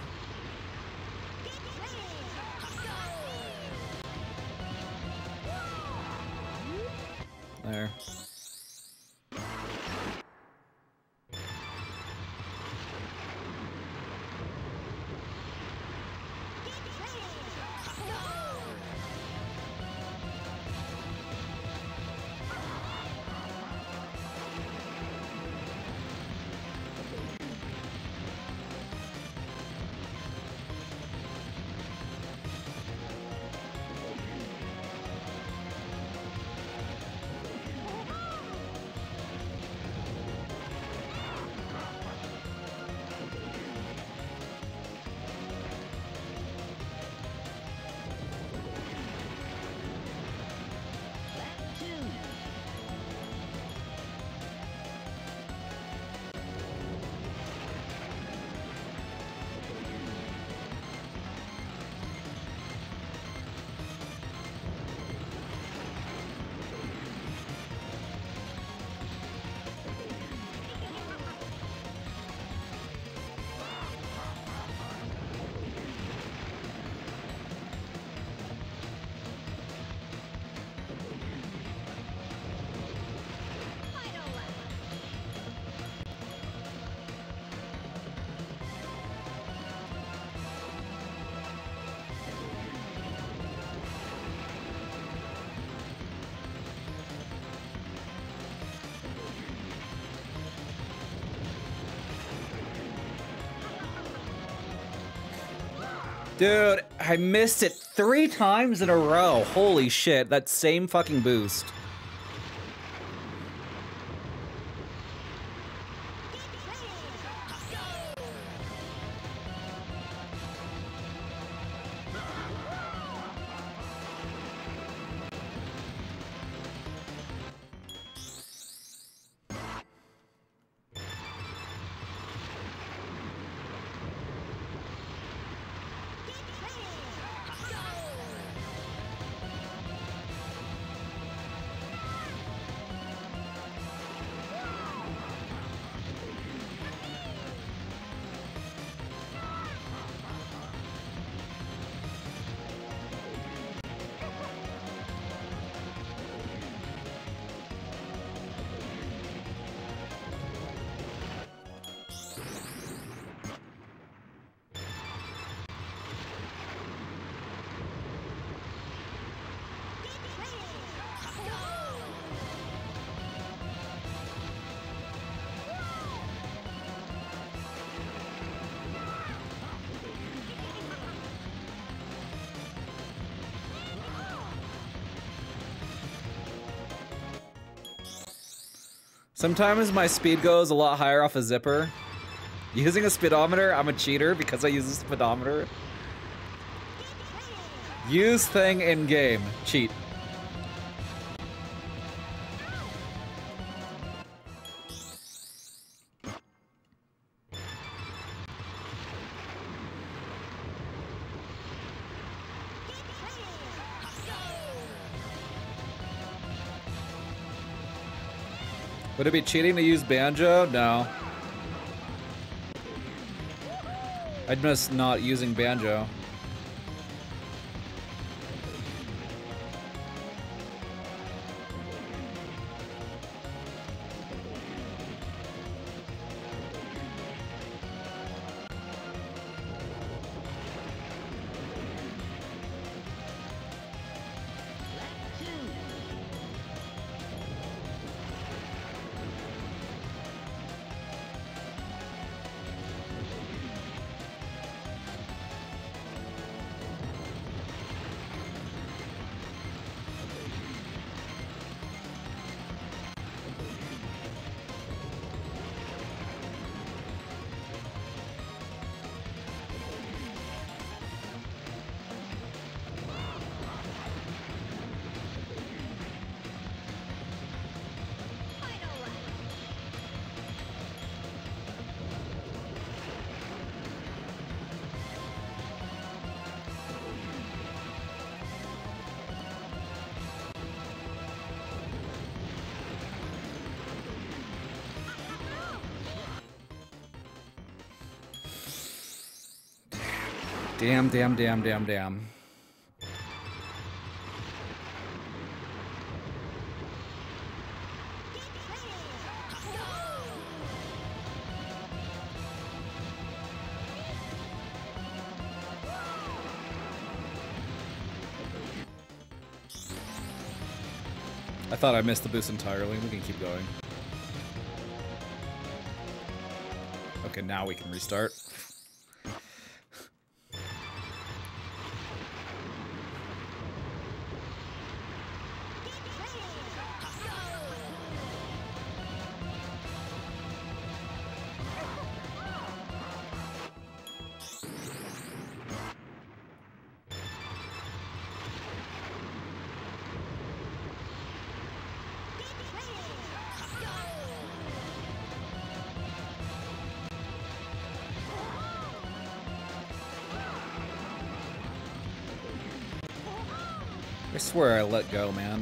Dude, I missed it three times in a row. Holy shit, that same fucking boost. Sometimes my speed goes a lot higher off a zipper. Using a speedometer, I'm a cheater because I use a speedometer. Use thing in game. Cheat. Would it be cheating to use banjo? No. I'd miss not using banjo. Damn, damn, damn, damn, damn. I thought I missed the boost entirely. We can keep going. Okay, now we can restart. Swear I let go, man.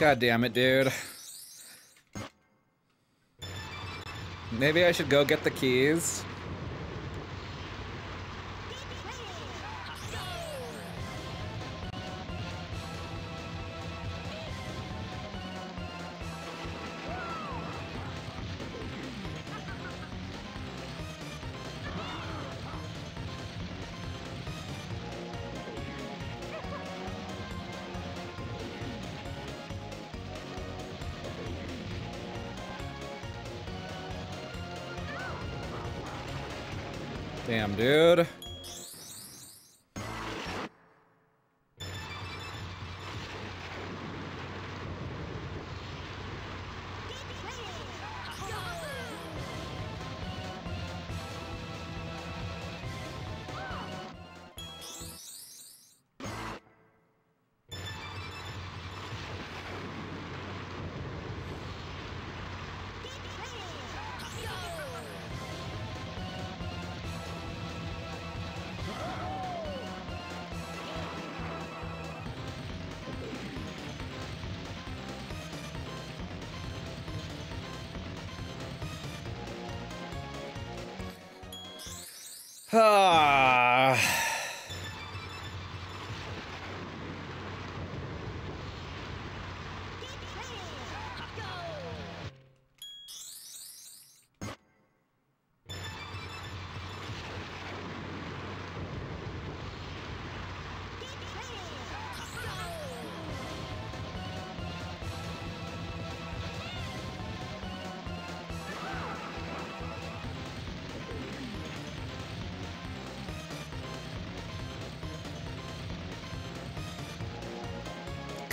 God damn it, dude. Maybe I should go get the keys.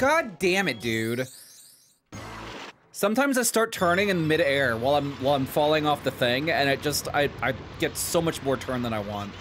God damn it, dude. Sometimes I start turning in midair while I'm while I'm falling off the thing, and it just I I get so much more turn than I want.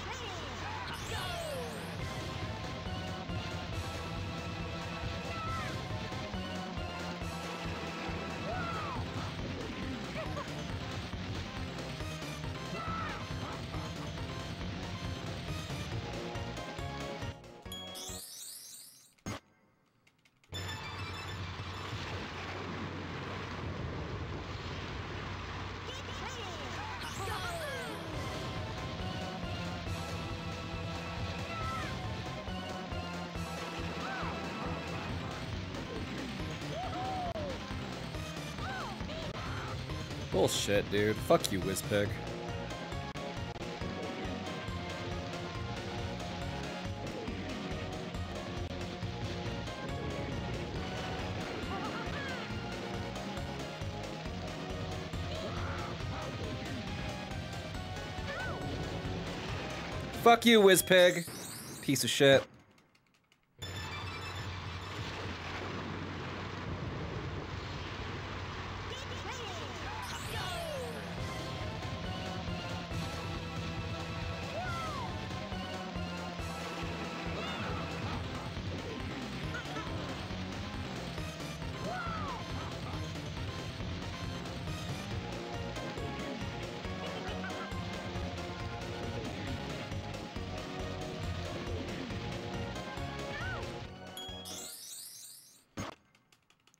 Bullshit, dude. Fuck you, Wizpig. Fuck you, Wizpig. Piece of shit.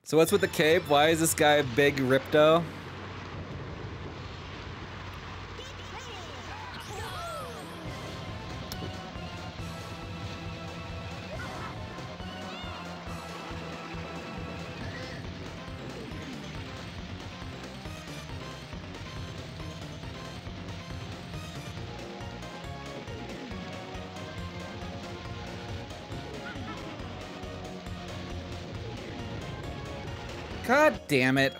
So what's with the cape? Why is this guy a big Ripto? Damn it.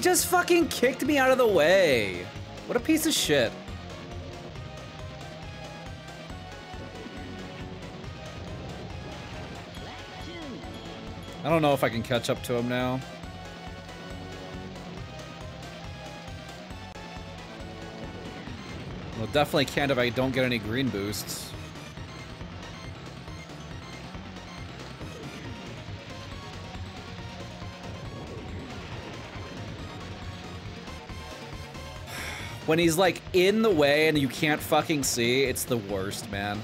He just fucking kicked me out of the way. What a piece of shit. I don't know if I can catch up to him now. Well, definitely can't if I don't get any green boosts. When he's like in the way and you can't fucking see, it's the worst, man.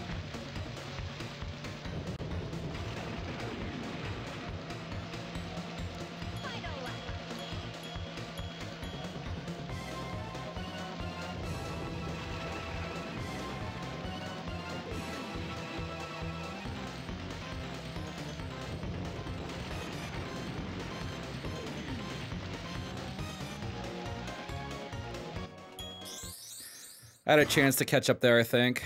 I had a chance to catch up there, I think.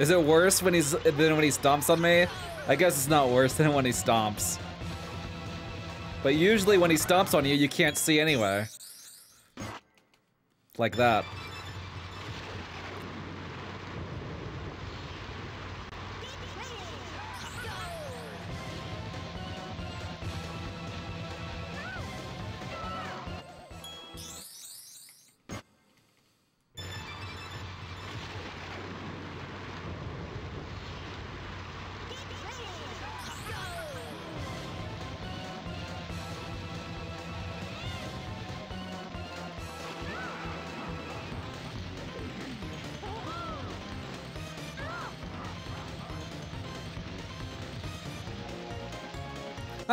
Is it worse when he's than when he stomps on me? I guess it's not worse (laughs) than when he stomps. But usually when he stomps on you, you can't see anyway. Like that.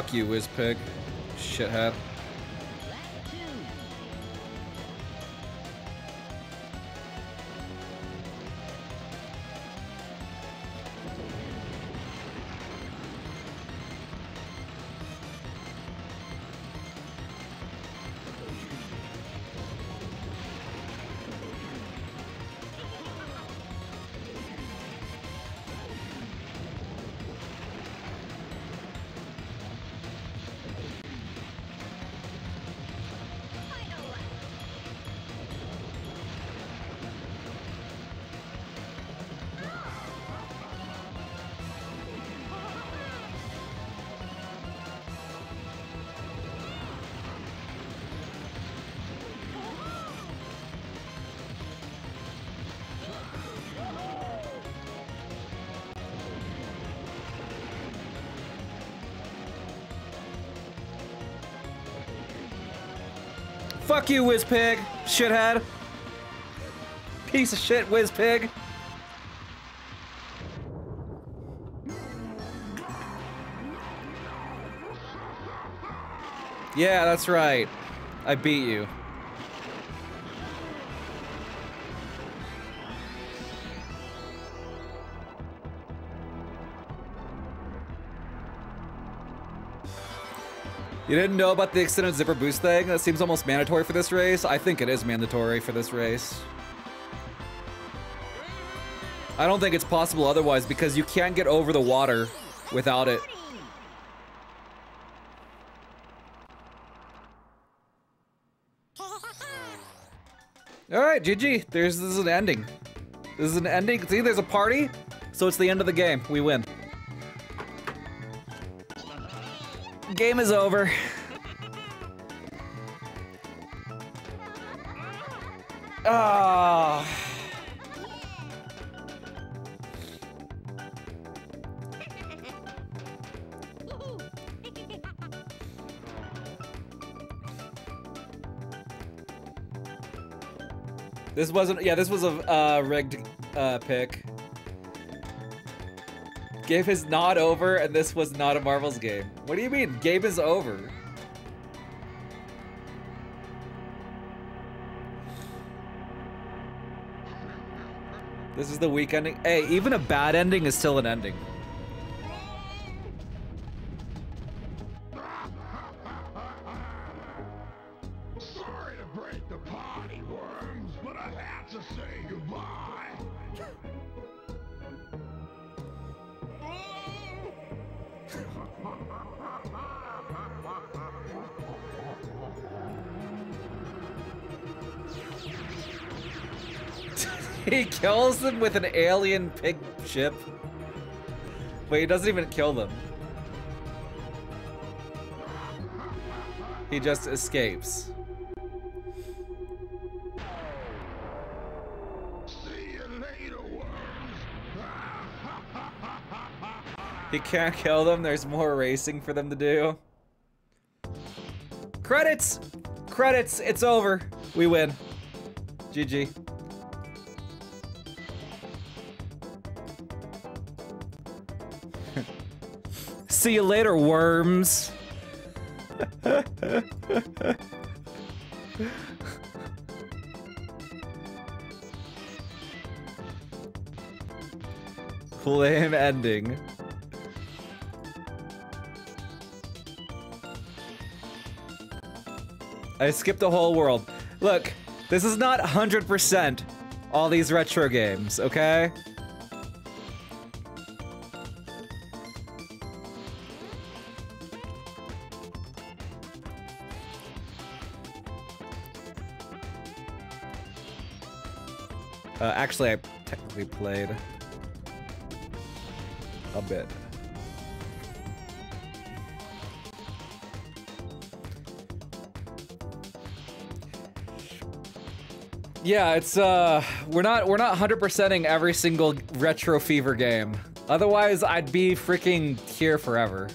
Fuck you, Wizpig. Shithead. You, Wizpig. Shithead. Piece of shit, Wizpig. Yeah, that's right. I beat you. You didn't know about the extended zipper boost thing? That seems almost mandatory for this race. I think it is mandatory for this race. I don't think it's possible otherwise because you can't get over the water without it. All right, GG. There's this is an ending. This is an ending. See, there's a party, so it's the end of the game. We win. Game is over. Ah. This wasn't. Yeah, this was a uh, rigged uh, pick. Game is not over, and this was not a Marvel's game. What do you mean? Game is over. This is the weak ending. Hey, even a bad ending is still an ending. With an alien pig ship. Wait, he doesn't even kill them. He just escapes. See you later, worms. He can't kill them. There's more racing for them to do. Credits! Credits! It's over. We win. GG. See you later, worms. (laughs) Lame ending. I skipped the whole world. Look, this is not 100% all these retro games, okay? Actually, I technically played a bit. Yeah, it's uh we're not we're not 100%ing every single retro fever game. Otherwise, I'd be freaking here forever.